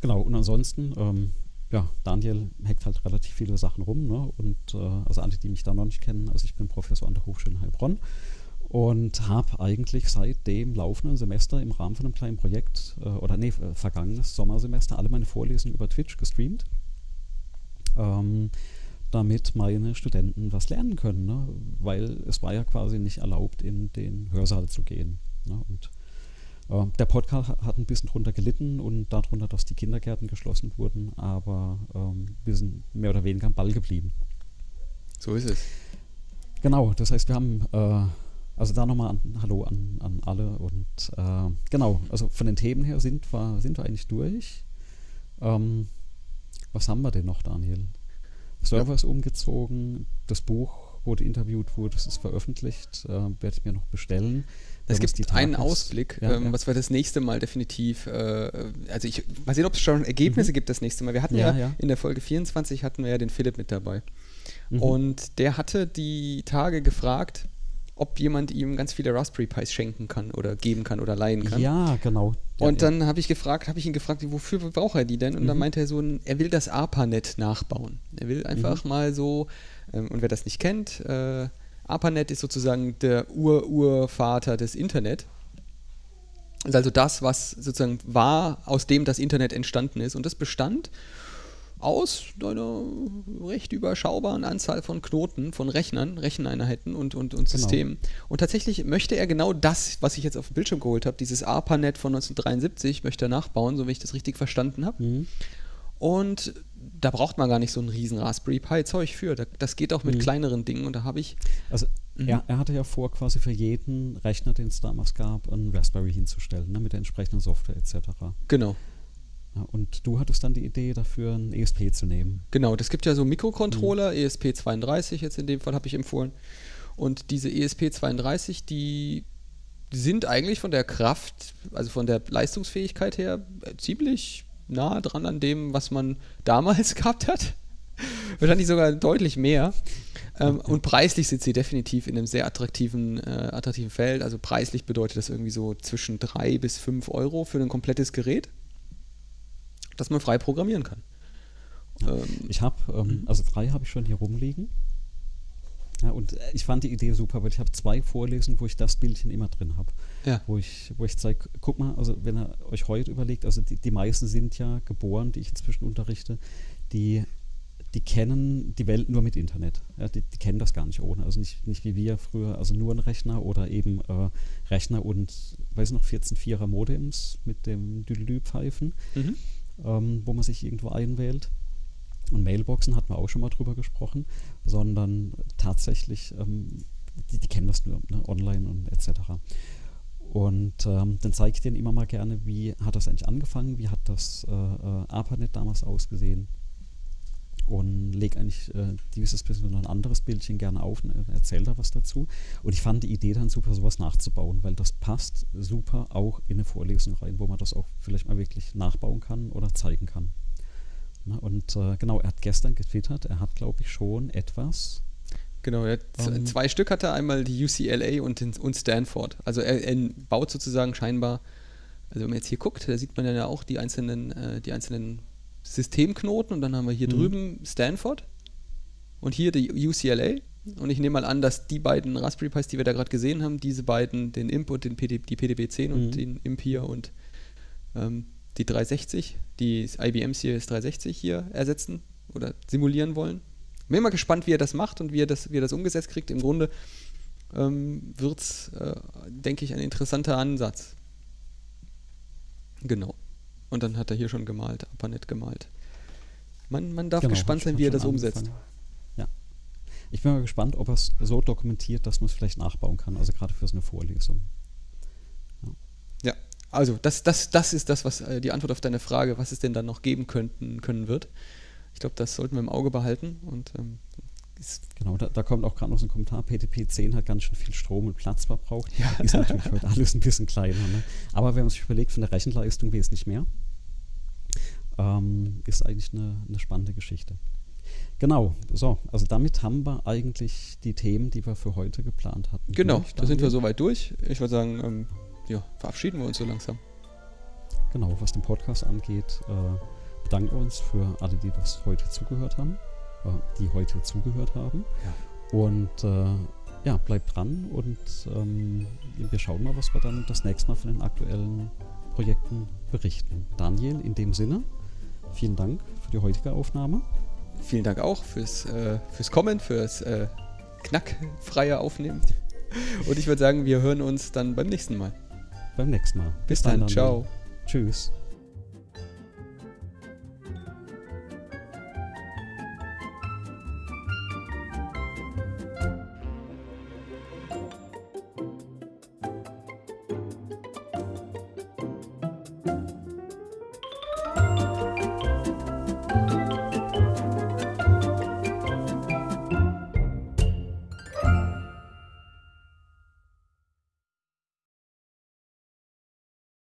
Genau. Und ansonsten ähm, ja, Daniel hackt halt relativ viele Sachen rum. Ne? Und äh, also alle, die mich da noch nicht kennen, also ich bin Professor an der Hochschule Heilbronn und habe eigentlich seit dem laufenden Semester im Rahmen von einem kleinen Projekt äh, oder nee, äh, vergangenes Sommersemester alle meine Vorlesungen über Twitch gestreamt, ähm, damit meine Studenten was lernen können, ne? weil es war ja quasi nicht erlaubt, in den Hörsaal zu gehen. Ne? Und der Podcast hat ein bisschen drunter gelitten und darunter, dass die Kindergärten geschlossen wurden, aber ähm, wir sind mehr oder weniger am Ball geblieben. So ist es. Genau, das heißt, wir haben, äh, also da nochmal ein Hallo an, an alle und äh, genau, also von den Themen her sind wir, sind wir eigentlich durch. Ähm, was haben wir denn noch, Daniel? Server ist umgezogen, das Buch wurde interviewt wurde, es ist veröffentlicht, äh, werde ich mir noch bestellen. Es gibt einen Ausblick, ja, ähm, ja. was wir das nächste Mal definitiv, äh, also ich weiß nicht, ob es schon Ergebnisse mhm. gibt das nächste Mal. Wir hatten ja, ja, in der Folge 24 hatten wir ja den Philipp mit dabei. Mhm. Und der hatte die Tage gefragt, ob jemand ihm ganz viele Raspberry Pis schenken kann oder geben kann oder leihen kann. Ja, genau. und dann habe ich gefragt, habe ich ihn gefragt, wofür braucht er die denn? Und mhm. dann meinte er so, er will das ARPANET nachbauen. Er will einfach mhm. mal so, ähm, und wer das nicht kennt, äh, ARPANET ist sozusagen der Ur-Urvater des Internet. Ist also das, was sozusagen war, aus dem das Internet entstanden ist. Und das bestand aus einer recht überschaubaren Anzahl von Knoten, von Rechnern, Recheneinheiten und, und, und genau. Systemen. Genau. Und tatsächlich möchte er genau das, was ich jetzt auf dem Bildschirm geholt habe, dieses ARPANET von 1973, möchte er nachbauen, so wie ich das richtig verstanden habe. Mhm. Und da braucht man gar nicht so ein riesen Raspberry Pi Zeug für. Das geht auch mit mhm. kleineren Dingen und da habe ich. Also mhm. er, er, hatte ja vor, quasi für jeden Rechner, den es damals gab, einen Raspberry hinzustellen, ne, mit der entsprechenden Software etc. Genau. Ja, und du hattest dann die Idee dafür, einen ESP zu nehmen. Genau, das gibt ja so Mikrocontroller, mhm. ESP32 jetzt in dem Fall habe ich empfohlen. Und diese ESP32, die sind eigentlich von der Kraft, also von der Leistungsfähigkeit her ziemlich nah dran an dem, was man damals gehabt hat. Wahrscheinlich sogar deutlich mehr. Ähm, und preislich sind sie definitiv in einem sehr attraktiven, äh, attraktiven Feld. Also preislich bedeutet das irgendwie so zwischen 3 bis 5 Euro für ein komplettes Gerät, das man frei programmieren kann. Ähm, ich habe, ähm, mhm. also drei habe ich schon hier rumliegen. Ja, und ich fand die Idee super, weil ich habe zwei Vorlesungen, wo ich das Bildchen immer drin habe. Ja. Wo ich, wo ich zeige, guck mal, also wenn ihr euch heute überlegt, also die, die meisten sind ja geboren, die ich inzwischen unterrichte, die, die kennen die Welt nur mit Internet. Ja, die, die, kennen das gar nicht ohne. Also nicht, nicht wie wir früher, also nur ein Rechner oder eben äh, Rechner und, weiß noch, 14-4er Modems mit dem Düdelü-Pfeifen, mhm. ähm, wo man sich irgendwo einwählt und Mailboxen hatten wir auch schon mal drüber gesprochen, sondern tatsächlich, ähm, die, die, kennen das nur ne, online und etc. Und ähm, dann zeige ich denen immer mal gerne, wie hat das eigentlich angefangen, wie hat das äh, äh, ARPANET damals ausgesehen und lege eigentlich äh, dieses bisschen ein anderes Bildchen gerne auf und erzähle da was dazu. Und ich fand die Idee dann super, sowas nachzubauen, weil das passt super auch in eine Vorlesung rein, wo man das auch vielleicht mal wirklich nachbauen kann oder zeigen kann. Na, und äh, genau, er hat gestern getwittert, er hat, glaube ich, schon etwas. Genau, er ähm, zwei Stück hat er, einmal die UCLA und, den, und Stanford. Also er, er, baut sozusagen scheinbar, also wenn man jetzt hier guckt, da sieht man ja auch die einzelnen, äh, die einzelnen Systemknoten und dann haben wir hier mhm. drüben Stanford und hier die UCLA. Und ich nehme mal an, dass die beiden Raspberry Pis, die wir da gerade gesehen haben, diese beiden, den IMP und den PD, die PDB-10 mhm. und den IMP hier und ähm, die 360, die IBM Series 360 hier ersetzen oder simulieren wollen. Bin mal gespannt, wie er das macht und wie er das, wie er das umgesetzt kriegt. Im Grunde ähm, wird es, äh, denke ich, ein interessanter Ansatz. Genau. Und dann hat er hier schon gemalt, aber nicht gemalt. Man, man darf Genau, gespannt sein, wie er das umsetzt. Ja. Ich bin mal gespannt, ob er es so dokumentiert, dass man es vielleicht nachbauen kann, also gerade für so eine Vorlesung. Ja, also das, das, das ist das, was äh, die Antwort auf deine Frage, was es denn dann noch geben könnten, können wird. Ich glaube, das sollten wir im Auge behalten und ähm, Genau, da, da kommt auch gerade noch so ein Kommentar, PTP 10 hat ganz schön viel Strom und Platz verbraucht. Ja. Ist natürlich heute alles ein bisschen kleiner. Ne? Aber wenn man sich überlegt, von der Rechenleistung wesentlich mehr, ähm, ist eigentlich eine, eine spannende Geschichte. Genau, so, also damit haben wir eigentlich die Themen, die wir für heute geplant hatten. genau, da sind wir soweit durch. Ich würde sagen, ähm, ja, verabschieden wir uns so langsam. Genau, was den Podcast angeht, äh, bedanken wir uns für alle, die das heute zugehört haben, äh, die heute zugehört haben. Und äh, ja, bleibt dran und ähm, wir schauen mal, was wir dann das nächste Mal von den aktuellen Projekten berichten. Daniel, in dem Sinne, vielen Dank für die heutige Aufnahme. Vielen Dank auch fürs, äh, fürs Kommen, fürs äh, knackfreie Aufnehmen. Und ich würde sagen, wir hören uns dann beim nächsten Mal. Beim nächsten Mal. Bis dann, Daniel. ciao. Tschüss.